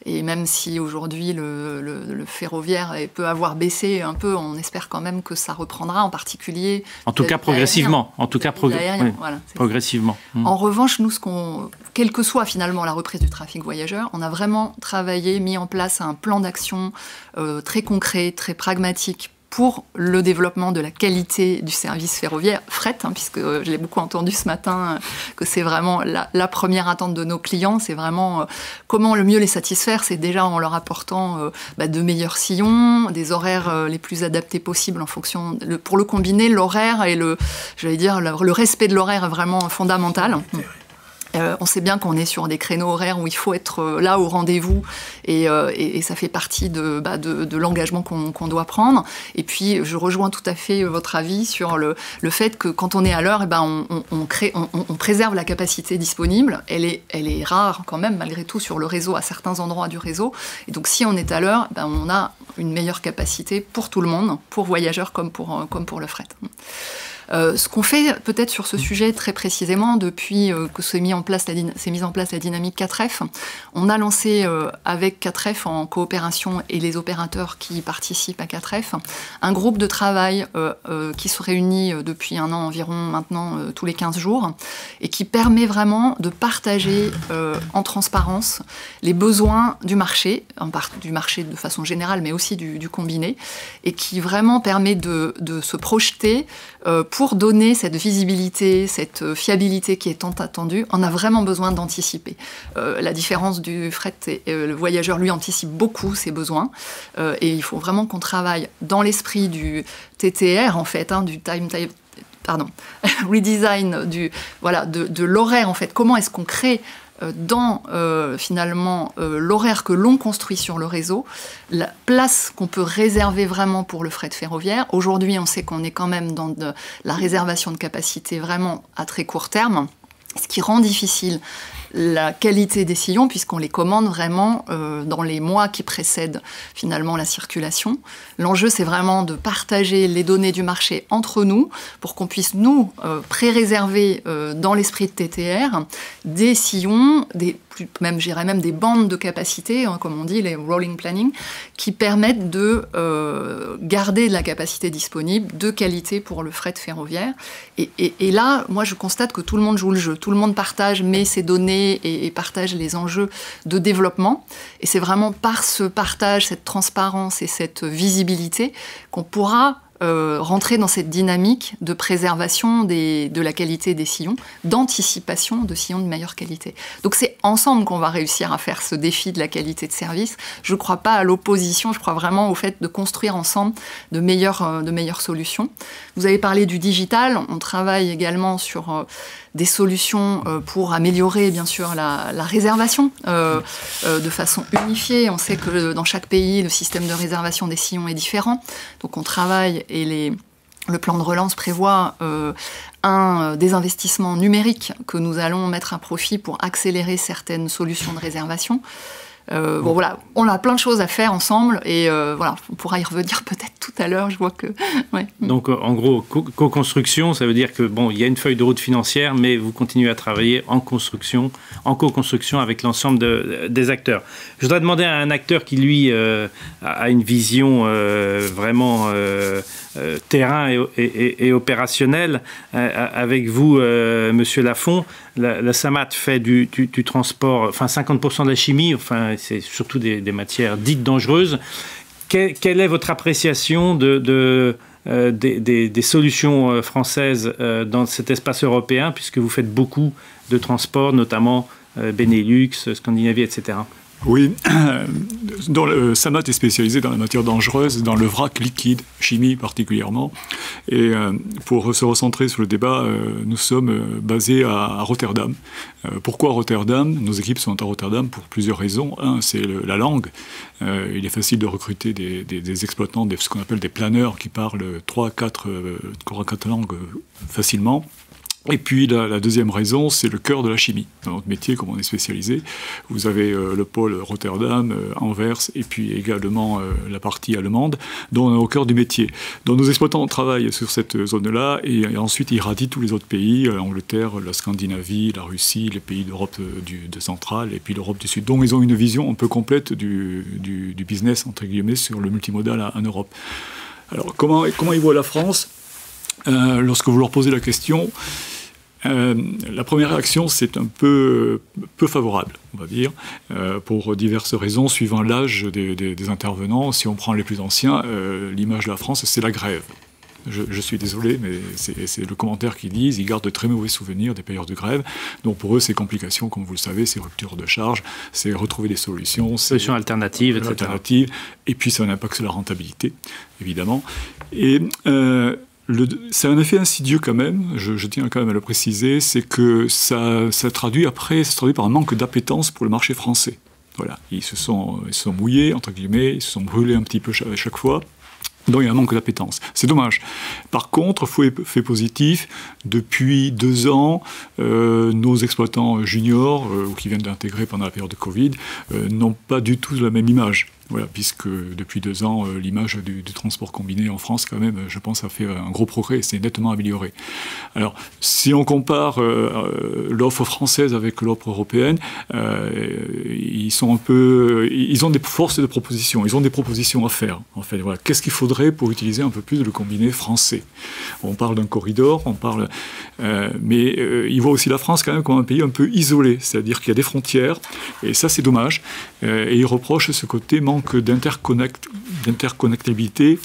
et même si aujourd'hui le, ferroviaire peut avoir baissé un peu, on espère quand même que ça reprendra, en particulier. En tout cas progressivement. En tout cas progressivement. Mm. En revanche, nous, ce qu'on, quelle que soit finalement la reprise du trafic voyageur, on a vraiment travaillé, mis en place un plan d'action euh, très concret, très pragmatique pour le développement de la qualité du service ferroviaire fret, hein, puisque euh, je l'ai beaucoup entendu ce matin, euh, que c'est vraiment la, première attente de nos clients, c'est vraiment euh, comment le mieux les satisfaire, c'est déjà en leur apportant bah, de meilleurs sillons, des horaires les plus adaptés possibles en fonction, pour le combiner, l'horaire et le, j'allais dire, le respect de l'horaire est vraiment fondamental. Euh, on sait bien qu'on est sur des créneaux horaires où il faut être euh, là au rendez-vous et, euh, ça fait partie de, bah, l'engagement qu'on doit prendre. Et puis, je rejoins tout à fait votre avis sur le, fait que quand on est à l'heure, eh ben, on, préserve la capacité disponible. Elle est, rare quand même, malgré tout, sur le réseau, à certains endroits du réseau. Et donc, si on est à l'heure, eh ben, on a une meilleure capacité pour tout le monde, pour voyageurs comme pour le fret. Euh, ce qu'on fait peut-être sur ce sujet très précisément depuis euh, que s'est mis en place la mise en place la dynamique 4F, on a lancé euh, avec 4F en coopération et les opérateurs qui participent à 4F un groupe de travail qui se réunit depuis un an environ maintenant tous les 15 jours et qui permet vraiment de partager en transparence les besoins du marché, en part, du marché de façon générale mais aussi du, combiné et qui vraiment permet de, de se projeter pour donner cette visibilité, cette euh, fiabilité qui est tant attendue, on a vraiment besoin d'anticiper. Euh, la différence du fret, euh, le voyageur, lui, anticipe beaucoup ses besoins. et il faut vraiment qu'on travaille dans l'esprit du TTR, en fait, hein, du time, time pardon, (laughs) redesign du, voilà, de, l'horaire, en fait. Comment est-ce qu'on crée euh, dans euh, finalement euh, l'horaire que l'on construit sur le réseau, la place qu'on peut réserver vraiment pour le fret ferroviaire? Aujourd'hui, on sait qu'on est quand même dans la réservation de capacité vraiment à très court terme, ce qui rend difficile la qualité des sillons puisqu'on les commande vraiment euh, dans les mois qui précèdent finalement la circulation. L'enjeu c'est vraiment de partager les données du marché entre nous pour qu'on puisse nous euh, pré-réserver euh, dans l'esprit de TTR des sillons, des même j'irais même des bandes de capacité, hein, comme on dit, les rolling planning, qui permettent de garder de la capacité disponible de qualité pour le fret ferroviaire. Et, là, moi, je constate que tout le monde joue le jeu, tout le monde partage, met ses données et, partage les enjeux de développement. Et c'est vraiment par ce partage, cette transparence et cette visibilité qu'on pourra euh, rentrer dans cette dynamique de préservation de la qualité des sillons, d'anticipation de sillons de meilleure qualité. Donc c'est ensemble qu'on va réussir à faire ce défi de la qualité de service. Je ne crois pas à l'opposition, je crois vraiment au fait de construire ensemble de meilleures, euh, de meilleures solutions. Vous avez parlé du digital, on travaille également sur... Euh, des solutions euh, pour améliorer bien sûr la, réservation euh, euh, de façon unifiée. On sait que dans chaque pays, le système de réservation des sillons est différent. Donc on travaille et le plan de relance prévoit un des investissements numériques que nous allons mettre à profit pour accélérer certaines solutions de réservation. Bon voilà, on a plein de choses à faire ensemble et voilà, on pourra y revenir (laughs) peut-être tout à l'heure. Je vois que. (laughs) Donc, en gros, co-construction, ça veut dire que bon, il y a une feuille de route financière, mais vous continuez à travailler en construction, en co-construction avec l'ensemble des acteurs. Je voudrais demander à un acteur qui, lui, a une vision vraiment terrain et, opérationnelle. avec vous, Monsieur Lafont, la, SAMAT fait du, transport, enfin 50% de la chimie, enfin c'est surtout des, matières dites dangereuses. quelle est votre appréciation de, euh, des, solutions euh, françaises euh, dans cet espace européen, puisque vous faites beaucoup de transport, notamment Benelux, Scandinavie, etc. Oui, (clears throat) le, Samat est spécialisé dans la matière dangereuse, dans le vrac liquide, chimie particulièrement. Et euh, pour se recentrer sur le débat, euh, nous sommes euh, basés à, Rotterdam. pourquoi Rotterdam? Nos équipes sont à Rotterdam pour plusieurs raisons. Un, c'est la langue. il est facile de recruter des, exploitants, ce qu'on appelle des planeurs qui parlent 3-4 langues facilement. Et puis la, deuxième raison, c'est le cœur de la chimie. Dans notre métier, comme on est spécialisé, vous avez euh, le pôle Rotterdam, euh, Anvers, et puis également euh, la partie allemande, dont on est au cœur du métier. Donc nos exploitants travaillent sur cette zone-là, et, ensuite ils radient tous les autres pays, l'Angleterre, la Scandinavie, la Russie, les pays d'Europe de centrale, et puis l'Europe du Sud. Donc ils ont une vision un peu complète du, business, entre guillemets, sur le multimodal en Europe. Alors comment, comment ils voient la France? Lorsque vous leur posez la question, euh, la première réaction, c'est un peu, peu favorable, on va dire, euh, pour diverses raisons, suivant l'âge des, intervenants. Si on prend les plus anciens, euh, l'image de la France, c'est la grève. Je, suis désolé, mais c'est le commentaire qu'ils disent. Ils gardent de très mauvais souvenirs des payeurs de grève. Donc pour eux, ces complications, comme vous le savez, c'est rupture de charge, c'est retrouver des solutions. Solutions alternatives, etc. Alternatives. Et puis ça a un impact sur la rentabilité, évidemment. Et c'est un effet insidieux quand même, je, tiens quand même à le préciser, c'est que ça, traduit après, ça traduit par un manque d'appétence pour le marché français. Voilà, ils se sont, ils sont mouillés, entre guillemets, ils se sont brûlés un petit peu à chaque fois. Donc il y a un manque d'appétence. C'est dommage. Par contre, fait positif, depuis deux ans, euh, nos exploitants juniors, euh, ou qui viennent d'intégrer pendant la période de Covid, euh, n'ont pas du tout la même image. Voilà, puisque depuis deux ans, euh, l'image du, transport combiné en France, quand même, je pense, a fait un gros progrès, c'est nettement amélioré. Alors, si on compare euh, euh, l'offre française avec l'offre européenne, ils sont un peu, ils ont des forces de proposition, ils ont des propositions à faire. En voilà, qu'est-ce qu'il faudrait pour utiliser un peu plus le combiné français? On parle d'un corridor, on parle, mais ils voient aussi la France quand même comme un pays un peu isolé, c'est-à-dire qu'il y a des frontières, et ça c'est dommage. et ils reprochent ce côté manque d'interconnectabilité.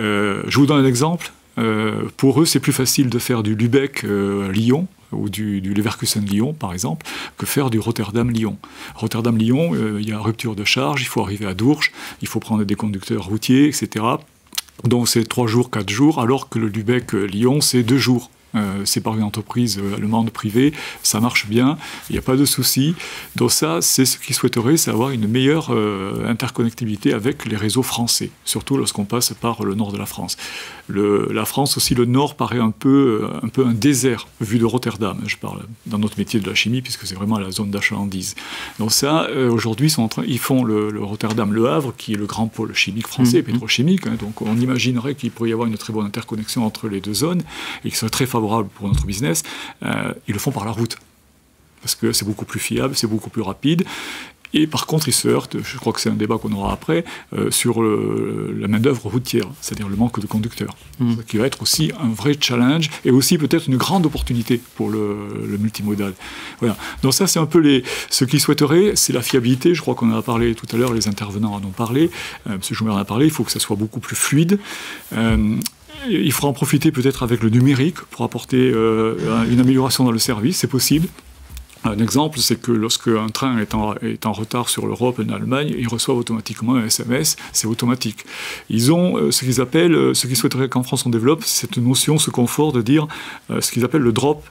Euh, je vous donne un exemple. Euh, pour eux, c'est plus facile de faire du Lubeck-Lyon euh, ou du, Leverkusen-Lyon, par exemple, que faire du Rotterdam-Lyon. Rotterdam-Lyon, il y a rupture de charge, il faut arriver à Dourges, il faut prendre des conducteurs routiers, etc. Donc c'est trois jours, quatre jours, alors que le Lubeck-Lyon, c'est deux jours. Euh, c'est par une entreprise euh, allemande privée, ça marche bien, il n'y a pas de souci. Donc ça, c'est ce qu'ils souhaiteraient, c'est avoir une meilleure euh, interconnectivité avec les réseaux français, surtout lorsqu'on passe par le nord de la France. la France aussi, le nord paraît un peu, un peu un désert vu de Rotterdam. Je parle dans notre métier de la chimie puisque c'est vraiment la zone d'achalandise. Donc ça, aujourd'hui, ils font le, Rotterdam, le Havre, qui est le grand pôle chimique français, mmh. pétrochimique. Hein. donc on imaginerait qu'il pourrait y avoir une très bonne interconnexion entre les deux zones et qui serait très favorable pour notre business, euh, ils le font par la route. Parce que c'est beaucoup plus fiable, c'est beaucoup plus rapide. Et par contre, ils se heurtent, je crois que c'est un débat qu'on aura après, euh, sur la main-d'œuvre routière, c'est-à-dire le manque de conducteurs. Mmh. Qui va être aussi un vrai challenge et aussi peut-être une grande opportunité pour le, multimodal. Voilà. Donc, ça, c'est un peu les, ce qu'ils souhaiteraient, c'est la fiabilité. Je crois qu'on en a parlé tout à l'heure, les intervenants en ont parlé. Euh, M. Joumer en a parlé. Il faut que ça soit beaucoup plus fluide. Euh, il faudra en profiter peut-être avec le numérique pour apporter euh, une amélioration dans le service, c'est possible. Un exemple, c'est que lorsque un train est en, retard sur l'Europe, en Allemagne, ils reçoivent automatiquement un SMS, c'est automatique. Ils ont euh, ce qu'ils appellent, euh, ce qu'ils souhaiteraient qu'en France on développe, cette notion, ce confort de dire ce qu'ils appellent le drop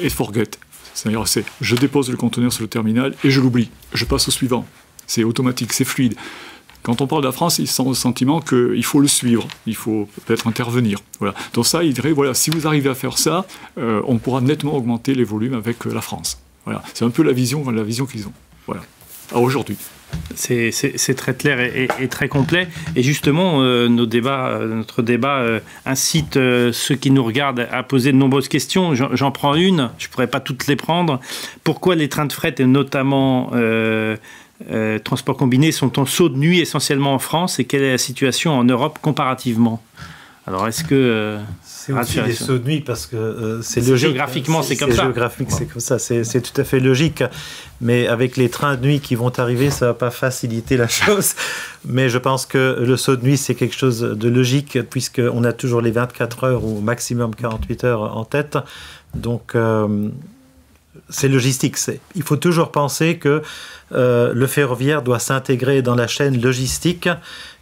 et forget. C'est-à-dire, c'est je dépose le conteneur sur le terminal et je l'oublie, je passe au suivant. C'est automatique, c'est fluide. Quand on parle de la France, ils ont le sentiment qu'il faut le suivre, il faut peut-être intervenir. Voilà. Donc ça, il dirait, voilà, si vous arrivez à faire ça, euh, on pourra nettement augmenter les volumes avec euh, la France. C'est un peu la vision, la vision qu'ils ont. Voilà. à aujourd'hui. C'est très clair et, très complet. Et justement, euh, notre débat incite ceux qui nous regardent à poser de nombreuses questions. J'en prends une, je ne pourrais pas toutes les prendre. Pourquoi les trains de fret, et notamment transport combiné, sont en saut de nuit essentiellement en France et quelle est la situation en Europe comparativement? Alors, est-ce que. c'est aussi des sauts de nuit parce que c'est logique. Géographiquement, c'est comme ça. Géographique, c'est comme ça. C'est tout à fait logique mais avec les trains de nuit qui vont arriver, ça va pas faciliter la (laughs) chose. Mais je pense que le saut de nuit, c'est quelque chose de logique, puisqu'on a toujours les 24 heures ou maximum 48 heures en tête. Donc, euh, c'est logistique. Il faut toujours penser que euh, le ferroviaire doit s'intégrer dans la chaîne logistique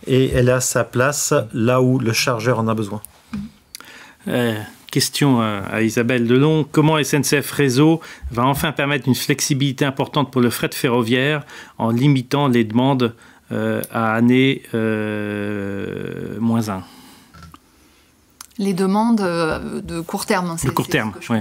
et elle a sa place là où le chargeur en a besoin. Euh, question à, Isabelle Delon. Comment SNCF Réseau va enfin permettre une flexibilité importante pour le fret ferroviaire en limitant les demandes euh, à année euh, moins 1 les demandes euh, de court terme. Hein, de court terme, oui.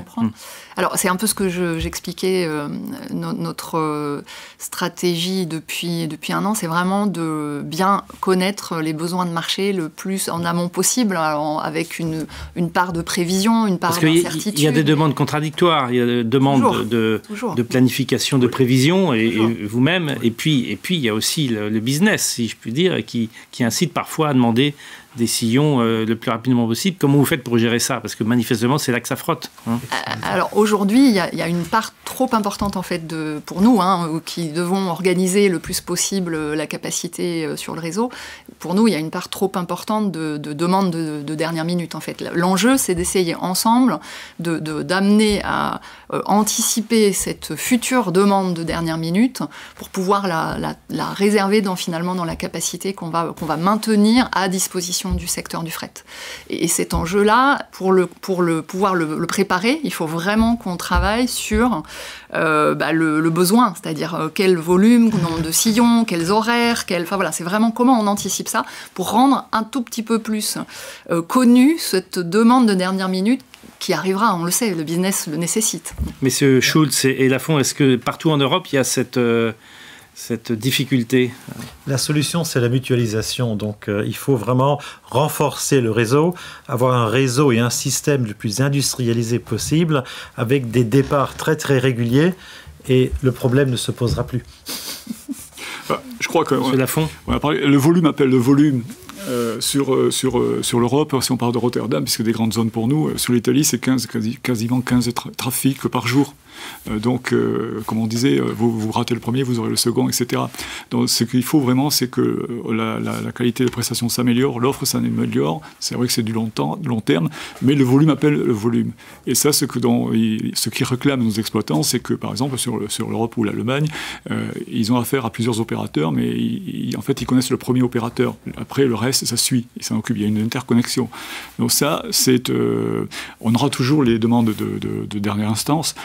Alors, c'est un peu ce que j'expliquais, euh, notre euh, stratégie depuis, depuis un an, c'est vraiment de bien connaître les besoins de marché le plus en amont possible, avec une, une, part de prévision, une part d'incertitude. Il y a des demandes contradictoires, il y a des demandes de, de, planification, de prévision, et, vous-même, et puis, et puis il y a aussi le, le, business, si je puis dire, qui, qui incite parfois à demander des sillons euh, le plus rapidement possible. Comment vous faites pour gérer ça? Parce que manifestement, c'est là que ça frotte. Hein. Euh, alors aujourd'hui, il y, a une part trop importante en fait pour nous, hein, qui devons organiser le plus possible la capacité euh, sur le réseau. Pour nous, il y a une part trop importante de, demandes de, dernière minute en fait. L'enjeu, c'est d'essayer ensemble d'amener à anticiper cette future demande de dernière minute pour pouvoir la, la réserver dans, finalement dans la capacité qu'on va, qu'on va maintenir à disposition du secteur du fret. Et, cet enjeu-là, pour, le, pour le, pouvoir le, préparer, il faut vraiment qu'on travaille sur euh, bah, le, besoin, c'est-à-dire euh, quel volume, nombre de sillons, quels horaires, quel, voilà, c'est vraiment comment on anticipe ça pour rendre un tout petit peu plus euh, connue cette demande de dernière minute qui arrivera, on le sait, le business le nécessite. Messieurs Schulz et, Lafont, est-ce que partout en Europe, il y a cette cette difficulté La solution, c'est la mutualisation. Donc, euh, il faut vraiment renforcer le réseau, avoir un réseau et un système le plus industrialisé possible, avec des départs très très réguliers, et le problème ne se posera plus. (laughs) Bah, je crois que ouais, le volume appelle le volume. Euh, sur, euh, sur, sur l'Europe, si on parle de Rotterdam, puisque des grandes zones pour nous, sur l'Italie, c'est 15, quasiment 15 trafics par jour. Euh, donc, euh, comme on disait, euh, vous, vous ratez le premier, vous aurez le second, etc. Donc, ce qu'il faut vraiment, c'est que la, qualité de prestation s'améliore, l'offre s'améliore. C'est vrai que c'est du long, temps, long terme, mais le volume appelle le volume. Et ça, ce que ce qui réclament nos exploitants, c'est que, par exemple, sur, l'Europe ou l'Allemagne, ils ont affaire à plusieurs opérateurs, mais en fait, ils connaissent le premier opérateur. Après, le reste, ça suit, ils s'en occupent. Il y a une interconnexion. Donc ça, c'est, on aura toujours les demandes de, de, de dernière instance.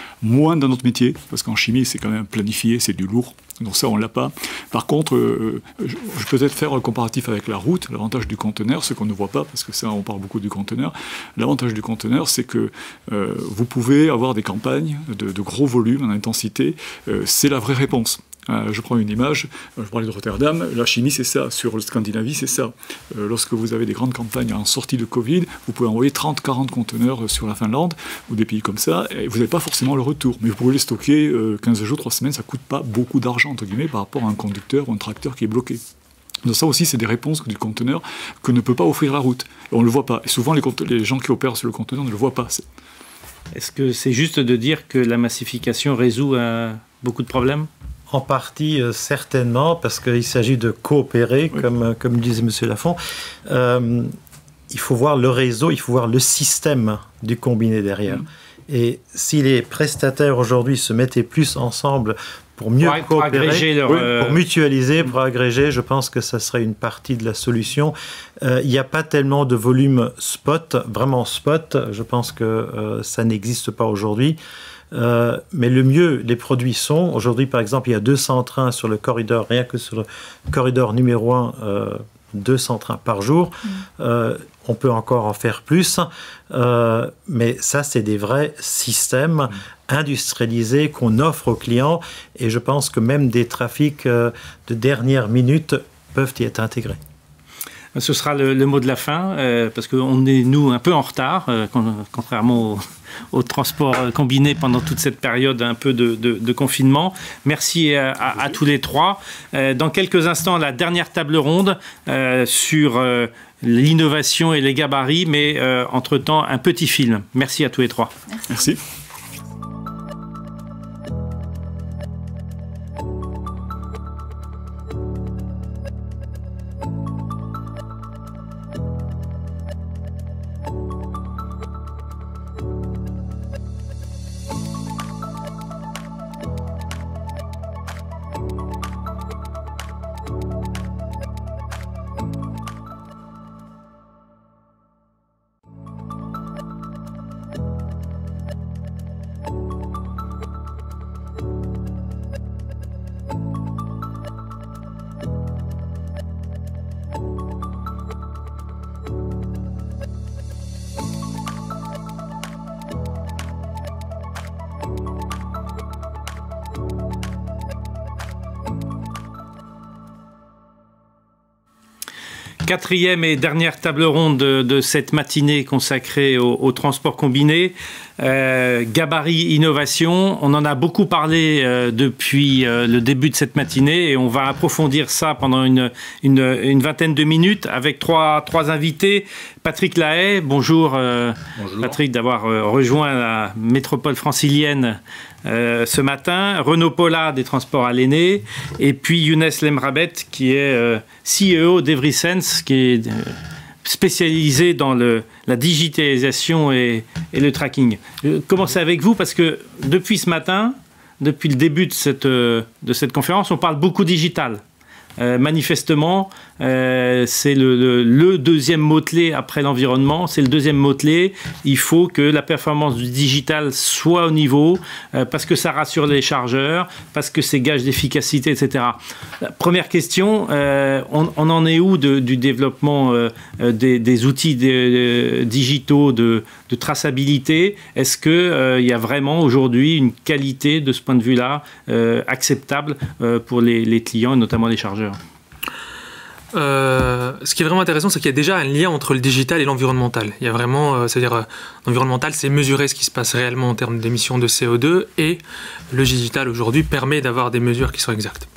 Moins dans notre métier, parce qu'en chimie, c'est quand même planifié, c'est du lourd. Donc ça, on l'a pas. Par contre, euh, je, peux peut-être faire un comparatif avec la route. L'avantage du conteneur, ce qu'on ne voit pas, parce que ça, on parle beaucoup du conteneur. L'avantage du conteneur, c'est que euh, vous pouvez avoir des campagnes de, gros volumes en intensité. Euh, c'est la vraie réponse. Euh, je prends une image, euh, je parlais de Rotterdam, la chimie c'est ça, sur le Scandinavie c'est ça. Euh, lorsque vous avez des grandes campagnes en sortie de Covid, vous pouvez envoyer 30-40 conteneurs sur la Finlande ou des pays comme ça, et vous n'avez pas forcément le retour. Mais vous pouvez les stocker 15 jours, 3 semaines, ça ne coûte pas beaucoup d'argent entre guillemets par rapport à un conducteur ou un tracteur qui est bloqué. Donc ça aussi, c'est des réponses du conteneur que ne peut pas offrir la route. on ne le voit pas. Et souvent, les, les gens qui opèrent sur le conteneur ne le voient pas. Est-ce que c'est juste de dire que la massification résout beaucoup de problèmes? En partie, euh, certainement, parce qu'il s'agit de coopérer, comme, euh, comme disait M. Lafont. Euh, il faut voir le réseau, il faut voir le système du combiné derrière. Mm. Et si les prestataires aujourd'hui se mettaient plus ensemble pour mieux coopérer, pour, mutualiser, pour agréger, je pense que ça serait une partie de la solution. Il n'y a pas tellement de volume spot, vraiment spot. Je pense que ça n'existe pas aujourd'hui. Euh, mais le mieux, les produits sont, aujourd'hui par exemple, il y a 200 trains sur le corridor, rien que sur le corridor numéro 1 euh, 200 trains par jour. Mm. on peut encore en faire plus, mais ça, c'est des vrais systèmes mm. industrialisés qu'on offre aux clients. Et je pense que même des trafics de dernière minute peuvent y être intégrés. Ce sera le, mot de la fin, euh, parce qu'on est, nous, un peu en retard, euh, contrairement au, transport euh, combiné pendant toute cette période un peu de, confinement. Merci à, tous les trois. dans quelques instants, la dernière table ronde sur l'innovation et les gabarits, mais entre-temps, un petit film. Merci à tous les trois. Merci. get quatrième et dernière table ronde de, cette matinée consacrée au, transport combiné. Euh, gabarit innovation, on en a beaucoup parlé euh, depuis euh, le début de cette matinée et on va approfondir ça pendant une, une, vingtaine de minutes avec trois, trois invités. Patrick Lahaye, bonjour, bonjour. Patrick d'avoir rejoint la métropole francilienne euh, ce matin, Renaud Paula des Transports à l'Aîné, et puis Younes Lemrabet qui est euh, CEO d'Everysense, qui euh, spécialisé dans le, la digitalisation et, et, le tracking. Je commence avec vous parce que depuis ce matin, depuis le début de cette, de cette conférence, on parle beaucoup digital. manifestement, euh, c'est le, deuxième mot-clé après l'environnement, c'est le deuxième mot-clé. Il faut que la performance du digital soit au niveau, euh, parce que ça rassure les chargeurs, parce que c'est gage d'efficacité, etc. première question, euh, on, en est où du développement des, outils digitaux de, traçabilité? Est-ce qu'il y a vraiment aujourd'hui une qualité de ce point de vue-là acceptable pour les, les clients et notamment les chargeurs? Euh, ce qui est vraiment intéressant, c'est qu'il y a déjà un lien entre le digital et l'environnemental. Il y a vraiment, euh, c'est-à-dire, euh, l'environnemental, c'est mesurer ce qui se passe réellement en termes d'émissions de CO2, et le digital aujourd'hui permet d'avoir des mesures qui sont exactes.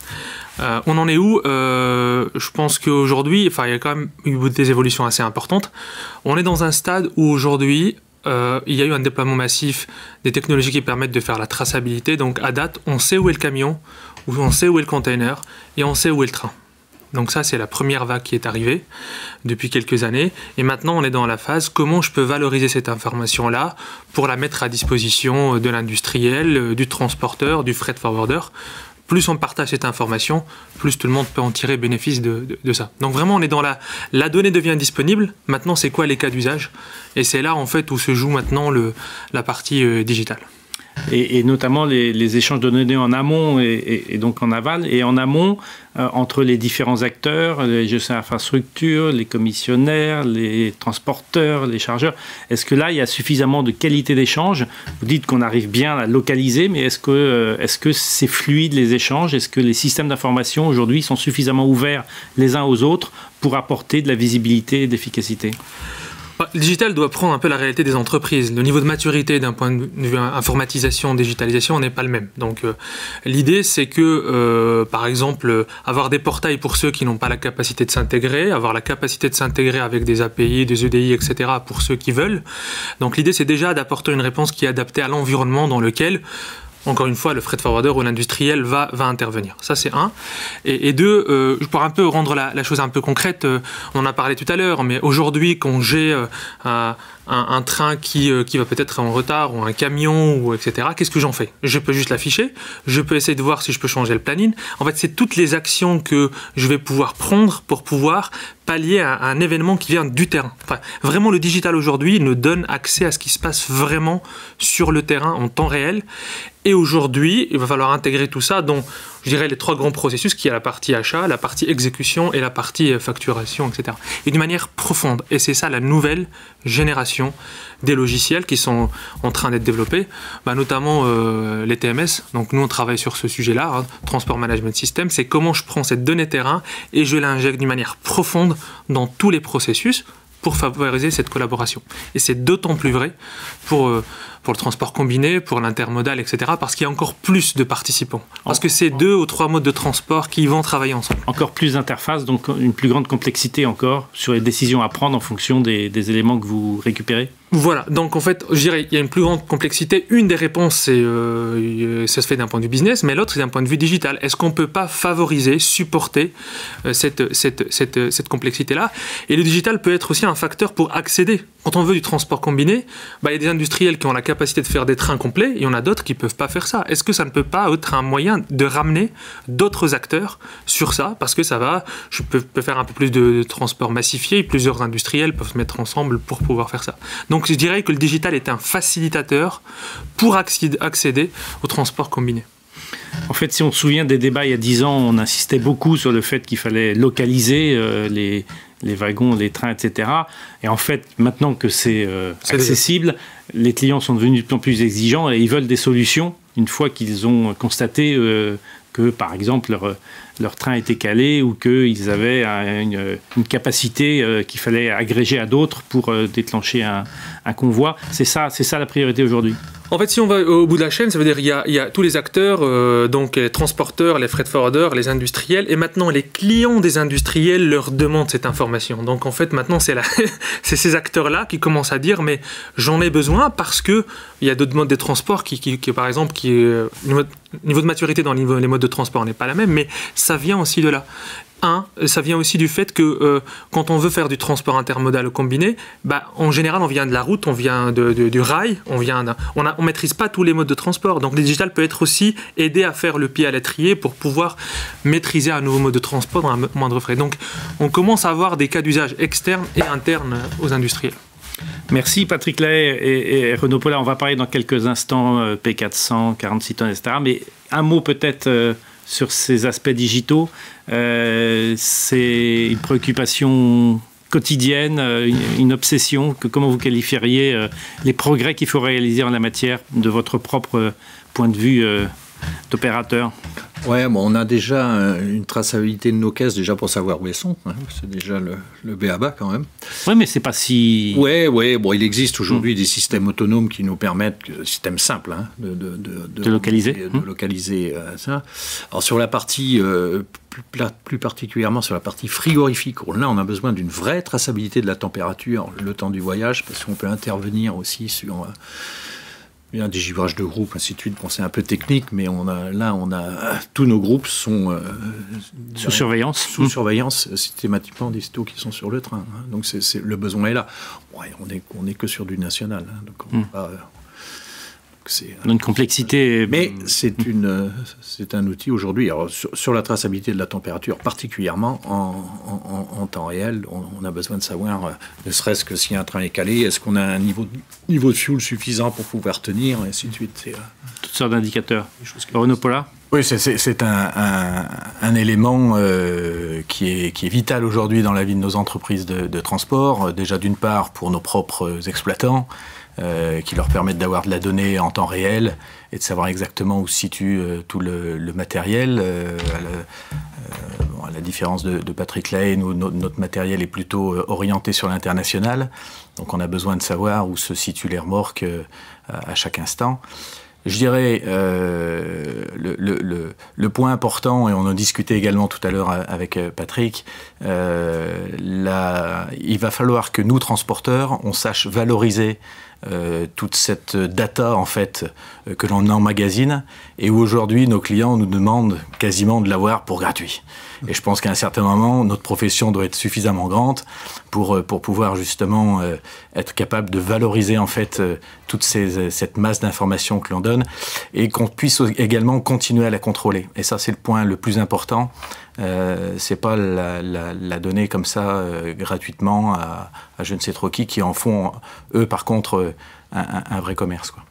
on en est où? Je pense qu'aujourd'hui, enfin, il y a quand même eu des évolutions assez importantes. On est dans un stade où aujourd'hui, il y a eu un déploiement massif des technologies qui permettent de faire la traçabilité. Donc, à date, on sait où est le camion, on sait où est le container, et on sait où est le train. Donc ça, c'est la première vague qui est arrivée depuis quelques années. Et maintenant, on est dans la phase comment je peux valoriser cette information-là pour la mettre à disposition de l'industriel, du transporteur, du freight forwarder. Plus on partage cette information, plus tout le monde peut en tirer bénéfice de, ça. Donc vraiment, on est dans la... La donnée devient disponible. Maintenant, c'est quoi les cas d'usage? Et c'est là, en fait, où se joue maintenant la partie euh, digitale et, notamment les, échanges de données en amont et, donc en aval, et en amont euh, entre les différents acteurs, les gestionnaires d'infrastructures, les commissionnaires, les transporteurs, les chargeurs. Est-ce que là, il y a suffisamment de qualité d'échange? Vous dites qu'on arrive bien à localiser, mais est-ce que euh, est-ce que c'est fluide les échanges? Est-ce que les systèmes d'information aujourd'hui sont suffisamment ouverts les uns aux autres pour apporter de la visibilité et d'efficacité digital doit prendre un peu la réalité des entreprises. Le niveau de maturité d'un point de vue informatisation, digitalisation n'est pas le même. Donc euh, l'idée c'est que, euh, par exemple, avoir des portails pour ceux qui n'ont pas la capacité de s'intégrer, avoir la capacité de s'intégrer avec des API, des EDI, etc. pour ceux qui veulent. Donc l'idée c'est déjà d'apporter une réponse qui est adaptée à l'environnement dans lequel encore une fois, le freight forwarder ou l'industriel va, intervenir. Ça, c'est un. Et, deux, euh, pour un peu rendre la, chose un peu concrète, euh, on en a parlé tout à l'heure, mais aujourd'hui, quand j'ai euh, train qui, qui va peut-être en retard ou un camion ou etc. Qu'est-ce que j'en fais? Je peux juste l'afficher. Je peux essayer de voir si je peux changer le planning. En fait, c'est toutes les actions que je vais pouvoir prendre pour pouvoir pallier un événement qui vient du terrain. Enfin, vraiment, le digital aujourd'hui nous donne accès à ce qui se passe vraiment sur le terrain en temps réel. Et aujourd'hui, il va falloir intégrer tout ça dans, je dirais, les trois grands processus, qui est la partie achat, la partie exécution et la partie facturation, etc. Et d'une manière profonde. Et c'est ça la nouvelle génération des logiciels qui sont en train d'être développés, bah, notamment euh, les TMS. Donc nous, on travaille sur ce sujet-là, hein, Transport Management System. C'est comment je prends cette donnée terrain et je l'injecte d'une manière profonde dans tous les processus pour favoriser cette collaboration. Et c'est d'autant plus vrai pour, euh, pour le transport combiné, pour l'intermodal, etc., parce qu'il y a encore plus de participants. Parce que c'est deux ou trois modes de transport qui vont travailler ensemble. Encore plus d'interfaces, donc une plus grande complexité encore sur les décisions à prendre en fonction des, des éléments que vous récupérez? Voilà, donc en fait, je dirais, il y a une plus grande complexité. Une des réponses, c'est euh, ça se fait d'un point de vue business, mais l'autre, c'est d'un point de vue digital. Est-ce qu'on ne peut pas favoriser, supporter euh, cette, cette, cette, cette complexité-là? Et le digital peut être aussi un facteur pour accéder. Quand on veut du transport combiné, bah, il y a des industriels qui ont la capacité de faire des trains complets, et il y en a d'autres qui ne peuvent pas faire ça. Est-ce que ça ne peut pas être un moyen de ramener d'autres acteurs sur ça? Parce que ça va, je peux, faire un peu plus de transport massifié, plusieurs industriels peuvent se mettre ensemble pour pouvoir faire ça. Donc donc je dirais que le digital est un facilitateur pour accéder au transport combiné. En fait, si on se souvient des débats il y a 10 ans, on insistait beaucoup sur le fait qu'il fallait localiser euh, les, wagons, les trains, etc. Et en fait, maintenant que c'est euh, accessible, les clients sont devenus de plus en plus exigeants et ils veulent des solutions une fois qu'ils ont constaté euh, que, par exemple, leur, leur train était calé ou qu'ils avaient une, capacité euh, qu'il fallait agréger à d'autres pour euh, déclencher un, convoi. C'est ça, c'est ça la priorité aujourd'hui. En fait, si on va au bout de la chaîne, ça veut dire qu'il y, a, tous les acteurs, euh, donc les transporteurs, les freight forwarders, les industriels, et maintenant les clients des industriels leur demandent cette information. Donc en fait, maintenant, c'est (laughs) ces acteurs-là qui commencent à dire, mais j'en ai besoin parce que il y a d'autres modes de transport qui, par exemple, qui niveau, niveau de maturité dans les modes de transport n'est pas la même, mais ça vient aussi de là. Un, ça vient aussi du fait que euh, quand on veut faire du transport intermodal combiné, bah, en général, on vient de la route, on vient du rail, on vient on maîtrise pas tous les modes de transport. Donc le digital peut être aussi aider à faire le pied à l'étrier pour pouvoir maîtriser un nouveau mode de transport dans un moindre frais. Donc on commence à avoir des cas d'usage externes et internes aux industriels. Merci Patrick Lay et, Renaud Paula. On va parler dans quelques instants euh, P400, 46 tonnes, etc. Mais un mot peut-être euh, sur ces aspects digitaux. Euh, c'est une préoccupation quotidienne, euh, une, obsession. Que, comment vous qualifieriez euh, les progrès qu'il faut réaliser en la matière de votre propre point de vue d'opérateur Ouais, bon, on a déjà une traçabilité de nos caisses déjà pour savoir où elles sont. Hein. c'est déjà le, le BABA quand même. Oui, mais c'est pas si. Ouais, ouais. Bon, il existe aujourd'hui hmm. des systèmes autonomes qui nous permettent, systèmes simples, hein, de, de, de, localiser, de, hmm. localiser euh, ça. Alors sur la partie euh, plus, plus, particulièrement sur la partie frigorifique, là on a besoin d'une vraie traçabilité de la température le temps du voyage parce qu'on peut intervenir aussi sur euh, a des givrages de groupe, ainsi de suite. Bon, c'est un peu technique, mais on a, là, on a tous nos groupes sont euh, sous surveillance. Sous surveillance euh, systématiquement des stocks qui sont sur le train. Hein. Donc c'est, le besoin est là. on est on est que sur du national, hein. donc on hmm. euh, c'est une complexité. Mais c'est une, c'est un outil aujourd'hui. Sur, la traçabilité de la température, particulièrement en, temps réel, on, a besoin de savoir, euh, ne serait-ce que si un train est calé, est-ce qu'on a un niveau, niveau de fuel suffisant pour pouvoir tenir, et ainsi de suite. Euh, Toutes sortes d'indicateurs. Renaud Paula oui, c'est un, un, élément euh, qui, est, qui, est, vital aujourd'hui dans la vie de nos entreprises de, de transport. Déjà d'une part pour nos propres exploitants, euh, qui leur permettent d'avoir de la donnée en temps réel et de savoir exactement où se situe euh, tout le, matériel. Euh, à, la, différence de, Patrick Lay, notre matériel est plutôt orienté sur l'international, donc on a besoin de savoir où se situent les remorques à chaque instant. Je dirais euh, le, point important, et on en discutait également tout à l'heure avec Patrick, euh, il va falloir que nous, transporteurs, on sache valoriser toute cette data en fait que l'on emmagasine et où aujourd'hui nos clients nous demandent quasiment de l'avoir pour gratuit. Et je pense qu'à un certain moment, notre profession doit être suffisamment grande pour, euh, pour pouvoir justement euh, être capable de valoriser en fait euh, toute cette masse d'informations que l'on donne et qu'on puisse également continuer à la contrôler. Et ça, c'est le point le plus important. Euh, c'est pas la, donner comme ça gratuitement à, je ne sais trop qui qui en font eux par contre un, un vrai commerce quoi.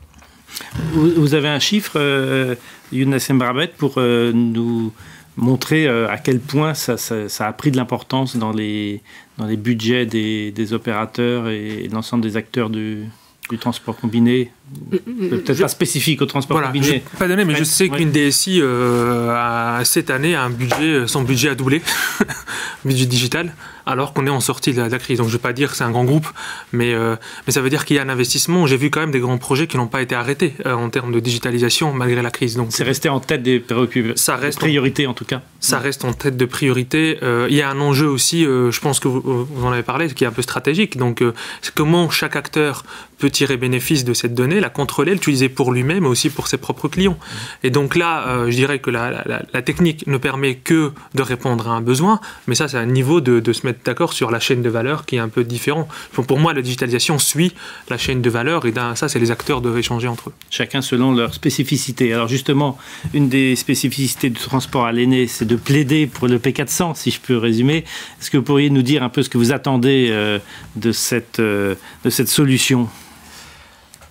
Vous, vous, avez un chiffre, euh, Younes Mbrabet, pour euh, nous montrer euh, à quel point ça, ça, ça a pris de l'importance dans les, dans les budgets des, des opérateurs et l'ensemble des acteurs du, du transport combiné? Peut-être pas spécifique au transport voilà, combiné. Je pas donner, mais je sais qu'une DSI euh, a, cette année a un budget, son budget a doublé, (laughs) budget digital, alors qu'on est en sortie de la, de la, crise. Donc je ne vais pas dire que c'est un grand groupe, mais, euh, mais ça veut dire qu'il y a un investissement. J'ai vu quand même des grands projets qui n'ont pas été arrêtés euh, en termes de digitalisation malgré la crise. Donc c'est resté en tête des ça reste priorités en tout cas. Ça reste en tête de priorité. Euh, il y a un enjeu aussi, je pense que vous, vous, en avez parlé, qui est un peu stratégique. Donc c'est comment chaque acteur peut tirer bénéfice de cette donnée la contrôler, l'utiliser pour lui-même, mais aussi pour ses propres clients. Et donc là, je dirais que la, la, la, technique ne permet que de répondre à un besoin, mais ça, c'est un niveau de, de se mettre d'accord sur la chaîne de valeur qui est un peu différent. Pour moi, la digitalisation suit la chaîne de valeur, et ça, c'est les acteurs doivent échanger entre eux. Chacun selon leur spécificité. Alors justement, une des spécificités du transport à l'aîné, c'est de plaider pour le P400, si je peux résumer. Est-ce que vous pourriez nous dire un peu ce que vous attendez euh, de, euh, de cette solution?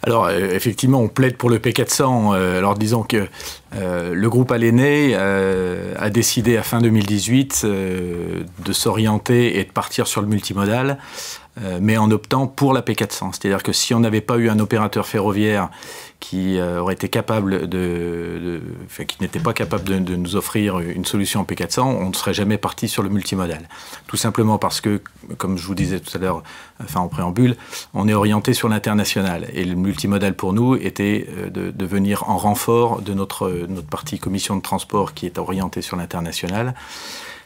Alors euh, effectivement, on plaide pour le P400. Euh, alors disons que euh, le groupe Aléné euh, a décidé à fin 2018 euh, de s'orienter et de partir sur le multimodal, mais en optant pour la P400. C'est-à-dire que si on n'avait pas eu un opérateur ferroviaire qui aurait été capable de, enfin, qui n'était pas capable de, nous offrir une solution en P400, on ne serait jamais parti sur le multimodal. Tout simplement parce que, comme je vous disais tout à l'heure, enfin en préambule, on est orienté sur l'international et le multimodal pour nous était de, de venir en renfort de notre notre partie commission de transport qui est orientée sur l'international.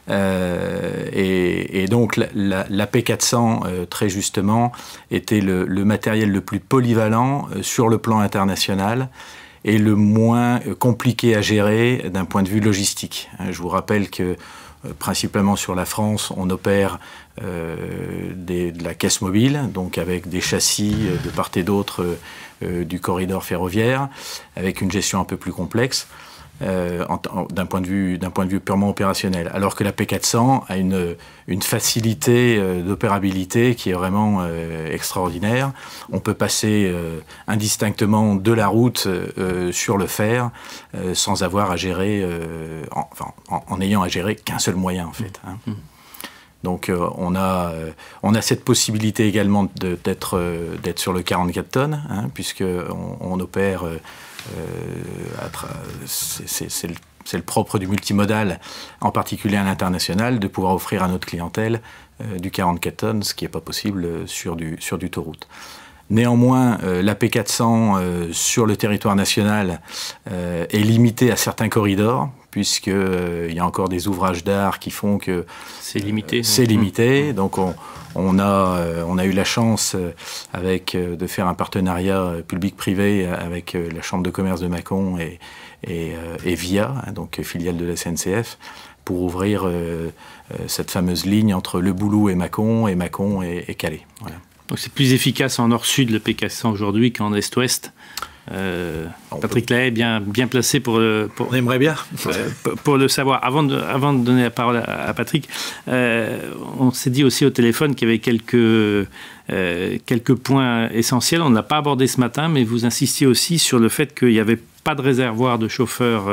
Euh, et, donc la, la, la P400, euh, très justement, était le, matériel le plus polyvalent euh, sur le plan international et le moins compliqué à gérer d'un point de vue logistique. Je vous rappelle que principalement sur la France, on opère de la caisse mobile, donc avec des châssis de part et d'autre du corridor ferroviaire, avec une gestion un peu plus complexe. Euh, d'un point, de vue, point de vue purement opérationnel. Alors que la P400 a une, une facilité euh, d'opérabilité qui est vraiment euh, extraordinaire. On peut passer indistinctement de la route sur le fer sans avoir à gérer, en, en, en, ayant à gérer qu'un seul moyen en fait. Hein. Mmh. Donc euh, on, a, euh, on a cette possibilité également d'être euh, sur le 44 tonnes, hein, puisqu'on on opère, c'est le, propre du multimodal, en particulier à l'international, de pouvoir offrir à notre clientèle euh, du 44 tonnes, ce qui n'est pas possible sur du, sur du. Néanmoins, euh, la P400 euh, sur le territoire national euh, est limitée à certains corridors, puisqu'il euh, y a encore des ouvrages d'art qui font que c'est limité. c'est limité. Mmh. Donc on, on, a, euh, on a eu la chance avec, de faire un partenariat public-privé avec la Chambre de commerce de Mâcon et, et, et VIA, hein, donc filiale de la SNCF, pour ouvrir cette fameuse ligne entre Le Boulou et Mâcon, et Mâcon et, et Calais. Voilà. Donc c'est plus efficace en nord-sud le P400 aujourd'hui qu'en est-ouest. Euh, Patrick Lahaye est bien, bien placé pour, pour, On aimerait bien. pour, pour le savoir. Avant de, avant de donner la parole à, à Patrick, euh, on s'est dit aussi au téléphone qu'il y avait quelques, euh, quelques points essentiels. On ne l'a pas abordé ce matin, mais vous insistiez aussi sur le fait qu'il y avait pas de réservoir de chauffeurs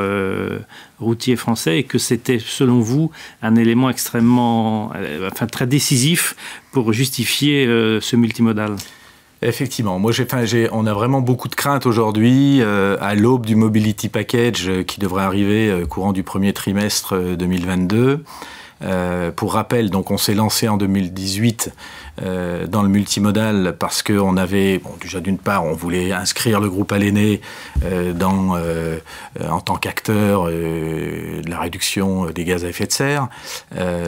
routiers français et que c'était, selon vous, un élément extrêmement, enfin très décisif pour justifier ce multimodal. Effectivement, moi j'ai, enfin, on a vraiment beaucoup de craintes aujourd'hui euh, à l'aube du Mobility Package euh, qui devrait arriver euh, courant du premier trimestre 2022. Euh, pour rappel, donc on s'est lancé en 2018 euh, dans le multimodal parce qu'on avait, bon, déjà d'une part, on voulait inscrire le groupe Aléné euh, dans, euh, en tant qu'acteur de, la, réduction des gaz à effet de serre.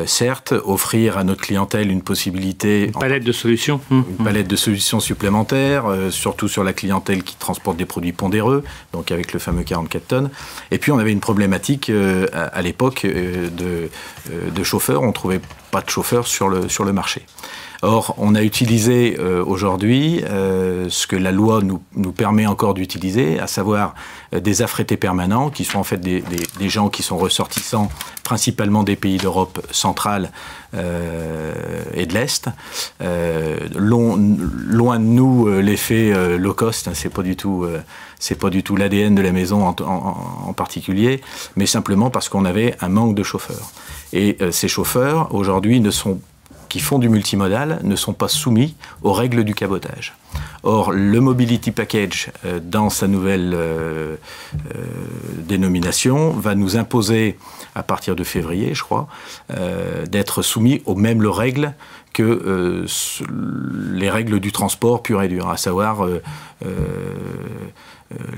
certes, offrir à notre clientèle une possibilité... Une palette de solutions. Une palette de solutions supplémentaires, surtout sur la clientèle qui transporte des produits pondéreux, donc avec le fameux 44 tonnes. Et puis on avait une problématique à, l'époque de, de chauffeurs. On trouvait pas de chauffeurs sur le, sur le marché. Or, on a utilisé euh, aujourd'hui euh, ce que la loi nous, permet encore d'utiliser, à savoir euh, des affrétés permanents, qui sont en fait des, gens qui sont ressortissants principalement des pays d'Europe centrale et de l'Est. Loin, de nous l'effet low cost, hein, c'est pas du tout c'est pas du tout l'ADN de la maison en, particulier, mais simplement parce qu'on avait un manque de chauffeurs. Et ces chauffeurs aujourd'hui ne sont qui font du multimodal ne sont pas soumis aux règles du cabotage. Or, le Mobility Package, euh, dans sa nouvelle euh, euh, dénomination, va nous imposer, à partir de février, je crois, d'être soumis aux mêmes règles que les règles du transport pur et dur, à savoir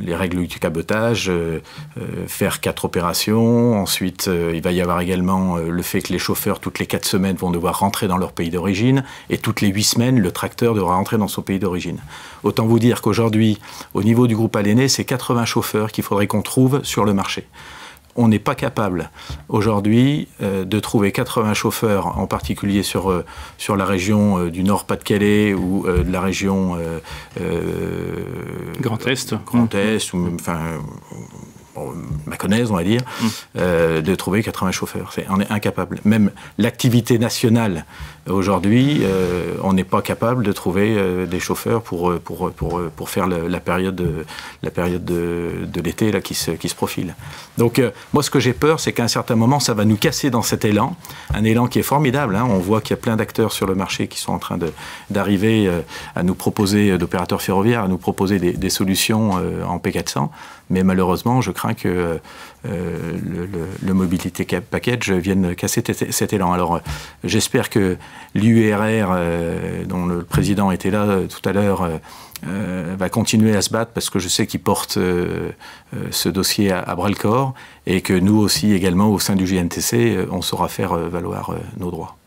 les règles du cabotage, euh, euh, faire quatre opérations. Ensuite, il va y avoir également le fait que les chauffeurs, toutes les quatre semaines, vont devoir rentrer dans leur pays d'origine. Et toutes les huit semaines, le tracteur devra rentrer dans son pays d'origine. Autant vous dire qu'aujourd'hui, au niveau du groupe Aléné, c'est 80 chauffeurs qu'il faudrait qu'on trouve sur le marché on n'est pas capable aujourd'hui euh, de trouver 80 chauffeurs, en particulier sur, euh, sur la région euh, du Nord-Pas-de-Calais ou de la région Grand Est, Grand Est, ou enfin connaisse, on va dire, mm. de trouver 80 chauffeurs. C'est on est incapable. Même l'activité nationale Aujourd'hui, euh, on n'est pas capable de trouver euh, des chauffeurs pour, euh, pour, pour, pour faire la période, de, la période de, de l'été là, qui, se, qui se profile. Donc, moi, ce que j'ai peur, c'est qu'à un certain moment, ça va nous casser dans cet élan, un élan qui est formidable. Hein. On voit qu'il y a plein d'acteurs sur le marché qui sont en train d'arriver à nous proposer, d'opérateurs ferroviaires, à nous proposer des, des solutions en P400. Mais malheureusement, je crains que euh, le, le, Mobility Package vienne casser cet élan. Alors j'espère que l'URR, euh, dont le président était là euh, tout à l'heure, va continuer à se battre parce que je sais qu'il porte ce dossier à, bras le corps et que nous aussi également au sein du GNTC, on saura faire valoir nos droits.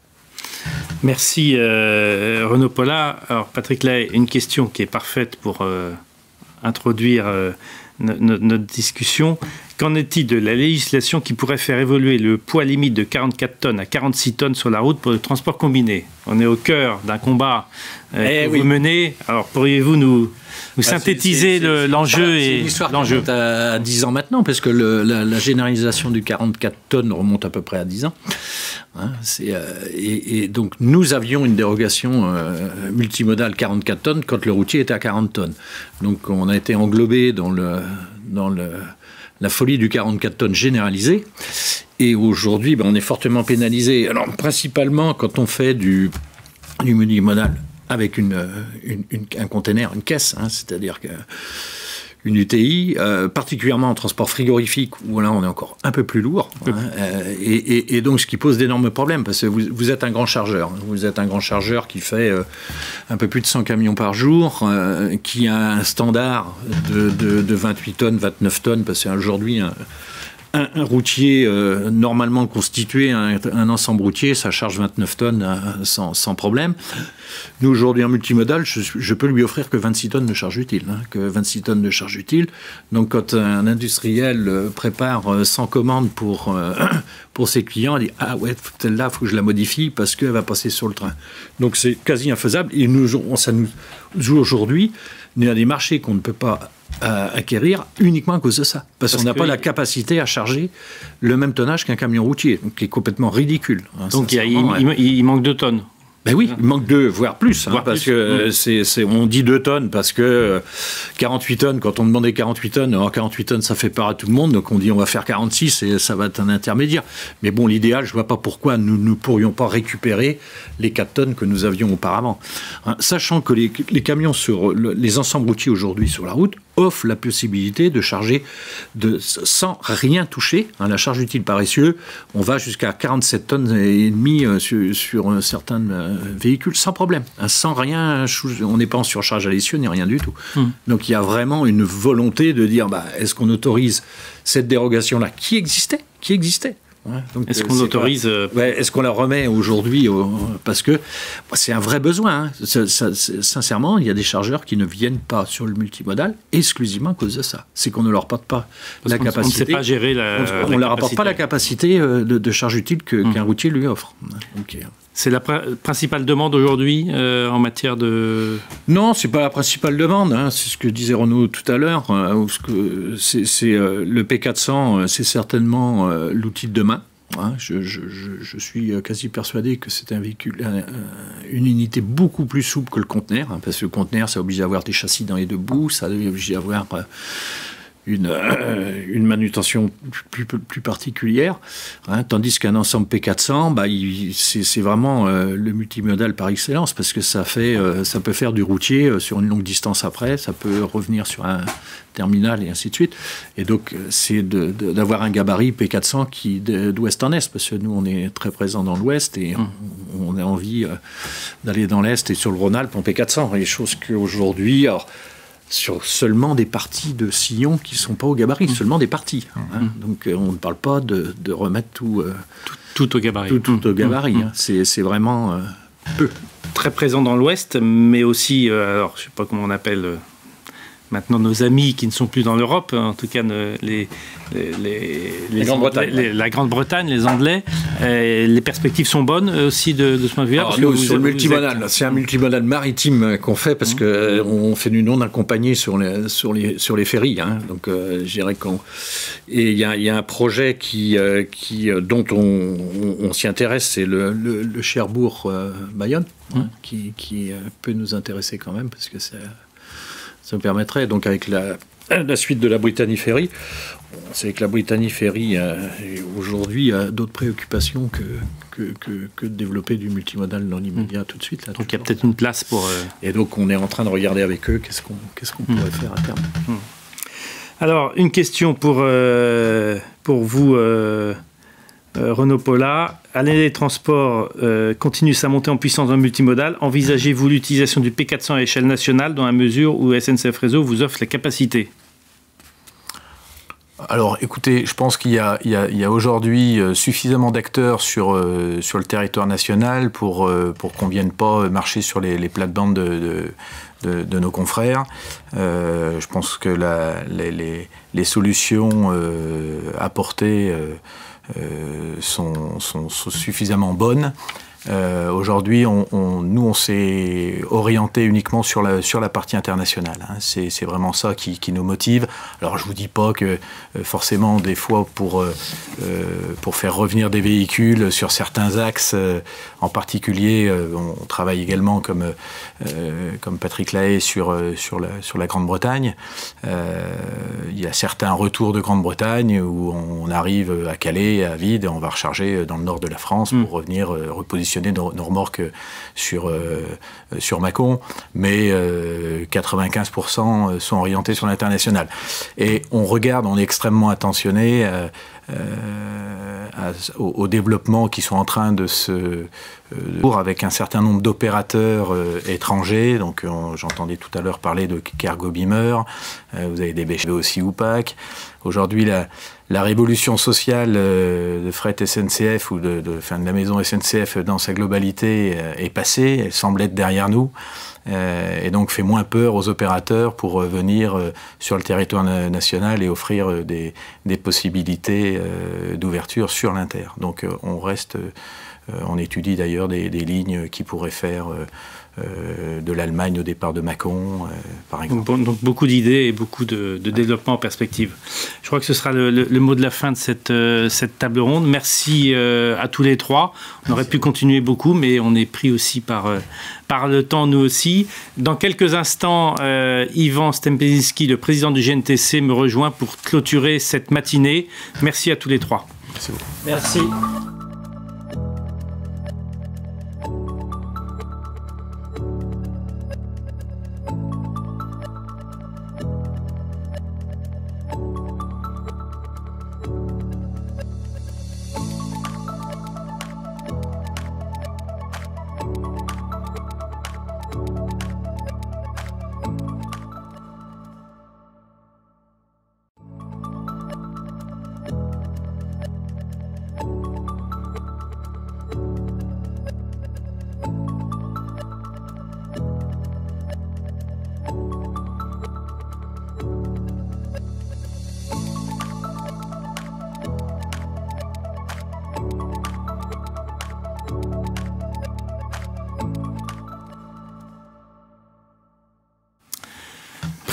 Merci Renaud Paula. Alors Patrick Lay, une question qui est parfaite pour introduire notre discussion. Qu'en est-il de la législation qui pourrait faire évoluer le poids limite de 44 tonnes à 46 tonnes sur la route pour le transport combiné? On est au cœur d'un combat euh, eh que vous menez. Alors pourriez-vous nous, nous bah, synthétiser l'enjeu et l'enjeu à 10 ans maintenant, parce que le, la, généralisation du 44 tonnes remonte à peu près à 10 ans. Hein, euh, et, et, donc nous avions une dérogation euh, multimodale 44 tonnes quand le routier était à 40 tonnes. Donc on a été englobé dans le dans le la folie du 44 tonnes généralisée. Et aujourd'hui, ben, on est fortement pénalisé. Alors, principalement quand on fait du, du avec une, un container, une caisse, hein, c'est-à-dire que une UTI, euh, particulièrement en transport frigorifique, où là on est encore un peu plus lourd, hein, euh, et, donc ce qui pose d'énormes problèmes, parce que vous, êtes un grand chargeur, vous êtes un grand chargeur qui fait euh, un peu plus de 100 camions par jour, qui a un standard de, de, 28 tonnes, 29 tonnes, parce qu'aujourd'hui un, routier euh, normalement constitué, un, ensemble routier, ça charge 29 tonnes euh, sans, problème. Nous, aujourd'hui, en multimodal, je, peux lui offrir que 26 tonnes de charge utile. Hein, que 26 tonnes de charge utile. Donc, quand un industriel euh, prépare 100 commandes pour, (coughs) pour ses clients, il dit Ah ouais, celle-là, il faut que je la modifie parce qu'elle va passer sur le train. Donc, c'est quasi infaisable. Et nous, ça nous joue aujourd'hui il y a des marchés qu'on ne peut pas euh, acquérir uniquement à cause de ça. Parce, qu'on n'a pas la capacité à charger le même tonnage qu'un camion routier, qui est complètement ridicule. Hein, donc il, manque deux tonnes. Ben oui, il manque deux, voire plus, hein, parce que c'est, on dit deux tonnes parce que 48 euh, tonnes, quand on demandait 48 tonnes, alors 48 tonnes ça fait peur à tout le monde, donc on dit on va faire 46 et ça va être un intermédiaire. Mais bon, l'idéal, je vois pas pourquoi nous ne pourrions pas récupérer les 4 tonnes que nous avions auparavant. Hein, sachant que les, les camions sur les ensembles routiers aujourd'hui sur la route offre la possibilité de charger de, sans rien toucher. Hein, la charge utile par essieu, on va jusqu'à 47 tonnes et demi euh, sur, sur certains euh, véhicules sans problème, hein, sans rien. On n'est pas en surcharge à l'essieu ni rien du tout. Hmm. Donc il y a vraiment une volonté de dire bah, est-ce qu'on autorise cette dérogation-là qui existait qui existait? Est-ce qu'on autorise Est-ce qu'on la remet aujourd'hui Parce que c'est un vrai besoin. Hein. sincèrement, il y a des chargeurs qui ne viennent pas sur le multimodal exclusivement à cause de ça. C'est qu'on ne leur porte pas la capacité. On ne sait pas gérer la. On ne leur apporte pas la capacité de, charge utile hum. qu'un routier lui offre. C'est la principale demande aujourd'hui euh, en matière de... Non, c'est pas la principale demande. Hein. C'est ce que disait Renaud tout à l'heure. Hein, c'est, euh, le P400, euh, c'est certainement l'outil de demain. Hein. Je, suis quasi persuadé que c'est un véhicule, une unité beaucoup plus souple que le conteneur, parce que le conteneur, ça oblige à avoir des châssis dans les deux bouts, ça oblige à avoir une, euh, une manutention plus, plus, particulière, hein, tandis qu'un ensemble P400, bah, c'est vraiment euh, le multimodal par excellence, parce que ça, fait, euh, ça peut faire du routier sur une longue distance après, ça peut revenir sur un terminal et ainsi de suite. Et donc, c'est d'avoir un gabarit P400 qui d'ouest en est, parce que nous, on est très présent dans l'ouest et hum. on, a envie d'aller dans l'est et sur le Rhône-Alpes en P400. Et chose qu'aujourd'hui, sur seulement des parties de sillon qui ne sont pas au gabarit, mmh. seulement des parties. Hein. Mmh. Donc euh, on ne parle pas de, remettre euh, tout, tout, au gabarit. Tout, au gabarit. Mmh. Hein. C'est vraiment euh, peu. Très présent dans l'Ouest, mais aussi, alors je ne sais pas comment on appelle maintenant nos amis qui ne sont plus dans l'Europe, en tout cas les, les, Grande-Bretagne. la Grande-Bretagne, les Anglais, les perspectives sont bonnes aussi de, ce point de vue-là. sur le multimodal, c'est un multimodal maritime qu'on fait parce qu'on mmh. euh, on fait du non accompagné sur les, sur les, sur les ferries. Hein. Donc, euh, je dirais qu'on. Et il y, y, a un projet qui, euh, qui, dont on, on, s'y intéresse, c'est le, le, Cherbourg-Bayonne, mmh. qui, qui peut nous intéresser quand même parce que ça, ça nous permettrait, donc avec la, la suite de la Brittany Ferry, c'est que la Brittany Ferry aujourd'hui a d'autres préoccupations que, que, que, de développer du multimodal dans l'immédiat tout de suite. Là, donc il y a peut-être une place pour... Euh, Et donc on est en train de regarder avec eux qu'est-ce qu'on qu'est-ce qu'on pourrait hmm. faire à terme. Hmm. Alors une question pour, euh, pour vous, euh, Renaud Paula. L'année des transports continue sa montée en puissance dans le multimodal. Envisagez-vous l'utilisation du P400 à échelle nationale dans la mesure où SNCF Réseau vous offre la capacité alors écoutez, je pense qu'il y a, aujourd'hui euh, suffisamment d'acteurs sur, euh, le territoire national pour, euh, qu'on ne vienne pas marcher sur les, plates-bandes de, de, nos confrères. je pense que les, solutions apportées sont, sont, suffisamment bonnes. Euh, aujourd'hui, on, nous, on s'est orienté uniquement sur la, sur la partie internationale. Hein. C'est vraiment ça qui, qui, nous motive. Alors, je vous dis pas que euh, forcément, des fois, pour, euh, pour faire revenir des véhicules sur certains axes, en particulier, on, travaille également comme, comme Patrick Lahaye sur, sur la, sur la Grande-Bretagne. il y a certains retours de Grande-Bretagne où on arrive à Calais, à Vide, et on va recharger dans le nord de la France pour mm. revenir repositionner nos, remorques sur, euh, sur Macon, mais 95% euh, sont orientés sur l'international. Et on regarde, on est extrêmement attentionné euh, aux, développements qui sont en train de se avec un certain nombre d'opérateurs étrangers. Donc, j'entendais tout à l'heure parler de Cargo Beamer. vous avez des BCV aussi UPAC. Aujourd'hui, la, la révolution sociale euh, de fret SNCF ou de, la maison SNCF dans sa globalité euh, est passée, elle semble être derrière nous, euh, et donc fait moins peur aux opérateurs pour venir sur le territoire national et offrir des, possibilités d'ouverture sur l'inter. Donc on reste, on étudie d'ailleurs des, lignes qui pourraient faire euh, de l'Allemagne au départ de Macron, euh, par exemple. donc beaucoup d'idées et beaucoup de, développement en perspective. Je crois que ce sera le, mot de la fin de cette, euh, cette table ronde. Merci à tous les trois. On aurait pu continuer beaucoup, mais on est pris aussi par, par le temps, nous aussi. Dans quelques instants, Yvan Stempezinski, le président du GNTC, me rejoint pour clôturer cette matinée. Merci à tous les trois. Merci beaucoup. Merci.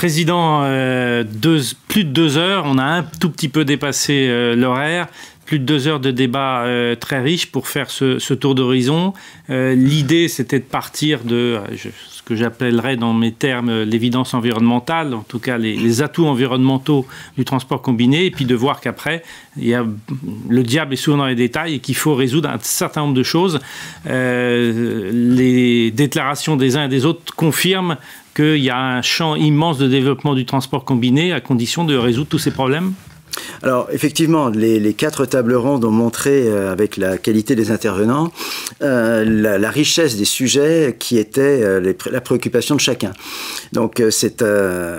Président, plus de deux heures, on a un tout petit peu dépassé l'horaire plus de deux heures de débat euh, très riche pour faire ce, tour d'horizon. Euh, l'idée, c'était de partir de euh, ce que j'appellerais dans mes termes l'évidence environnementale, en tout cas les, atouts environnementaux du transport combiné, et puis de voir qu'après, le diable est souvent dans les détails et qu'il faut résoudre un certain nombre de choses. les déclarations des uns et des autres confirment qu'il y a un champ immense de développement du transport combiné à condition de résoudre tous ces problèmes? Alors effectivement, les, quatre tables rondes ont montré, euh, avec la qualité des intervenants, euh, la, richesse des sujets qui étaient euh, la préoccupation de chacun. Donc c'est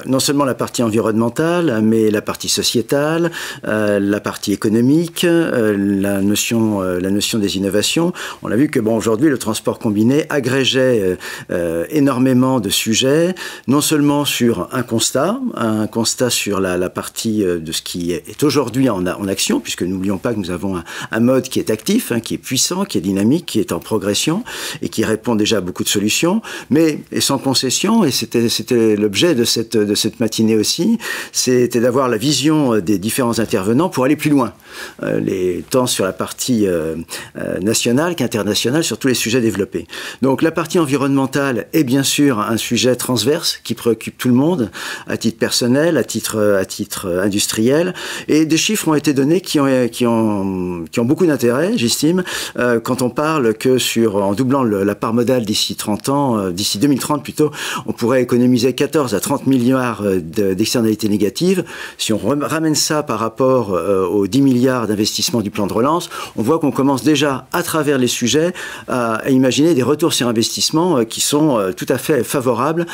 non seulement la partie environnementale, mais la partie sociétale, la partie économique, la, notion, la notion des innovations. On a vu que bon, aujourd'hui, le transport combiné agrégeait énormément de sujets, non seulement sur un constat, un constat sur la, la partie de ce qui est est aujourd'hui en, action, puisque n'oublions pas que nous avons un, mode qui est actif, hein, qui est puissant, qui est dynamique, qui est en progression et qui répond déjà à beaucoup de solutions, mais sans concession, et c'était l'objet de cette, de cette matinée aussi, c'était d'avoir la vision euh, des différents intervenants pour aller plus loin, euh, les, tant sur la partie euh, nationale qu'internationale, sur tous les sujets développés. Donc la partie environnementale est bien sûr un sujet transverse qui préoccupe tout le monde, à titre personnel, à titre, à titre industriel, et des chiffres ont été donnés qui ont, beaucoup d'intérêt, j'estime, euh, quand on parle que sur, en doublant la part modale d'ici 30 ans, euh, d'ici 2030 plutôt, on pourrait économiser 14 à 30 milliards euh, d'externalités négatives. Si on ramène ça par rapport aux 10 milliards d'investissements du plan de relance, on voit qu'on commence déjà, à travers les sujets, à, imaginer des retours sur investissement qui sont tout à fait favorables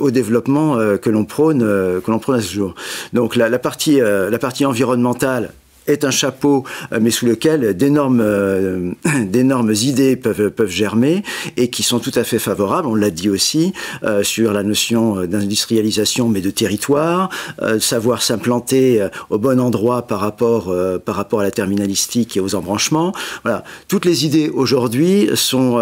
au développement que l'on prône, que prône à ce jour. Donc la partie, la partie environnementale environnementale est un chapeau, euh, mais sous lequel d'énormes euh, (laughs) d'énormes idées peuvent, peuvent germer et qui sont tout à fait favorables, on l'a dit aussi, euh, sur la notion d'industrialisation mais de territoire, savoir s'implanter au bon endroit par rapport, par rapport à la terminalistique et aux embranchements. Voilà. Toutes les idées aujourd'hui sont,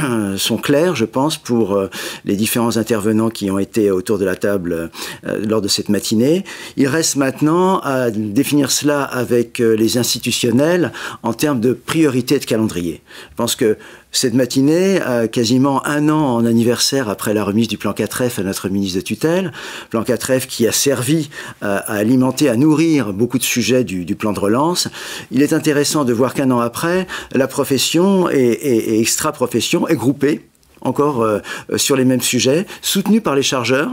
(clears throat) sont claires, je pense, pour les différents intervenants qui ont été autour de la table lors de cette matinée. Il reste maintenant à définir cela avec avec euh, les institutionnels en termes de priorité de calendrier. Je pense que cette matinée, quasiment un an en anniversaire après la remise du plan 4F à notre ministre de tutelle, plan 4F qui a servi euh, à, alimenter, à nourrir beaucoup de sujets du, plan de relance, il est intéressant de voir qu'un an après, la profession et, extra-profession est groupée encore euh, sur les mêmes sujets, soutenue par les chargeurs,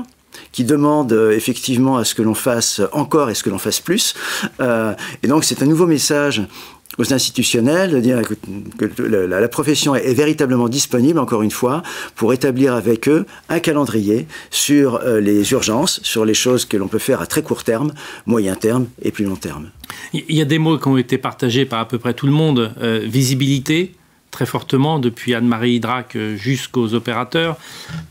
qui demande euh, effectivement à ce que l'on fasse encore et ce que l'on fasse plus. Euh, et donc c'est un nouveau message aux institutionnels, de dire que la, profession est, véritablement disponible, encore une fois, pour établir avec eux un calendrier sur euh, les urgences, sur les choses que l'on peut faire à très court terme, moyen terme et plus long terme. Il y a des mots qui ont été partagés par à peu près tout le monde. visibilité, très fortement depuis Anne-Marie Hydrac euh, jusqu'aux opérateurs.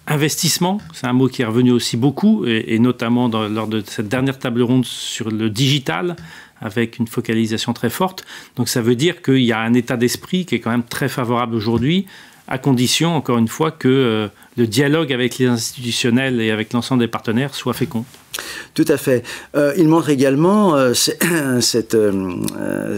Investissement, c'est un mot qui est revenu aussi beaucoup, et, notamment lors de cette dernière table ronde sur le digital, avec une focalisation très forte. Donc ça veut dire qu'il y a un état d'esprit qui est quand même très favorable aujourd'hui, à condition, encore une fois, que euh, le dialogue avec les institutionnels et avec l'ensemble des partenaires soit fécond. Tout à fait. Euh, il montre également euh, (clears throat) euh,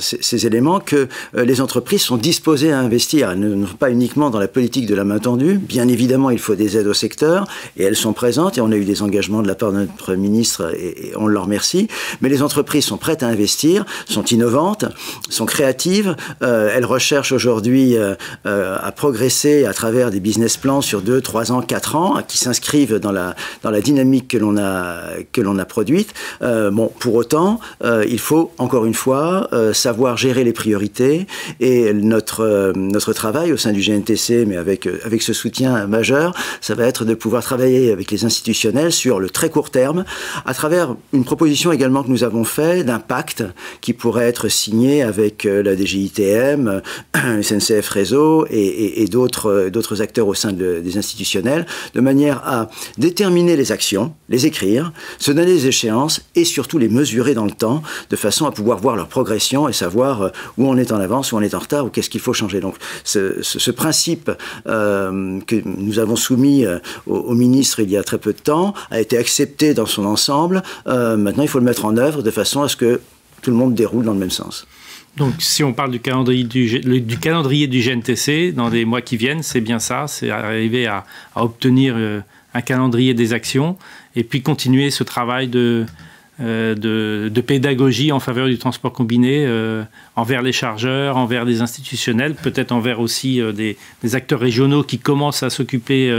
ces, éléments que les entreprises sont disposées à investir. Elles ne sont pas uniquement dans la politique de la main tendue. Bien évidemment, il faut des aides au secteur et elles sont présentes et on a eu des engagements de la part de notre ministre et, on leur remercie. Mais les entreprises sont prêtes à investir, sont innovantes, sont créatives. elles recherchent aujourd'hui à progresser à travers des business plans sur 2, 3 ans, 4 ans qui s'inscrivent dans la, dans la dynamique que l'on a a produite. Euh, bon, pour autant, euh, il faut encore une fois euh, savoir gérer les priorités et notre notre travail au sein du GNTC, mais avec avec ce soutien majeur, ça va être de pouvoir travailler avec les institutionnels sur le très court terme, à travers une proposition également que nous avons fait d'un pacte qui pourrait être signé avec la DGITM, SNCF (clears throat) Réseau et, d'autres d'autres acteurs au sein de, des institutionnels, de manière à déterminer les actions, les écrire, se donner les échéances et surtout les mesurer dans le temps, de façon à pouvoir voir leur progression et savoir euh, où on est en avance, où on est en retard, ou qu'est-ce qu'il faut changer. Donc ce, principe euh, que nous avons soumis euh, au, ministre il y a très peu de temps a été accepté dans son ensemble. maintenant, il faut le mettre en œuvre de façon à ce que tout le monde déroule dans le même sens. Donc, si on parle du calendrier du, calendrier du GNTC dans les mois qui viennent, c'est bien ça, c'est arriver à, obtenir un calendrier des actions et puis continuer ce travail de, euh, pédagogie en faveur du transport combiné euh, envers les chargeurs, envers les institutionnels, peut-être envers aussi euh, des, acteurs régionaux qui commencent à s'occuper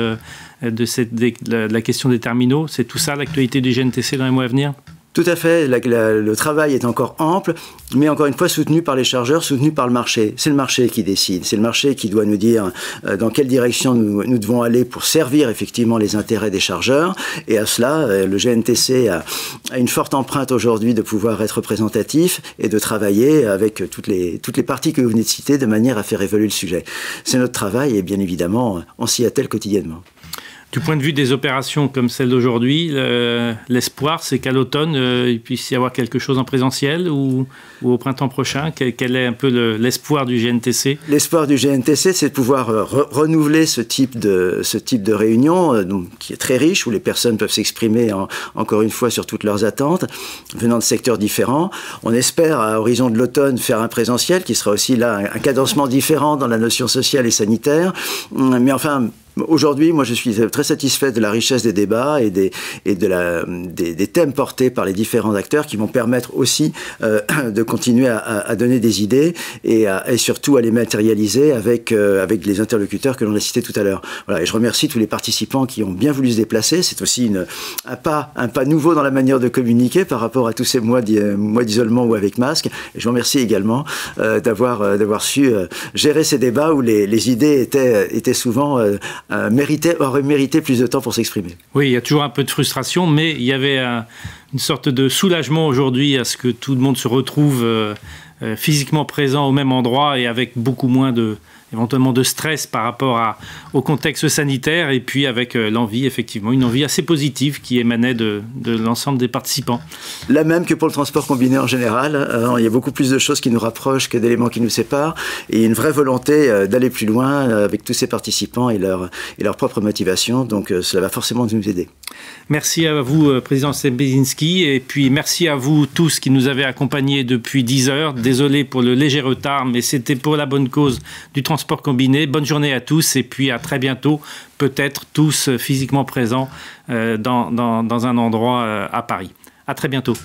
de la question des terminaux. C'est tout ça l'actualité du GNTC dans les mois à venir? Tout à fait, le travail est encore ample, mais encore une fois soutenu par les chargeurs, soutenu par le marché. C'est le marché qui décide, c'est le marché qui doit nous dire euh, dans quelle direction nous, devons aller pour servir effectivement les intérêts des chargeurs. Et à cela, euh, le GNTC a, une forte empreinte aujourd'hui de pouvoir être représentatif et de travailler avec toutes les, toutes les parties que vous venez de citer de manière à faire évoluer le sujet. C'est notre travail et bien évidemment, on s'y attelle quotidiennement. Du point de vue des opérations comme celle d'aujourd'hui, l'espoir, c'est qu'à l'automne, euh, il puisse y avoir quelque chose en présentiel ou, au printemps prochain quel, est un peu l'espoir du GNTC L'espoir du GNTC, c'est de pouvoir euh, renouveler ce type de, ce type de réunion euh, qui est très riche, où les personnes peuvent s'exprimer encore une fois sur toutes leurs attentes, venant de secteurs différents. On espère, à horizon de l'automne, faire un présentiel qui sera aussi là un cadencement différent dans la notion sociale et sanitaire. Mais enfin, Aujourd'hui, moi, je suis très satisfait de la richesse des débats et des, et de la, des, thèmes portés par les différents acteurs qui vont permettre aussi euh, (clears throat) de continuer à, donner des idées et, surtout à les matérialiser avec, euh, avec les interlocuteurs que l'on a cités tout à l'heure. Voilà, et je remercie tous les participants qui ont bien voulu se déplacer. C'est aussi un, pas, un pas nouveau dans la manière de communiquer par rapport à tous ces mois d'isolement ou avec masque. Et je vous remercie également euh, d'avoir d'avoir su gérer ces débats où les, les idées étaient, étaient souvent euh, aurait mérité plus de temps pour s'exprimer. Oui, il y a toujours un peu de frustration, mais il y avait une sorte de soulagement aujourd'hui à ce que tout le monde se retrouve euh, euh, physiquement présent au même endroit et avec beaucoup moins de, éventuellement de stress par rapport à, au contexte sanitaire et puis avec euh, l'envie, effectivement, une envie assez positive qui émanait de, de l'ensemble des participants. La même que pour le transport combiné en général. Euh, il y a beaucoup plus de choses qui nous rapprochent que d'éléments qui nous séparent et une vraie volonté euh, d'aller plus loin avec tous ces participants et leur, et leur propre motivation. Donc cela va forcément nous aider. Merci à vous, Président Sembezinski, et puis merci à vous tous qui nous avez accompagnés depuis 10 heures. Désolé pour le léger retard, mais c'était pour la bonne cause du transport sport combiné. Bonne journée à tous et puis à très bientôt, peut-être tous physiquement présents euh, dans, dans, un endroit euh, à Paris. À très bientôt.